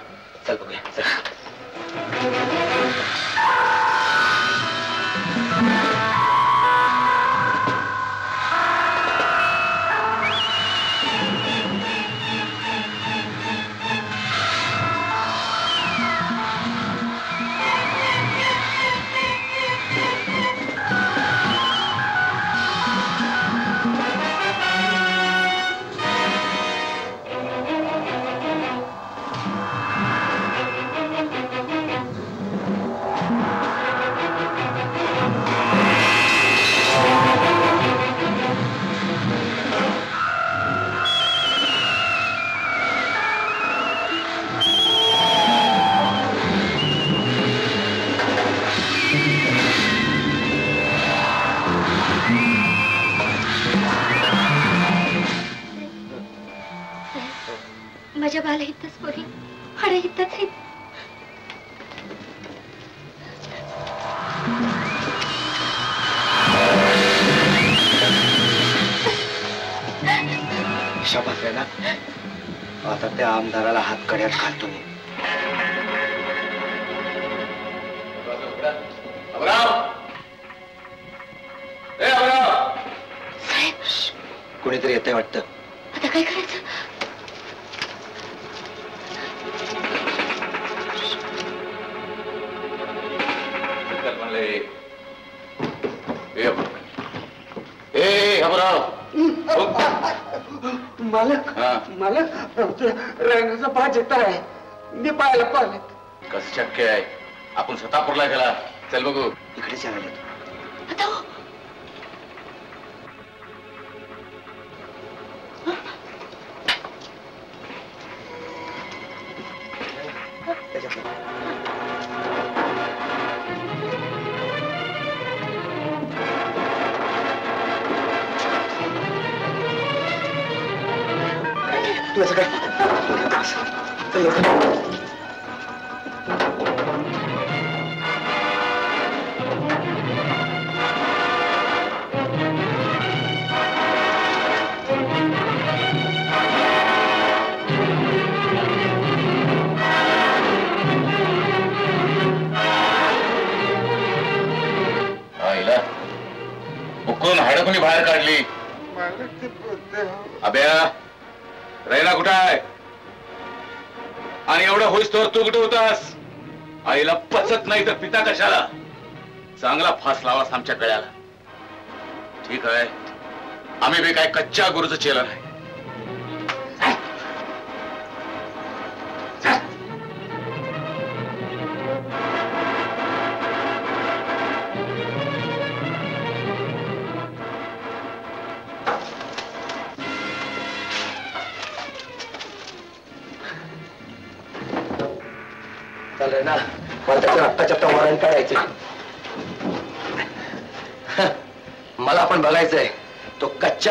कच्च्या गुरुचं चेलन आहे.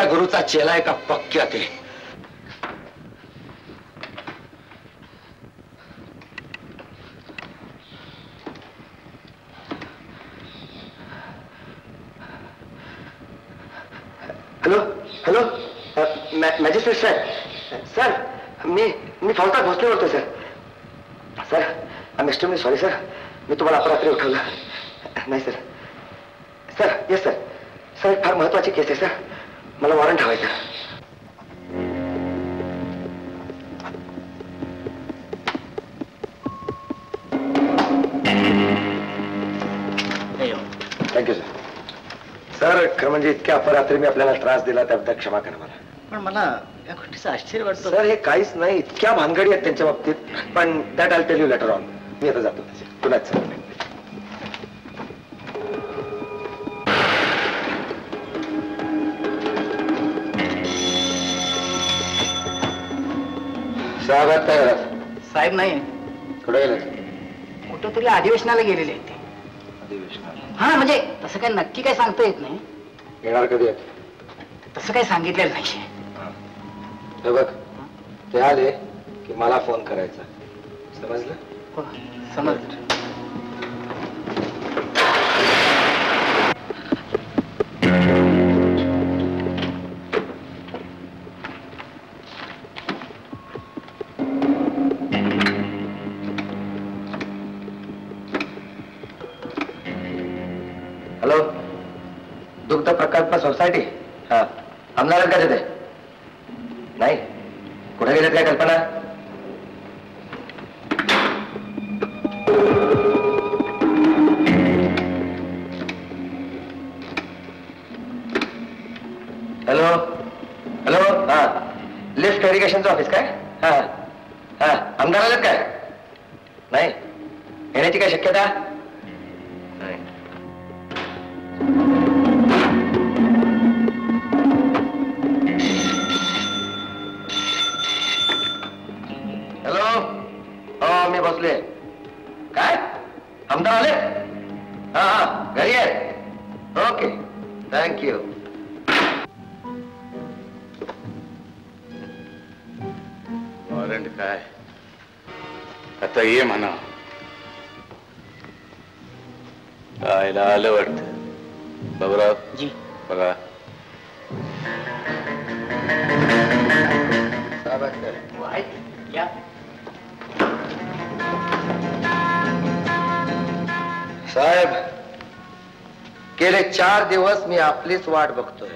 तुमच्या गुरुचा चेला आहे का पक्क्या ते हॅलो हॅलो मॅजिस्ट्रेट साहेब. सर मी मी फौजदार भोसले बोलतोय sir. Sir mister M sorry sir मी तुम्हाला अपरात्री उठवलं. नाही sir. Sir yes sir sir एक फार महत्वाची केस आहे सर. मला वॉरंट हवायचं थँक्यू सर सर खरं म्हणजे इतक्या अपरात्री मी आपल्याला त्रास दिला त्याबद्दल क्षमा करा मला. पण मला या गोष्टीचं आश्चर्य वाटतं. सर हे काहीच नाही इतक्या भानगडी आहेत त्यांच्या बाबतीत. पण that I tell you later on मी आता जातो. गुड सर काय घरात साहेब नाही. कुठे कुठं तरी अधिवेशनाला गेलेले आहेत ते. हा म्हणजे तसं काही नक्की काही सांगता येत नाही. येणार कधी आहेत? तसं काही सांगितलेलं नाही हे बघ ते आले की मला फोन करायचा. समजलं? हो, समजलं. आपलीच वाट बघतोय.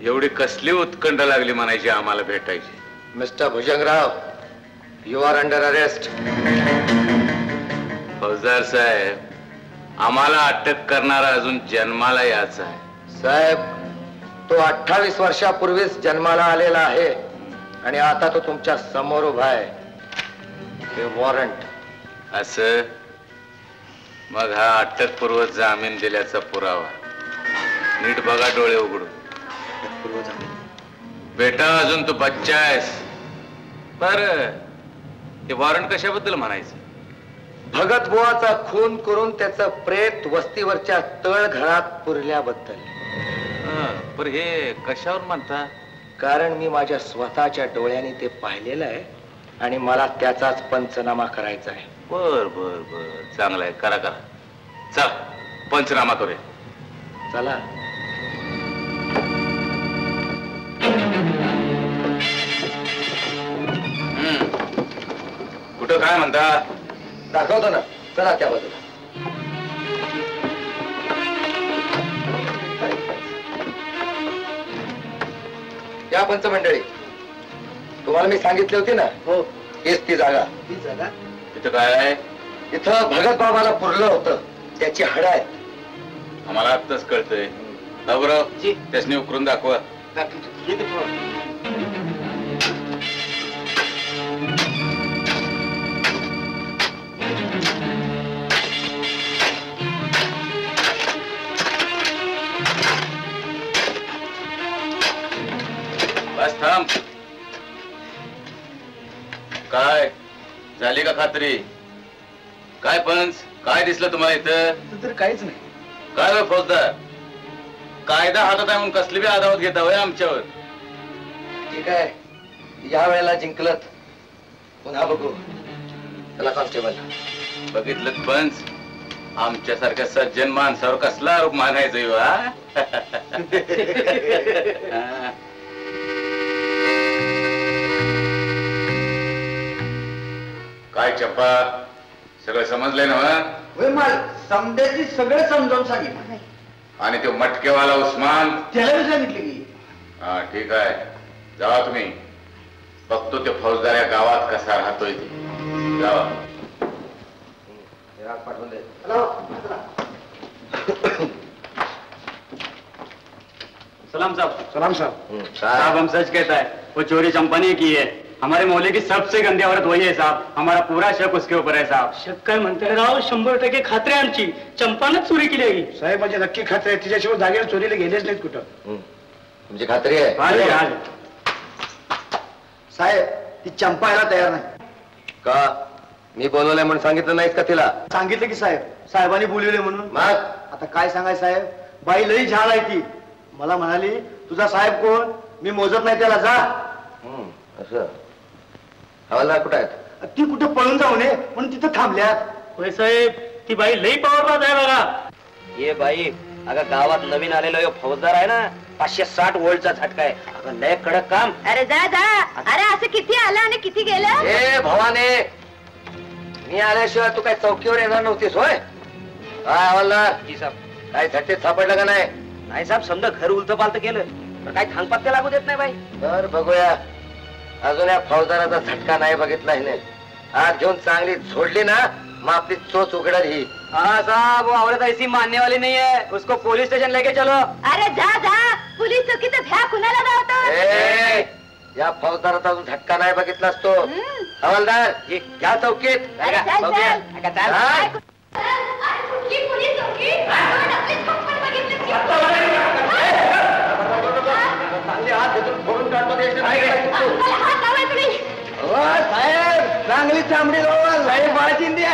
एवढी कसली उत्कंठ लागली म्हणायची आम्हाला भेटायची? Mister Bhujangrao you are under arrest फौजदार साहेब आम्हाला अटक करणारा अजून जन्माला याचा आहे. साहेब तो अठ्ठावीस वर्षापूर्वीच जन्माला आलेला आहे आणि आता तो तुमच्यासमोर उभा आहे. हे वॉरंट असं? मग हा अटकपूर्व जामीन दिल्याचा पुरावा. नीट बघा डोळे उघडून. बेटा अजून तू बच्चा आहेस. बर हे वॉरंट कशाबद्दल म्हणायचं? भगत बुवाचा खून करून त्याचं प्रेत वस्तीवरच्या तळघरात पुरल्याबद्दल. हं, पण हे कशावर म्हणता? कारण मी माझ्या स्वतःच्या डोळ्यांनी ते पाहिलेलं आहे आणि मला त्याचाच पंचनामा करायचा आहे. बर बर बर. चांगलं आहे. करा करा. चल पंचनामा करूया. चला. कुठं काय म्हणता दाखवतो ना. चला त्या बाजूला. या पंचमंडळी तुम्हाला मी सांगितली होती ना? हो. हेच ती जागा. ती जागा? तिथं काय आहे? इथं भगत बाबाला पुरलं होतं. त्याची हड आहेत. आम्हाला आत्ताच कळतंय. बाबूराव त्यासनी उकरून दाखवा. खात्री. काय पंच काय दिसलं तुम्हाला इथं? तर काहीच नाही. काय होय फौजदार? कायदा हातात आहे म्हणून कसली बी आदावत घेता होय आमच्यावर? ठीक आहे. या वेळेला जिंकलत. पुन्हा बघू. चला कॉन्स्टेबल बघितलं पंच आमच्यासारख्या सज्जन माणसावर कसला आरोप मानायचा काय चप्पा सगळं समजलंय ना माल समजायची सगळं समजावून सांगितलं. आणि तो मटकेवाला उस्मान? त्याला सांगितलं की. हा ठीक आहे. जावा तुम्ही. बघतो ते फौजदार या गावात कसा राहतोय ते. जावा. पाठवून दे. सलाम साहब. सलाम साहब. साहब हम सच कहता है वो चोरी चंपा ने की है। हमारे मोहल्ले की सबसे गंदी औरत वही है साहब। हमारा पूरा शक उसके ऊपर है साहब। शक काय म्हणताय राव शंभर टक्के खात्री आमची. चंपानच चोरी केली आहे साहेब म्हणजे नक्की खात्री आहे. तिच्याशिवाय जागेवर चोरीला गेलेच नाहीत कुठं. तुमची खात्री आहे? हाँ हाँ. साहेब ती चंपा यायला तयार नाही. का? मी बोलवलंय म्हणून सांगितलं नाहीत का तिला? सांगितलं की साहेब. साहेबांनी बोलवले म्हणून. मग? आता काय सांगाय साहेब? बाई लई झाड आहे ती. मला म्हणाली तुझा साहेब कोण? मी मोजत नाही त्याला जा. हम्म, असं. हवालदार कुठं आहेत? ती कुठे पळून जाऊ नये म्हणून तिथं थांबल्यात. होय साहेब ती बाई लई पॉवरबाज आहे बघा. ये बाई अगं गावात नवीन आलेला यो फौजदार आहे ना पाचशे साठ वोल्टचा झटका आहे. अगं लय कडक काम. अरे जा जा. अरे असं किती आलं आणि किती गेलं? ए भवाने मी आल्याशिवाय तू काय चौकीवर येणार नव्हतीस होय? काय हवालदार? जी साहेब. काय झटकेत सापडलं का नाही? नाही साहेब समजा घर उलत पालत केलं तर काही थांगपत्ते लागू देत नाही बाई. बर बघूया. अजून या फौजदाराचा झटका नाही बघितला हिने. आज घेऊन चांगली झोडली ना मग आपली चोच उघडल ही. हाँ साहब वो औरत ऐसी मानने वाली नहीं है उसको पुलिस स्टेशन लेके चलो. अरे जा जा. पोलीस चौकीचं भ्या कुणाला ए, या फौजदाराचा अजून झटका नाही बघितलास तो. हवालदार या चौकीत. अरे. चल. हा? हात घेतून फोडून काढतो तुम्ही. हो साहेब चांगली चांबडी हात द्या.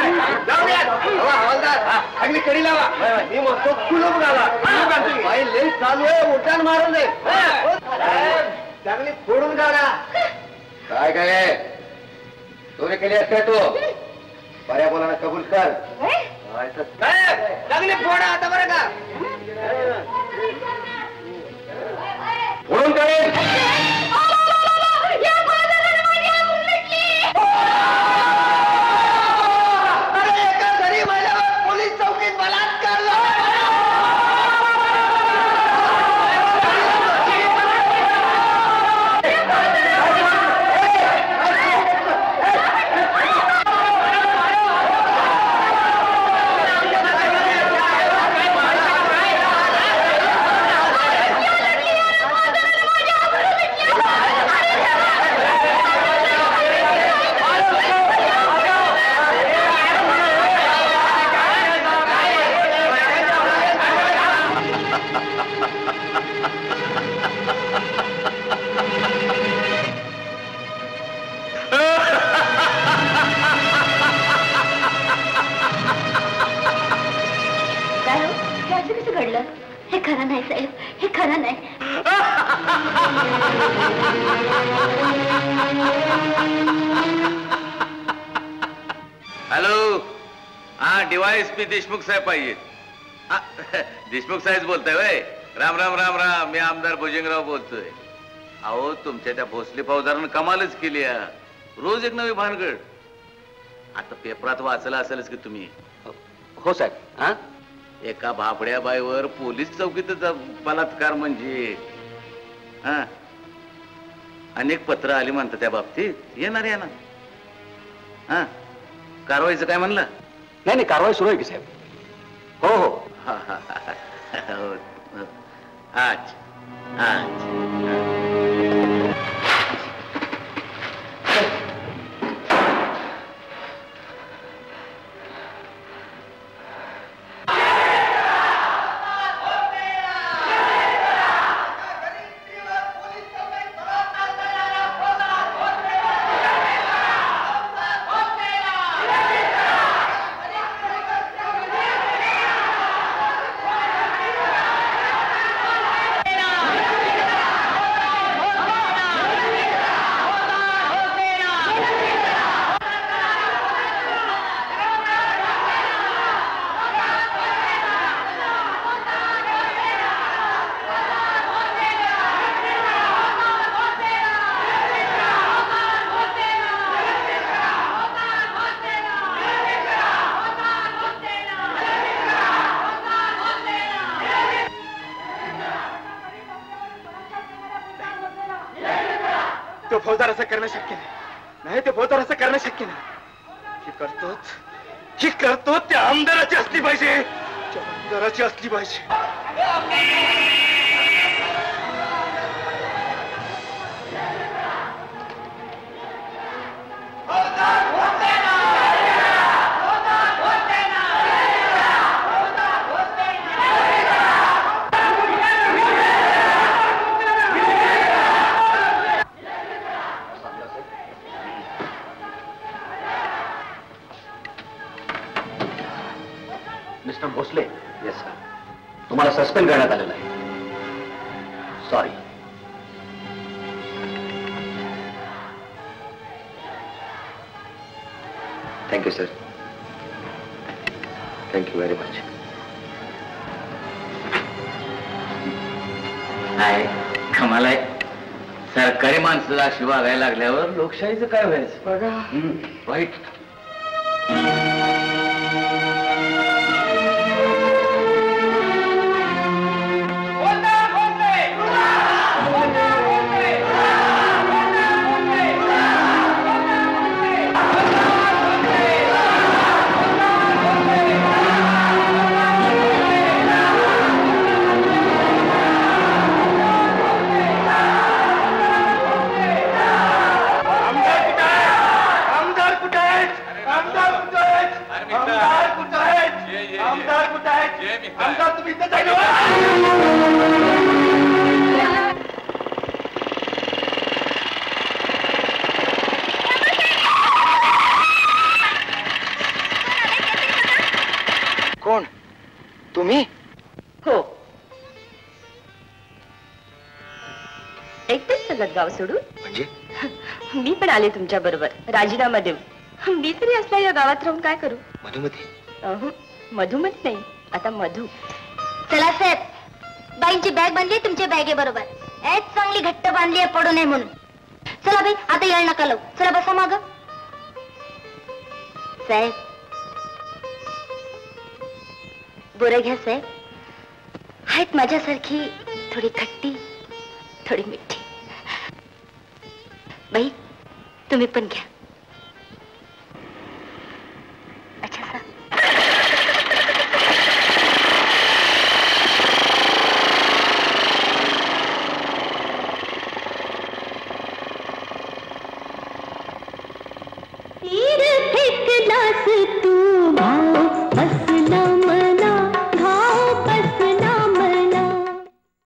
हवा, हवालदार चांगली कडी लावा. मी म्हणतो कुलूप घाला. बाई लई चालू आहे. मोठ्यानं मारून दे. हो, साहेब, चांगली फोडून काढा. काय काय? चोरी केली असते तू? बऱ्या बोलाना कबूल कर? चांगली फोडा आता बरं का फोडून काढेल साहेब हे खरं नाही. हॅलो. हा डिवाइस पी देशमुख साहेब पाहिजे. हा, देशमुख साहेब बोलताय वय राम राम राम राम. मी आमदार भुजंगराव बोलतोय. अहो तुमच्या त्या भोसले फौजदारानं कमालच केली आहे. रोज एक नवी भानगड. आता पेपरात वाचलं असेलच की तुम्ही. हो साहेब. हा? एका भाबड्या बाईवर पोलीस चौकीतच बलात्कार म्हणजे. हा? अनेक पत्र आली म्हणतात त्या बाबतीत. येणार या ना हा? कारवाईचं काय म्हणलं? नाही नाही कारवाई सुरू आहे की साहेब. हो हो. हा, हा, हा, हा. हो, हो. अशी वागायला लागल्यावर लोकशाहीचं काय व्हायचं? बघा. तुमच्या बरोबर राजीनामा देऊ. मी तरी असल्या या गावात राहून काय करू? मधुमती. अहं, मधुमती नाही. आता मधू. चला साहेब. बाईंची बॅग बांधली तुमच्या बॅगे बरोबर. एक चांगली घट्ट बांधली आहे पडू नये म्हणून. चला बाई आता येळ नका लावू. चला बसा माग. साहेब. बोरं घ्या साहेब. आहेत माझ्यासारखी थोडी खट्टी तुम्ही पण घ्या.